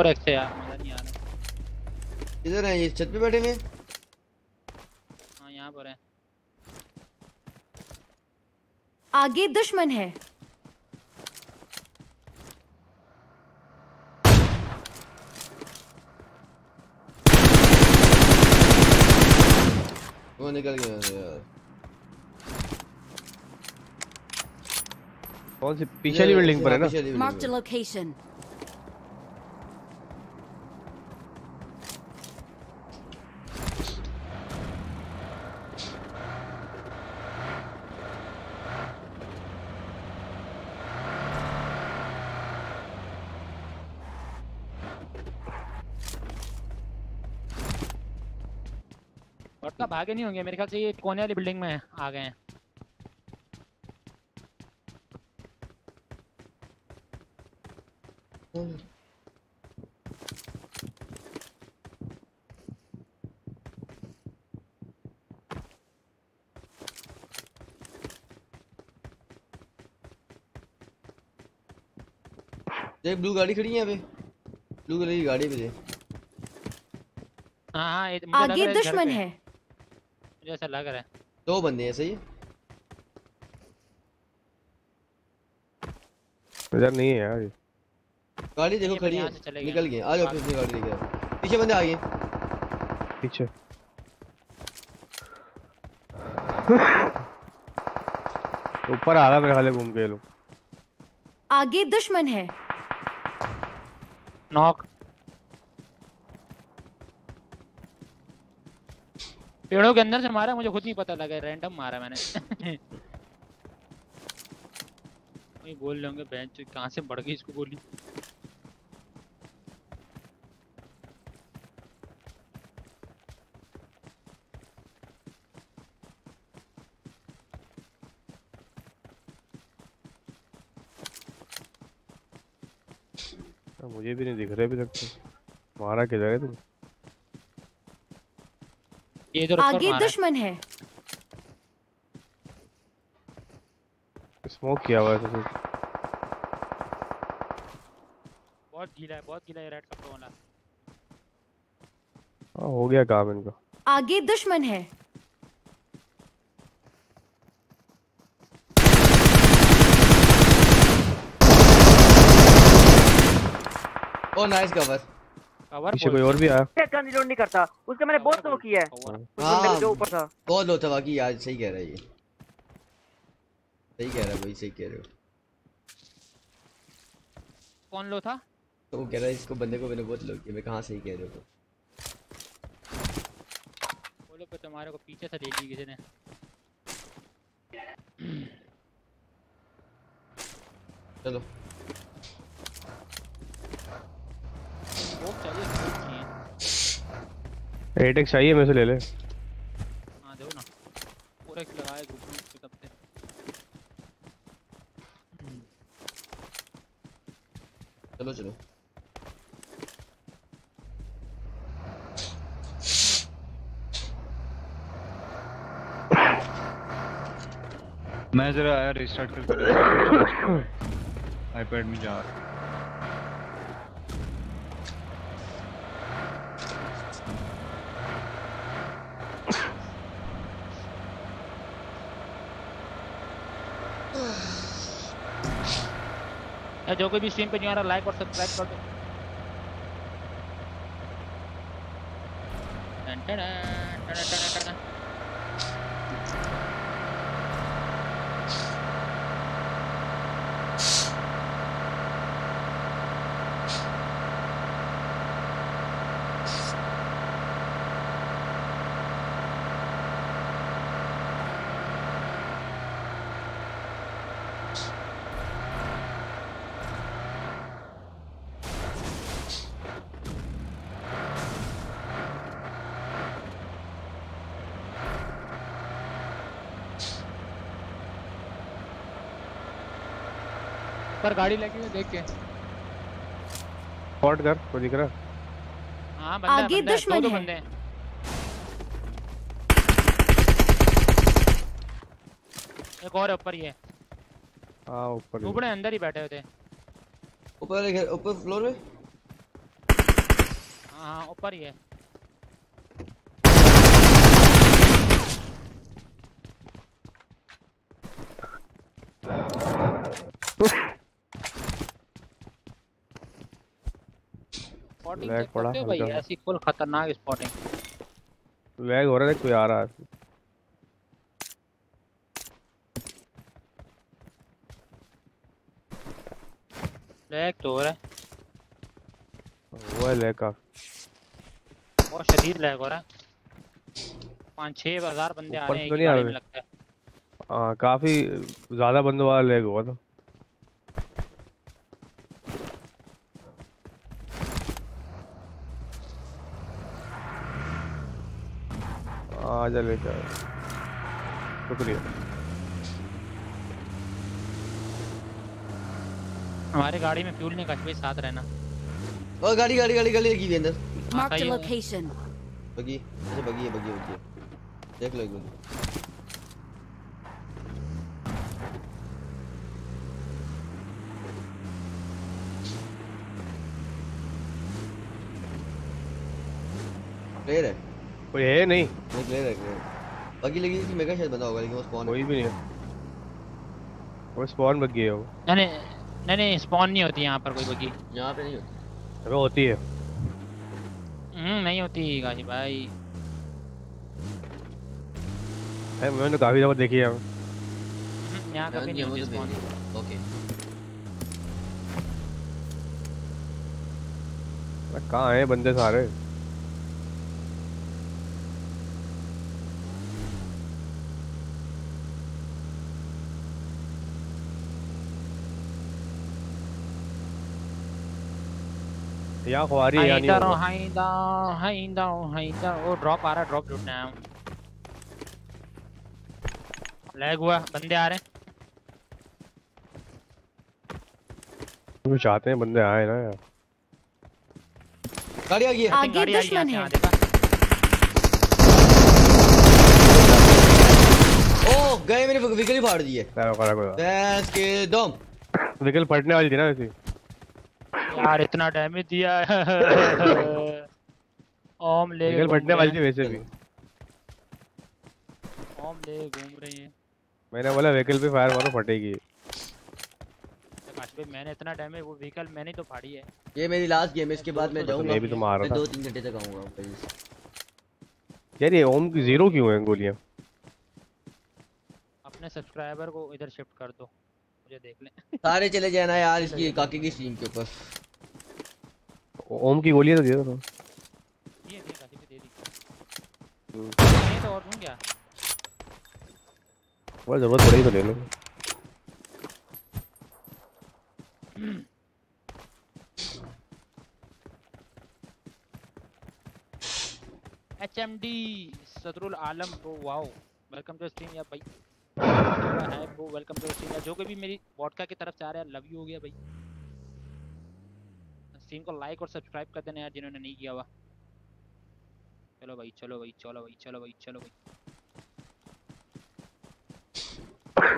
और एक्स है यार मज़ा नहीं आ रहा। इधर है ये छत पे बैठे हुए? हैं? हाँ यहाँ पर है। आगे दुश्मन है। वो निकल गया यार। कौन सी? पीछे वाली बिल्डिंग पर है ना? पीछे वाली building शॉर्टकट तो भागे नहीं होंगे मेरे ख्याल से ये कोने वाली बिल्डिंग में आ गए हैं। देख ब्लू गाड़ी खड़ी है यहाँ ब्लू कलर की गाड़ी हाँ, हाँ, पे देख आगे दुश्मन है। मुझे ऐसा लग रहा है। दो बंदे हैं सही इधर नहीं है यार गाड़ी देखो खड़ी है। से निकल। गए। आ जाओ अपनी गाड़ी लेके पीछे बंदे आ गए। पीछे। ऊपर आ रहा मेरे से घूम के लोग। आगे दुश्मन है। नॉक पेड़ों के अंदर से मारा मुझे खुद नहीं पता लगा रैंडम मारा मैंने। वही बोल रहे होंगे बेंच कहाँ से बढ़ गई इसको गोली? हाँ, मुझे भी नहीं दिख रहे अभी तक तो। मारा किधर है तुम ये ऊपर आगे दुश्मन है। स्मोक किया हुआ है ऐसे बहुत गीला है बहुत गीला है रेड कपड़ा वाला। हाँ हो गया काम इनका। आगे दुश्मन है। ओ नाइस कवर पीछे कोई और भी आया? गन रिलोड नहीं करता। उसके मैंने बहुत लो किया है। हाँ। जो ऊपर था। बहुत लो था बाकी यार सही कह रहा है ये। सही कह रहा है भाई सही कह रहे हो। कौन लो था? तो वो कह रहा है इसको बंदे को मैंने बहुत लो किया मैं कहाँ सही कह रहे हो बोलो पे तुम्हारे को पीछे से ले ली किसी ने। चलो। वो चाहिए scope चाहिए मेरे से ले ले। हाँ दो ना। पूरा एक लगाए ग्रुप में पिकअप से। चलो चलो। मैं जरा यार रिस्टार्ट करके आईपैड में जा या जो कोई भी स्ट्रीम पे नहीं आ रहा लाइक और सब्सक्राइब कर दो टन टन टन टन टन पर गाड़ी लगी हुई देख के स्पॉट कर कोई दिख रहा है? हाँ बंदा आगे बंदा दुश्मन दो दो है। बंदे हैं एक और ऊपर ही है हाँ ऊपर ही। नुबड़े अंदर ही बैठे हुए थे ऊपर ऊपर फ्लोर में हाँ हाँ ऊपर ही है स्पॉटिंग Lag पड़ा हो भाई ऐसी फुल खतरनाक स्पॉटिंग लैग हो रहा है कोई आ रहा है? लैग तो हो रहा है। वो है लैग का। बहुत शदीद लैग हो रहा है। पाँच छः हज़ार बंदे आ रहे हैं तो एक। में लगता है। हाँ काफ़ी ज़्यादा बंदों वाला लैग हुआ था। आजा लेके आए शुक्रिया। हमारे गाड़ी में फ्यूल नहीं निकाल भाई साथ रहना। और गाड़ी गाड़ी गाड़ी गाड़ी की अंदर। मार्क द लोकेशन बगी अरे बगी है बगी होती है। देख लो एक बगी प्लेयर है? कोई है नहीं। क्लियर है। क्लियर बाकी लगी थी मेगा शायद बंदा होगा लेकिन वो स्पॉन कोई भी नहीं है। वो स्पॉन बग है वो। नहीं नहीं नहीं स्पॉन नहीं होती यहाँ पर कोई बगी। यहाँ पे नहीं होती। वो होती है। हम्म नहीं होती काशी भाई। है मैंने काफ़ी दफ़ा देखी है। हम्म, यहाँ कभी नहीं होती स्पॉन ओके कहाँ है बंदे सारे? या खुआरी या नहीं इधर हाँ इधर हाँ इधर हाँ इधर वो ड्रॉप आ रहा ड्रॉप लूटना है लैग हुआ बंदे आ रहे हैं। कुछ आते हैं बंदे आए ना यार। गाड़ी आ गई है। आगे दुश्मन है। ओ गए मेरे विकल ही फाड़ दिए। तेरा करा कोई बात। दस के दो। विकल फटने वाली थी ना वैसे। यार इतना डैमेज दिया ओम ले निकल घूम वाली थी वैसे भी। ओम ले घूम रही है। मैंने बोला व्हीकल पे फायर मारो फटेगी। भाई मैंने इतना डैमेज वो व्हीकल मैंने तो फाड़ी है। ये मेरी लास्ट गेम है इसके बाद मैं तो जाऊँगा। मैं भी तो मार मैं रहा दो था। तीन घंटे तक आऊँगा वापस। यार ये ओम की ज़ीरो क्यों है गोलियाँ? अपने सब्सक्राइबर को इधर शिफ्ट कर दो। मुझे देख लें। सारे चले जाना यार इसकी काके की स्ट्रीम के ऊपर। ओम की गोलियाँ तो दे दो ये दे काशी पे दे दी। हम्म। ये तो और दूँ क्या वो ज़रूरत पड़ेगी तो ले लो। HMD Sadrul Alam bro wow. Welcome to stream या भाई। है? वेलकम टू स्ट्रीम जो कोई भी मेरी वॉडका की तरफ़ से आ रहा है लव यू हो गया भाई। स्ट्रीम को लाइक और सब्सक्राइब कर देना यार जिन्होंने नहीं किया हुआ। चलो भाई चलो भाई चलो भाई चलो भाई चलो भाई।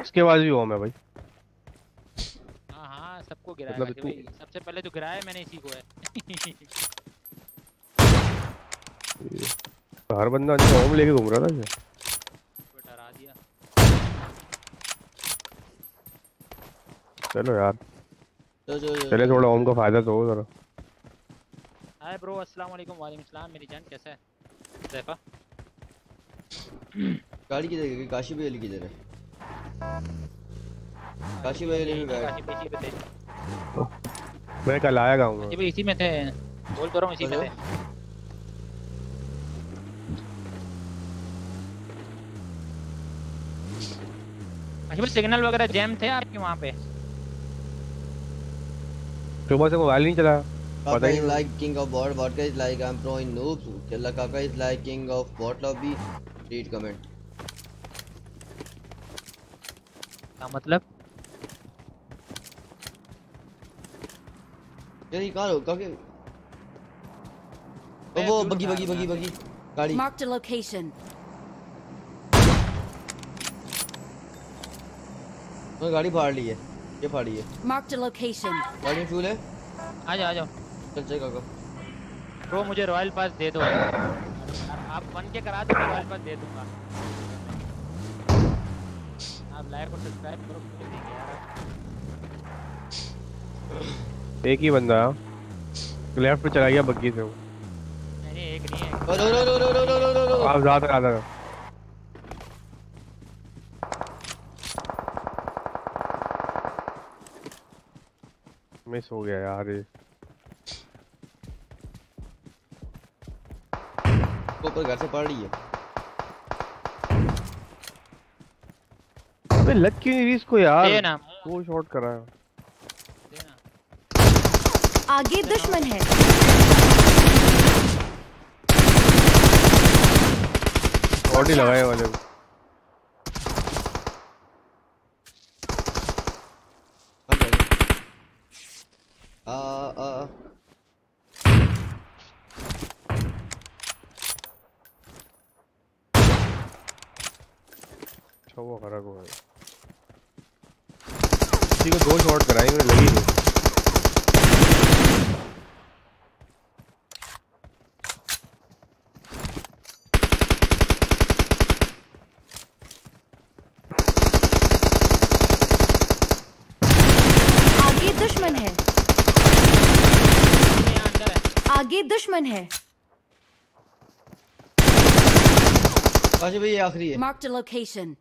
इसके बाद भी है भाई। हाँ हाँ सबको गिराया मतलब मतलब भाई। सबसे पहले तो गिराया मैंने इसी को है। तो हर बंदा अच्छा ओम लेके घूम रहा था क्या तो डरा दिया चलो यार। जो चले थोड़ा ओम का फ़ायदा तो हो जरा। हाय ब्रो अस्सलाम वालेकुम वालेकुम सलाम मेरी जान कैसा है? जैफा गाड़ी किधर गई काशी भाई अली किधर है? काशी भाई अली में बैठ। काशी पे पे थे। मैं कल आया गाऊँगा काशी पे इसी में थे। बोल तो रहा हूँ इसी में थे। पे सिग्नल वगैरह जैम थे आपके वहाँ पे? सुबह से मोबाइल नहीं चला। पता नहीं। Like king of bot Vodka guys like I am pro in noob Challa काका is like king of bot lobby read comment क्या मतलब? ये निकालो काके। तो वो बगी बगी बगी बगी। गाड़ी। मार्क द लोकेशन गाड़ी फाड़ ली है। ये फाड़ी है। मार्क द लोकेशन गाड़ी फ्यूल है? आ जाओ आ जाओ। चल चल काका ब्रो मुझे रॉयल पास दे दो। आप बन के करा दो रॉयल पास दे दूँगा। आप लाइक और सब्सक्राइब करो एक ही बंदा लेफ़्ट पे चला गया बग्गी से। वो अरे एक नहीं है। रो रो रो रो रो रो रो आप ज़्यादा आ रहे मिस हो गया यार ये। ऊपर घर से पड़ रही है। अबे लग क्यों नहीं रही इसको यार? दे ना दो शॉट करा है दे आगे दुश्मन है। शॉट ही लगाए वाले। को। किसी को दो शॉट कराई मेरे लगी नहीं। दुश्मन है। आगे दुश्मन है। अच्छा भाई आखिरी है। Mark the location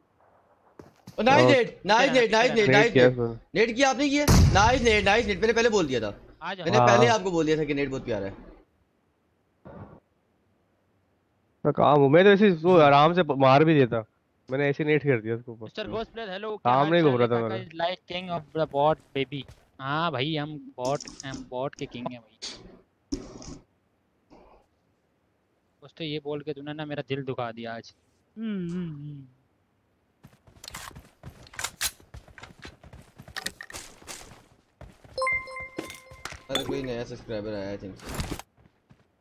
nice net nice net nice net nice net इसने। नेट किया आपने किया नाइस नेट नाइस नेट मैंने पहले बोल दिया था। मैंने हाँ। पहले आपको बोल दिया था कि नेट बहुत प्यारा है। मैं काम हूँ। मैं तो ऐसे वो आराम से मार भी देता। मैंने ऐसे नेट कर दिया उसके मिस्टर गोस्ट प्लेयर हेलो सामने ही घूम रहा था मैंने। Like king of the bot baby हाँ भाई हम बॉट हम बॉट के किंग हैं भाई। दोस्तों ये बोल के तूने ना मेरा दिल दुखा दिया आज। अरे कोई नया सब्सक्राइबर आया आई थिंक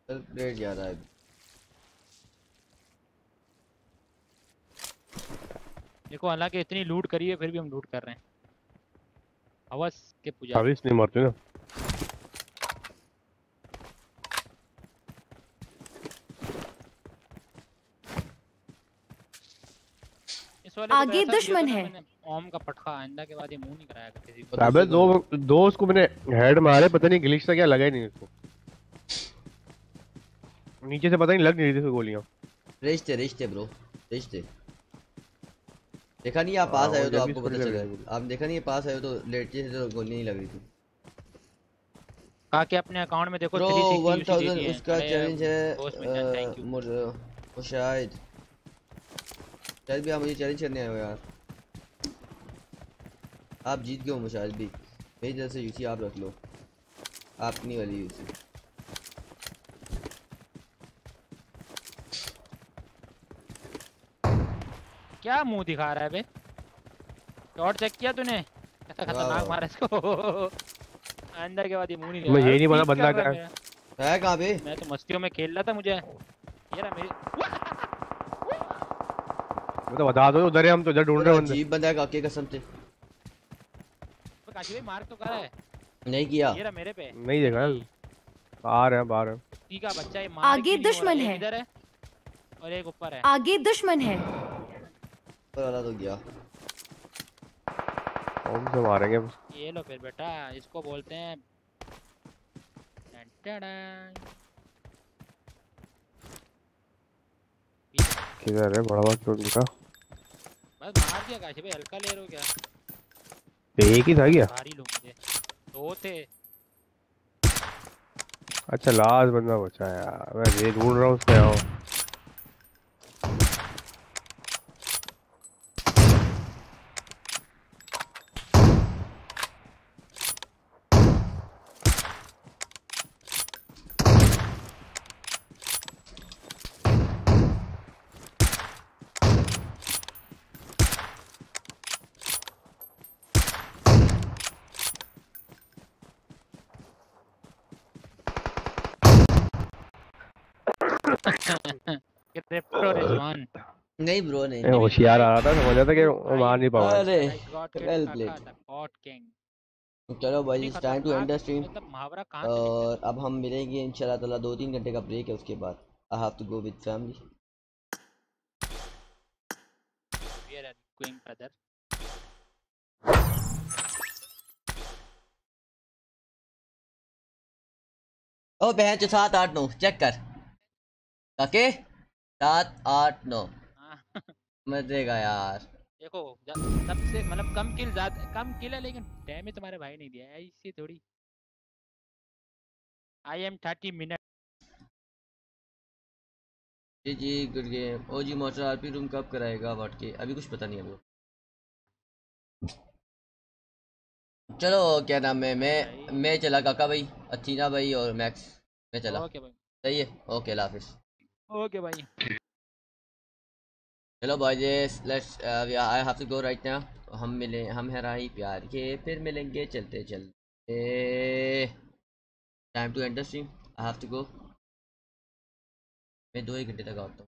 कल रेट याद आया। देखो हालाँकि इतनी लूट करी है फिर भी हम लूट कर रहे हैं। हवस के पूजा सर्विस नहीं मरते ना इस वाले को तो आगे दुश्मन है। ओम का पटखा आइंदा के बाद ये मुँह नहीं कराया कर किसी को। अबे दो दो उसको मैंने हेड मारे पता नहीं ग्लिच था क्या लगा ही नहीं उसको। नीचे से पता नहीं लग नहीं रही थी उसको गोलियाँ। रिश्ते रिश्ते ब्रो रिश्ते। देखा नहीं आप पास हाँ, आए हो तो आपको पता चला आप देखा नहीं पास आए हो तो लेटे थे तो गोली नहीं लग रही थी। कहा कि अपने अकाउंट में देखो ब्रो 360 UC दे 1000 दिए हैं। उसका चैलेंज है दोस्त मित्र, thank you. मुझे वो शायद शायद भी आप मुझे चैलेंज करने आए हो यार। आप जीत गए हो मुशाहिद भी। मेरी तरफ़ से यूसी आप रख लो। अपनी वाली यूसी क्या मुँह दिखा रहा है बे? शॉट चेक किया तूने? कैसा खतरनाक। मारा इसको। अंदर के बाद ये मुँह नहीं मैं यही नहीं पता पता बंदा क्या है। है कहाँ पे? मैं तो मस्तियों में खेल रहा था मुझे। ये रहा मेरी मैं तो बता दो उधर है हम तो उधर ढूंढ रहे हैं बंदे अजीब बंदा है काके कसम से। तो काशी भाई मार तो कर है। नहीं किया। ये रहा मेरे पे। नहीं देखा है बाहर है बाहर है। टी का बच्चा ये मार आगे हो दुश्मन है। इधर है और एक ऊपर है। आगे दुश्मन है। ऊपर वाला तो गया। कौन से मारेंगे ये लो फिर बेटा इसको बोलते हैं। किधर है? बड़ा बात उनका? बस मार दिया काशी भाई हल्का ले रहे हो क्या एक ही था क्या? भारी मुझे दो थे। अच्छा लास्ट बंदा बचा यार। मैं ये ढूंढ रहा हूँ उसको यहाँ नहीं ब्रो नहीं मैं होशियार आ रहा था समझ था कि मार नहीं पाऊँगा। अरे played the God king. चलो भाई it's time to end the stream मतलब मुहावरा कहाँ से और अब हम मिलेंगे इंशाल्लाह ताला दो तीन घंटे का ब्रेक है उसके बाद। I have to go with family? Where are you going, ओ बहन जो सात आठ नौ चेक कर। काके सात आठ नौ। मजेगा यार। देखो सबसे मतलब कम किल ज़्यादा कम किल है लेकिन डैमेज तुम्हारे भाई नहीं दिया है ऐसी थोड़ी। I am thirty minute G G good game ओ जी मोटर आरपी रूम कब कराएगा वाट के? अभी कुछ पता नहीं है ब्रो चलो क्या नाम है? मैं मैं चला काका भाई अथीना भाई और मैक्स। मैं चला। ओके भाई। सही है? ओके हाफिज़। ओके भाई। चलो boys let's I have to go right now हम मिले, हम है राही प्यार के, फिर मिलेंगे, चलते चलते। Time to enter stream I have to go मैं दो ही घंटे तक आता हूँ।